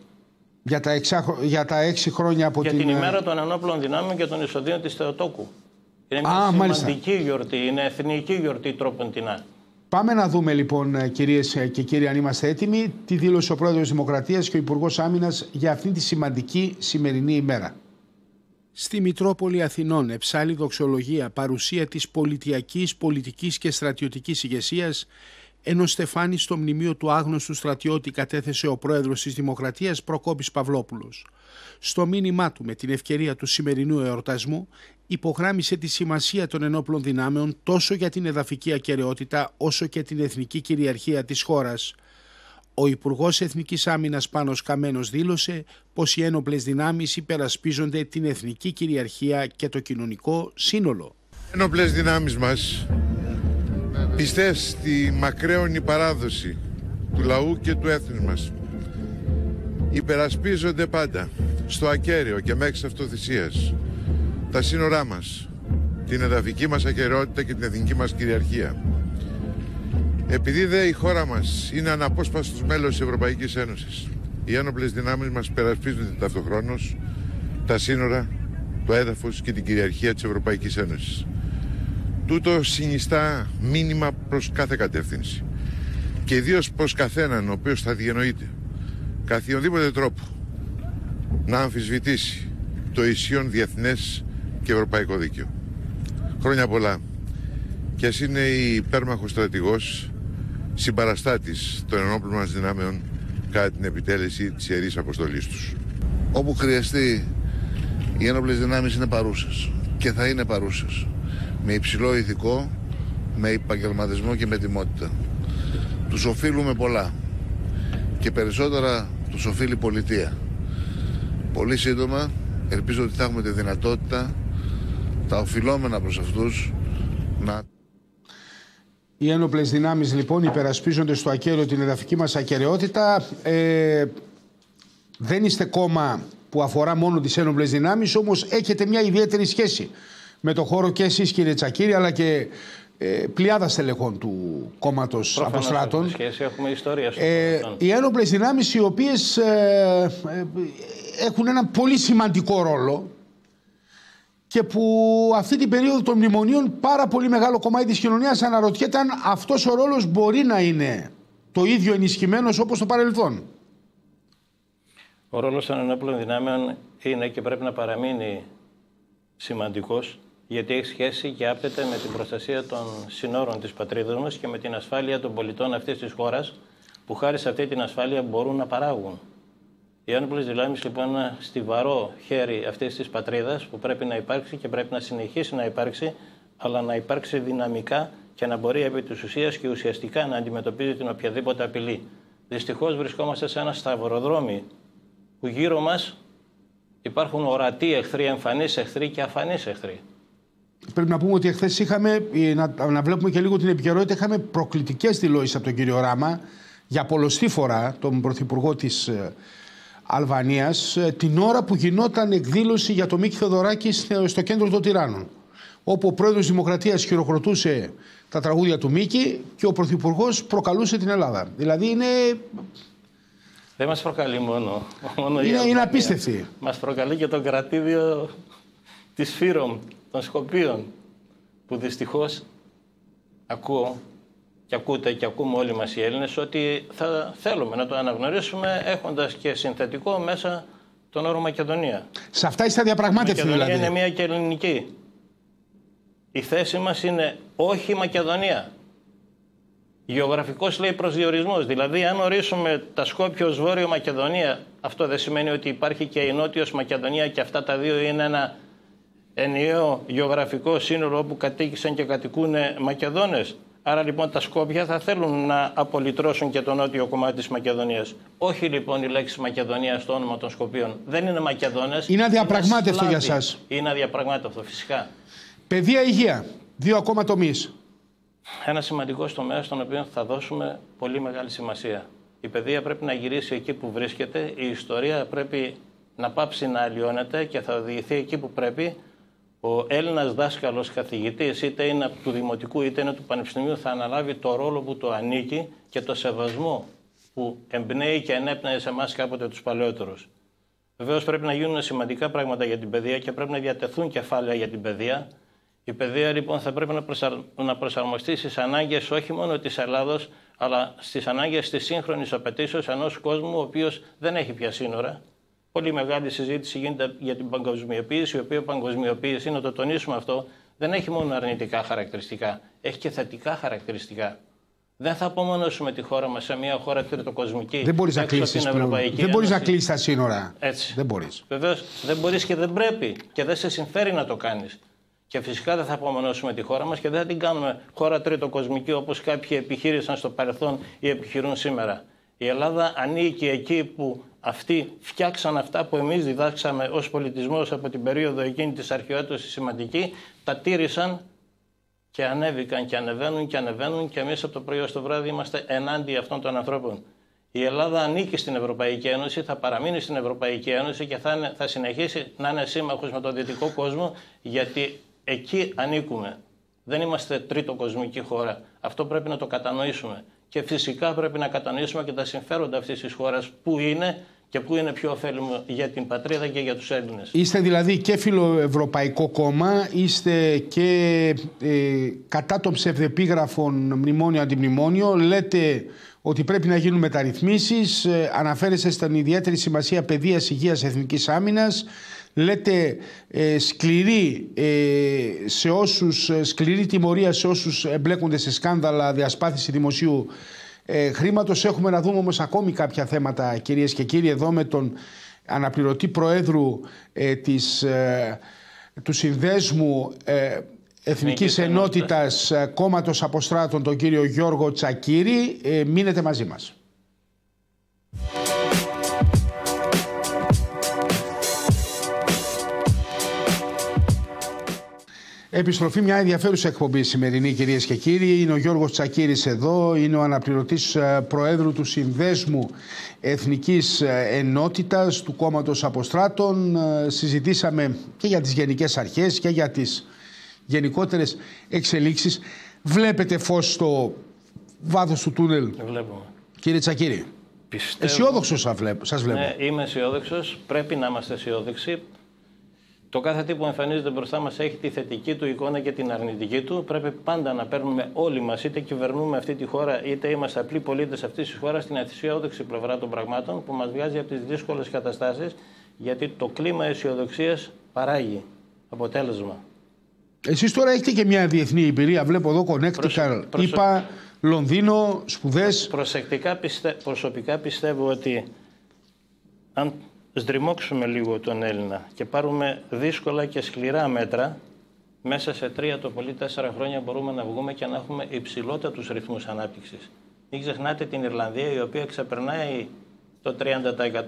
Speaker 1: Για τα, εξά, για τα έξι χρόνια από
Speaker 3: για
Speaker 1: την.
Speaker 3: Για την ημέρα των ενόπλων δυνάμεων και των εισοδίων της Θεοτόκου. Είναι μια Α, σημαντική μάλιστα. γιορτή, είναι εθνική γιορτή τρόπον την
Speaker 1: Πάμε να δούμε λοιπόν κυρίες και κύριοι αν είμαστε έτοιμοι τι δήλωσε ο πρόεδρος Δημοκρατίας και ο Υπουργός Άμυνας για αυτή τη σημαντική σημερινή ημέρα. Στη Μητρόπολη Αθηνών, εψάλη δοξολογία, παρουσία της πολιτιακής, πολιτικής και στρατιωτικής ηγεσίας, ενώ Στεφάνη στο μνημείο του άγνωστου στρατιώτη κατέθεσε ο πρόεδρος της Δημοκρατίας Προκόπης Παυλόπουλος. Στο μήνυμά του με την ευκαιρία του σημερινού εορτασμού υπογράμμισε τη σημασία των ενόπλων δυνάμεων τόσο για την εδαφική ακαιρεότητα όσο και την εθνική κυριαρχία της χώρας. Ο Υπουργός Εθνικής Άμυνας Πάνος Καμένος δήλωσε πως οι ένοπλες δυνάμεις υπερασπίζονται την εθνική κυριαρχία και το κοινωνικό σύνολο.
Speaker 4: Ένοπλες δυνάμεις μας πιστεύουν στη μακραίωνη παράδοση του λαού και του έθνους μας. Υπερασπίζονται πάντα στο ακέραιο και μέχρι αυτοθυσίας τα σύνορά μας, την εδαφική μας ακαιρεότητα και την εθνική μας κυριαρχία. Επειδή δε η χώρα μας είναι αναπόσπαστος μέλος της Ευρωπαϊκής Ένωσης, οι ένοπλες δυνάμεις μας υπερασπίζονται ταυτοχρόνως τα σύνορα, το έδαφος και την κυριαρχία της Ευρωπαϊκής Ένωσης. Τούτο συνιστά μήνυμα προς κάθε κατεύθυνση και ιδίως προς καθέναν ο οποίος θα διανοείται καθιονδήποτε τρόπο να αμφισβητήσει το ισχύον διεθνές και ευρωπαϊκό δίκαιο. Χρόνια πολλά. Και ας είναι η υπέρμαχος στρατηγός συμπαραστάτης των ενόπλων μας δυνάμεων κατά την επιτέλεση της Ιερής Αποστολής τους.
Speaker 5: Όπου χρειαστεί οι ένοπλες δυνάμεις είναι παρούσες και θα είναι παρούσες με υψηλό ηθικό, με επαγγελματισμό και με τιμότητα. Τους οφείλουμε πολλά και περισσότερα τους οφείλει η πολιτεία. Πολύ σύντομα ελπίζω ότι θα έχουμε τη δυνατότητα τα οφειλόμενα προς αυτούς να
Speaker 1: οι ένοπλες δυνάμεις λοιπόν υπερασπίζονται στο ακέραιο την εδαφική μας ακαιρεότητα. Ε, δεν είστε κόμμα που αφορά μόνο τις ένοπλες δυνάμεις, όμως έχετε μια ιδιαίτερη σχέση με το χώρο και εσείς κύριε Τσακύρη, αλλά και ε, πλειάδας στελεχών του κόμματος Αποστράτων.
Speaker 3: Έχουμε ιστορία στο
Speaker 1: ε, οι ένοπλες δυνάμεις οι οποίες ε, ε, έχουν ένα πολύ σημαντικό ρόλο και που αυτή την περίοδο των μνημονίων πάρα πολύ μεγάλο κομμάτι της κοινωνίας αναρωτιέται αν αυτός ο ρόλος μπορεί να είναι το ίδιο ενισχυμένος όπως το παρελθόν.
Speaker 3: Ο ρόλος των ενόπλων δυνάμεων είναι και πρέπει να παραμείνει σημαντικός γιατί έχει σχέση και άπτεται με την προστασία των συνόρων της πατρίδας μας και με την ασφάλεια των πολιτών αυτής της χώρας που χάρη σε αυτή την ασφάλεια μπορούν να παράγουν. Οι άνοπλε δυνάμει λοιπόν είναι στιβαρό χέρι αυτής της πατρίδας που πρέπει να υπάρξει και πρέπει να συνεχίσει να υπάρξει, αλλά να υπάρξει δυναμικά και να μπορεί επί της ουσίας και ουσιαστικά να αντιμετωπίζει την οποιαδήποτε απειλή. Δυστυχώς βρισκόμαστε σε ένα σταυροδρόμι που γύρω μας υπάρχουν ορατοί εχθροί, εμφανείς εχθροί και αφανείς εχθροί.
Speaker 1: Πρέπει να πούμε ότι εχθές είχαμε, να, να βλέπουμε και λίγο την επικαιρότητα, είχαμε προκλητικές δηλώσεις από τον κύριο Ράμα για πολλωστή φορά, τον Πρωθυπουργό της ε, Αλβανίας ε, την ώρα που γινόταν εκδήλωση για το Μίκη Θεοδωράκης στο κέντρο των Τυράννων όπου ο πρόεδρος Δημοκρατίας χειροκροτούσε τα τραγούδια του Μίκη και ο Πρωθυπουργός προκαλούσε την Ελλάδα. Δηλαδή είναι...
Speaker 3: Δεν μας προκαλεί μόνο. μόνο
Speaker 1: είναι, είναι απίστευτη.
Speaker 3: Μας προκαλεί και το κρατήδιο της Φύρομ, των Σκοπίων, που δυστυχώς ακούω και ακούτε και ακούμε όλοι μας οι Έλληνες ότι θα θέλουμε να το αναγνωρίσουμε έχοντας και συνθετικό μέσα τον όρο Μακεδονία.
Speaker 1: Σε αυτά είστε διαπραγμάτευτοι
Speaker 3: δηλαδή.
Speaker 1: Η
Speaker 3: Μακεδονία είναι μια και ελληνική. Η θέση μας είναι όχι Μακεδονία. Γεωγραφικός λέει προσδιορισμός. Δηλαδή αν ορίσουμε τα Σκόπια ως Βόρειο Μακεδονία αυτό δεν σημαίνει ότι υπάρχει και η Νότιος Μακεδονία και αυτά τα δύο είναι ένα ενιαίο γεωγραφικό σύνολο όπου κατοίκησαν και κατοικούν Μακεδόνες. Άρα λοιπόν τα Σκόπια θα θέλουν να απολυτρώσουν και το νότιο κομμάτι της Μακεδονίας. Όχι λοιπόν η λέξη Μακεδονία στο όνομα των Σκοπίων. Δεν είναι Μακεδόνες.
Speaker 1: Είναι αδιαπραγμάτευτο για σας.
Speaker 3: Είναι αδιαπραγμάτευτο φυσικά.
Speaker 1: Παιδεία υγεία. Δύο ακόμα τομείς.
Speaker 3: Ένα σημαντικό τομέα στον οποίο θα δώσουμε πολύ μεγάλη σημασία. Η παιδεία πρέπει να γυρίσει εκεί που βρίσκεται. Η ιστορία πρέπει να πάψει να αλλοιώνεται και θα οδηγηθεί εκεί που πρέπει ο Έλληνας δάσκαλος καθηγητής, είτε είναι του Δημοτικού είτε είναι του Πανεπιστημίου, θα αναλάβει το ρόλο που το ανήκει και το σεβασμό που εμπνέει και ενέπνεε σε εμάς κάποτε τους παλαιότερους. Βεβαίως πρέπει να γίνουν σημαντικά πράγματα για την παιδεία και πρέπει να διατεθούν κεφάλαια για την παιδεία. Η παιδεία λοιπόν θα πρέπει να προσαρμοστεί στις ανάγκες όχι μόνο της Ελλάδος, αλλά στις ανάγκες της σύγχρονης απαιτήσεως ενός κόσμου ο οποίος δεν έχει πια σύνορα, πολύ μεγάλη συζήτηση γίνεται για την παγκοσμιοποίηση, η οποία παγκοσμιοποίηση, να το τονίσουμε αυτό, δεν έχει μόνο αρνητικά χαρακτηριστικά, έχει και θετικά χαρακτηριστικά. Δεν θα απομονώσουμε τη χώρα μας σε μια χώρα τριτοκοσμική.
Speaker 1: Δεν μπορείς να κλείσεις Δεν μπορείς να κλείσεις τα σύνορα.
Speaker 3: Έτσι.
Speaker 1: Δεν μπορείς.
Speaker 3: Βεβαίως δεν μπορείς και δεν πρέπει και δεν σε συμφέρει να το κάνεις. Και φυσικά δεν θα απομονώσουμε τη χώρα μας και δεν θα την κάνουμε χώρα τριτοκοσμική όπως κάποιοι επιχείρησαν στο παρελθόν ή επιχειρούν σήμερα. Η Ελλάδα ανήκει εκεί που αυτοί φτιάξαν αυτά που εμείς διδάξαμε ως πολιτισμός από την περίοδο εκείνη της αρχαιότητας τη σημαντική, τα τήρησαν και ανέβηκαν και ανεβαίνουν και ανεβαίνουν και εμείς από το πρωί ως το βράδυ είμαστε ενάντια αυτών των ανθρώπων. Η Ελλάδα ανήκει στην Ευρωπαϊκή Ένωση, θα παραμείνει στην Ευρωπαϊκή Ένωση και θα, θα συνεχίσει να είναι σύμμαχος με τον δυτικό κόσμο γιατί εκεί ανήκουμε. Δεν είμαστε τρίτο κοσμική χώρα. Αυτό πρέπει να το κατανοήσουμε. Και φυσικά πρέπει να κατανοήσουμε και τα συμφέροντα αυτής της χώρας που είναι και που είναι πιο ωφέλιμο για την πατρίδα και για τους Έλληνες.
Speaker 1: Είστε δηλαδή και φιλοευρωπαϊκό κόμμα, είστε και ε, κατά των ψευδεπίγραφων μνημόνιο-αντιμνημόνιο, λέτε ότι πρέπει να γίνουν μεταρρυθμίσεις, ε, αναφέρεστε στην ιδιαίτερη σημασία παιδείας, υγείας, εθνικής άμυνας, λέτε ε, σκληρή, ε, σε όσους, ε, σκληρή τιμωρία σε όσους εμπλέκονται σε σκάνδαλα διασπάθηση δημοσίου ε, χρήματος. Έχουμε να δούμε όμως ακόμη κάποια θέματα κυρίες και κύριοι εδώ με τον αναπληρωτή προέδρου ε, της, ε, του Συνδέσμου ε, Εθνικής Ενότητας Κόμματος Αποστράτων τον κύριο Γιώργο Τσακύρη. μείνετε μαζί μας. Επιστροφή μια ενδιαφέρουσα εκπομπή σημερινή κυρίες και κύριοι. Είναι ο Γιώργος Τσακύρης εδώ, είναι ο αναπληρωτής ε, Προέδρου του Συνδέσμου Εθνικής ε, Ενότητας του Κόμματος Αποστράτων. Ε, συζητήσαμε και για τις γενικές αρχές και για τις γενικότερες εξελίξεις. Βλέπετε φως στο βάθος του τούνελ;
Speaker 3: Βλέπουμε.
Speaker 1: Κύριε Τσακύρη. Πιστεύω... Αισιόδοξος σας βλέπω.
Speaker 3: Ναι, είμαι αισιόδοξος. Πρέπει να είμαστε αισιόδοξοι. Το κάθε τι που εμφανίζεται μπροστά μας έχει τη θετική του εικόνα και την αρνητική του. Πρέπει πάντα να παίρνουμε όλοι μας, είτε κυβερνούμε αυτή τη χώρα, είτε είμαστε απλοί πολίτες αυτής της χώρας, την αισιόδοξη πλευρά των πραγμάτων που μας βγάζει από τις δύσκολες καταστάσεις, γιατί το κλίμα αισιοδοξίας παράγει αποτέλεσμα.
Speaker 1: Εσείς τώρα έχετε και μια διεθνή εμπειρία. Βλέπω εδώ Connecticut, είπα, Λονδίνο, σπουδές.
Speaker 3: Προσεκτικά, προσωπικά πιστεύω ότι αν σδριμώξουμε λίγο τον Έλληνα και πάρουμε δύσκολα και σκληρά μέτρα, μέσα σε τρία το πολύ τέσσερα χρόνια μπορούμε να βγούμε και να έχουμε υψηλότατους ρυθμούς ανάπτυξης. Μην ξεχνάτε την Ιρλανδία η οποία ξεπερνάει το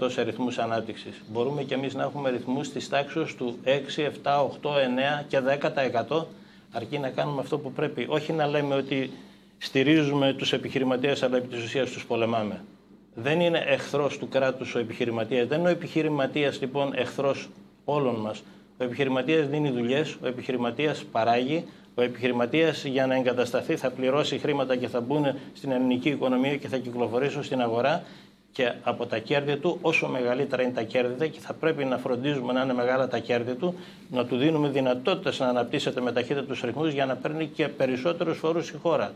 Speaker 3: 30% σε ρυθμούς ανάπτυξης. Μπορούμε και εμείς να έχουμε ρυθμούς της τάξης του 6, 7, 8, 9 και 10% αρκεί να κάνουμε αυτό που πρέπει. Όχι να λέμε ότι στηρίζουμε τους επιχειρηματίες αλλά επί της ουσίας τους πολεμάμε δεν είναι εχθρός του κράτους ο επιχειρηματίας. Δεν είναι ο επιχειρηματίας λοιπόν εχθρός όλων μας. Ο επιχειρηματίας δίνει δουλειές, ο επιχειρηματίας παράγει, ο επιχειρηματίας για να εγκατασταθεί θα πληρώσει χρήματα και θα μπουν στην ελληνική οικονομία και θα κυκλοφορήσουν στην αγορά και από τα κέρδη του, όσο μεγαλύτερα είναι τα κέρδη και θα πρέπει να φροντίζουμε να είναι μεγάλα τα κέρδη του, να του δίνουμε δυνατότητες να αναπτύσσεται με ταχύτητα ρυθμούς για να παίρνει και περισσότερους φόρους η χώρα.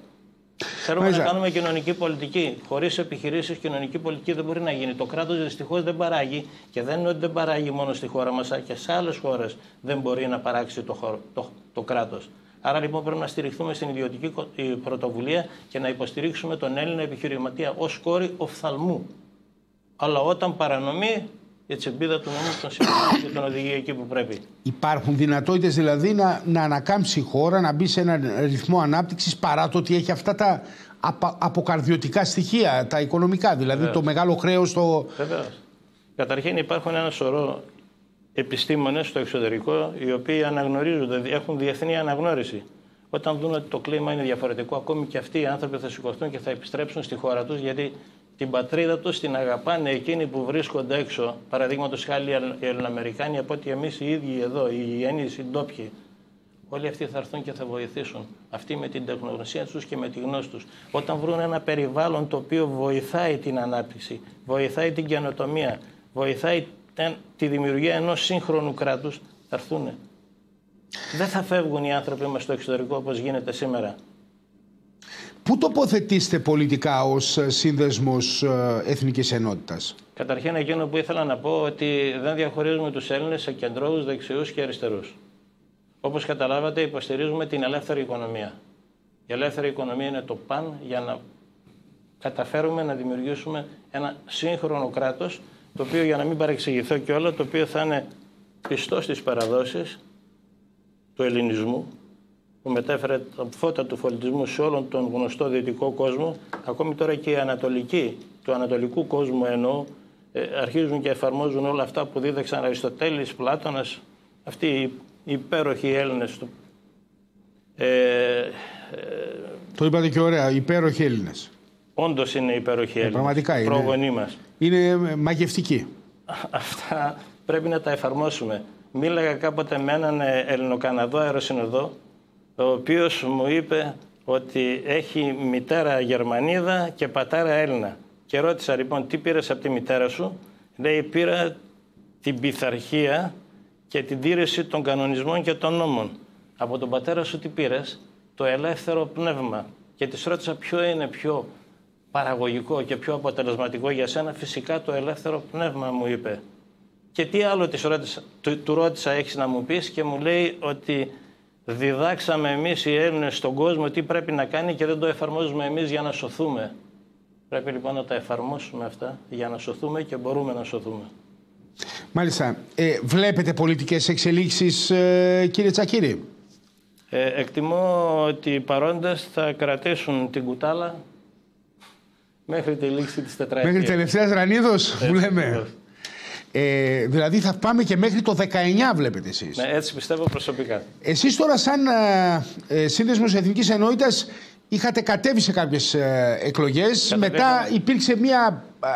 Speaker 3: Θέλουμε να κάνουμε κοινωνική πολιτική. Χωρίς επιχειρήσεις, κοινωνική πολιτική δεν μπορεί να γίνει. Το κράτος δυστυχώς δεν παράγει και δεν είναι ότι δεν παράγει μόνο στη χώρα μας, αλλά και σε άλλες χώρες δεν μπορεί να παράξει το, το, το κράτος. Άρα λοιπόν πρέπει να στηριχθούμε στην ιδιωτική πρωτοβουλία και να υποστηρίξουμε τον Έλληνα επιχειρηματία ως κόρη οφθαλμού. Αλλά όταν παρανομεί για τη εμπίδα του νόμου των συμφωνών και τον οδηγεί εκεί που πρέπει.
Speaker 1: Υπάρχουν δυνατότητες δηλαδή να, να ανακάμψει η χώρα, να μπει σε έναν ρυθμό ανάπτυξης παρά το ότι έχει αυτά τα αποκαρδιωτικά στοιχεία, τα οικονομικά, δηλαδή το μεγάλο χρέος. Το...
Speaker 3: Βεβαίως. Καταρχήν υπάρχουν ένα σωρό επιστήμονες στο εξωτερικό οι οποίοι αναγνωρίζονται, έχουν διεθνή αναγνώριση. Όταν δουν ότι το κλίμα είναι διαφορετικό, ακόμη και αυτοί οι άνθρωποι θα σηκωθούν και θα επιστρέψουν στη χώρα τους, γιατί την πατρίδα τους την αγαπάνε εκείνοι που βρίσκονται έξω. Παραδείγματος χάρη οι Ελληνοαμερικάνοι από ότι εμείς οι ίδιοι εδώ, οι Έλληνε, οι ντόπιοι. Όλοι αυτοί θα έρθουν και θα βοηθήσουν. Αυτοί με την τεχνογνωσία τους και με τη γνώση τους. Όταν βρουν ένα περιβάλλον το οποίο βοηθάει την ανάπτυξη, βοηθάει την καινοτομία, βοηθάει τη δημιουργία ενός σύγχρονου κράτους, θα έρθουν. Δεν θα φεύγουν οι άνθρωποι μας στο εξωτερικό όπως γίνεται σήμερα.
Speaker 1: Πού τοποθετήστε πολιτικά ως ε, σύνδεσμος ε, Εθνικής Ενότητας;
Speaker 3: Καταρχήν εκείνο που ήθελα να πω ότι δεν διαχωρίζουμε τους Έλληνες σε κεντρώους, δεξιούς και αριστερούς. Όπως καταλάβατε υποστηρίζουμε την ελεύθερη οικονομία. Η ελεύθερη οικονομία είναι το παν για να καταφέρουμε να δημιουργήσουμε ένα σύγχρονο κράτος το οποίο για να μην παρεξηγηθώ και όλα, το οποίο θα είναι πιστός στις παραδόσεις του ελληνισμού, που μετέφερε τα φώτα του πολιτισμού σε όλον τον γνωστό δυτικό κόσμο, ακόμη τώρα και η ανατολική του ανατολικού κόσμου εννοώ, ε, αρχίζουν και εφαρμόζουν όλα αυτά που δίδαξαν Αριστοτέλης, Πλάτωνας, αυτοί οι υπέροχοι Έλληνες του.
Speaker 1: Ε, ε, το είπατε και ωραία, υπέροχοι Έλληνες.
Speaker 3: Όντως είναι υπέροχοι Έλληνες,
Speaker 1: πραγματικά είναι.
Speaker 3: πρόγονοί μας.
Speaker 1: Είναι μαγευτικοί.
Speaker 3: Αυτά πρέπει να τα εφαρμόσουμε. Μίλαγα κάποτε με έναν Ελληνοκαναδό αεροσυνοδό, ο οποίος μου είπε ότι έχει μητέρα Γερμανίδα και πατέρα Έλληνα. Και ρώτησα λοιπόν τι πήρες από τη μητέρα σου; Λέει πήρα την πειθαρχία και την τήρηση των κανονισμών και των νόμων. Από τον πατέρα σου τι πήρες, το ελεύθερο πνεύμα. Και της ρώτησα ποιο είναι πιο παραγωγικό και πιο αποτελεσματικό για σένα; Φυσικά το ελεύθερο πνεύμα μου είπε. Και τι άλλο της ρώτησα, του, του ρώτησα έχεις να μου πεις; Και μου λέει ότι διδάξαμε εμείς οι Έλληνες στον κόσμο τι πρέπει να κάνει και δεν το εφαρμόζουμε εμείς για να σωθούμε. Πρέπει λοιπόν να τα εφαρμόσουμε αυτά για να σωθούμε και μπορούμε να σωθούμε.
Speaker 1: Μάλιστα. Ε, βλέπετε πολιτικές εξελίξεις ε, κύριε Τσακύρη;
Speaker 3: Ε, εκτιμώ ότι οι παρόντες θα κρατήσουν την κουτάλα μέχρι τη λήξη της τετραετίας.
Speaker 1: Μέχρι τελευταίας ρανίδος που λέμε. Ε, δηλαδή θα πάμε και μέχρι το 19 βλέπετε εσείς.
Speaker 3: Ναι, έτσι πιστεύω προσωπικά.
Speaker 1: Εσείς τώρα σαν ε, ε Σύνδεσμος Εθνικής Ενότητας είχατε κατέβει σε κάποιες ε, εκλογές. Μετά υπήρξε μια ε,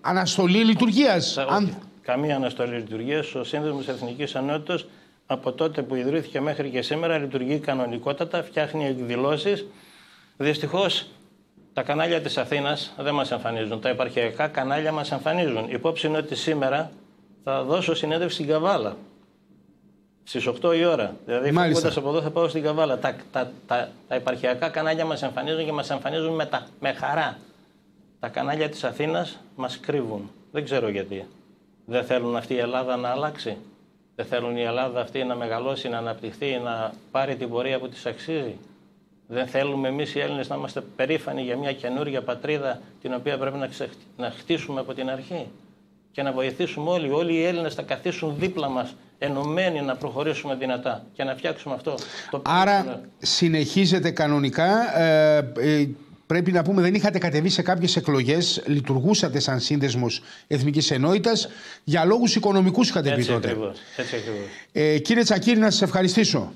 Speaker 1: αναστολή λειτουργίας.
Speaker 3: Αν... Καμία αναστολή λειτουργίας. Ο Σύνδεσμος Εθνικής Ενότητας από τότε που ιδρύθηκε μέχρι και σήμερα λειτουργεί κανονικότατα, φτιάχνει εκδηλώσεις. Δυστυχώς τα κανάλια της Αθήνας δεν μας εμφανίζουν. Τα επαρχιακά κανάλια μας εμφανίζουν. Υπόψη είναι ότι σήμερα θα δώσω συνέντευξη στην Καβάλα. Στις 8 η ώρα. Δηλαδή, φεύγοντας από εδώ θα πάω στην Καβάλα. Τα, τα, τα, τα επαρχιακά κανάλια μας εμφανίζουν και μας εμφανίζουν με, τα, με χαρά. Τα κανάλια της Αθήνας μας κρύβουν. Δεν ξέρω γιατί. Δεν θέλουν αυτή η Ελλάδα να αλλάξει. Δεν θέλουν η Ελλάδα αυτή να μεγαλώσει, να αναπτυχθεί, να πάρει την πορεία που της αξίζει. Δεν θέλουμε εμείς οι Έλληνες να είμαστε περήφανοι για μια καινούργια πατρίδα την οποία πρέπει να, να χτίσουμε από την αρχή και να βοηθήσουμε όλοι. Όλοι οι Έλληνες θα καθίσουν δίπλα μας, ενωμένοι να προχωρήσουμε δυνατά και να φτιάξουμε αυτό.
Speaker 1: Το Άρα συνεχίζεται κανονικά. Ε, ε, πρέπει να πούμε, δεν είχατε κατεβεί σε κάποιες εκλογές, λειτουργούσατε σαν σύνδεσμος Εθνικής Ενότητας. Για λόγους οικονομικούς είχατε πει τότε.
Speaker 3: Ακριβώς, έτσι ακριβώς.
Speaker 1: Ε, κύριε Τσακύρη, να σας ευχαριστήσω.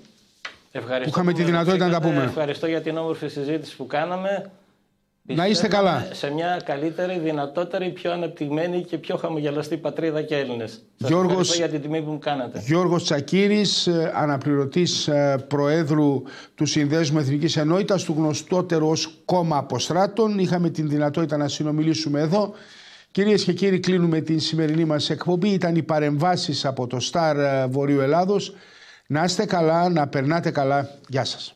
Speaker 3: Ευχαριστώ
Speaker 1: που είχαμε τη δυνατότητα να τα πούμε.
Speaker 3: Ευχαριστώ για την όμορφη συζήτηση που κάναμε.
Speaker 1: Να είστε καλά.
Speaker 3: Σε μια καλύτερη, δυνατότερη, πιο αναπτυγμένη και πιο χαμογελαστή πατρίδα και Έλληνες.
Speaker 1: Γιώργος,
Speaker 3: για την τιμή που μου κάνατε.
Speaker 1: Γιώργος Τσακύρης, ε, αναπληρωτής ε, Προέδρου του Συνδέσμου Εθνικής Ενότητας, του γνωστότερου ως κόμμα αποστράτων. Είχαμε την δυνατότητα να συνομιλήσουμε εδώ. Κυρίες και κύριοι, κλείνουμε την σημερινή μας εκπομπή. Ήταν οι παρεμβάσεις από το Σταρ ε, Βορείου Ελλάδος. Να είστε καλά, να περνάτε καλά. Γεια σας.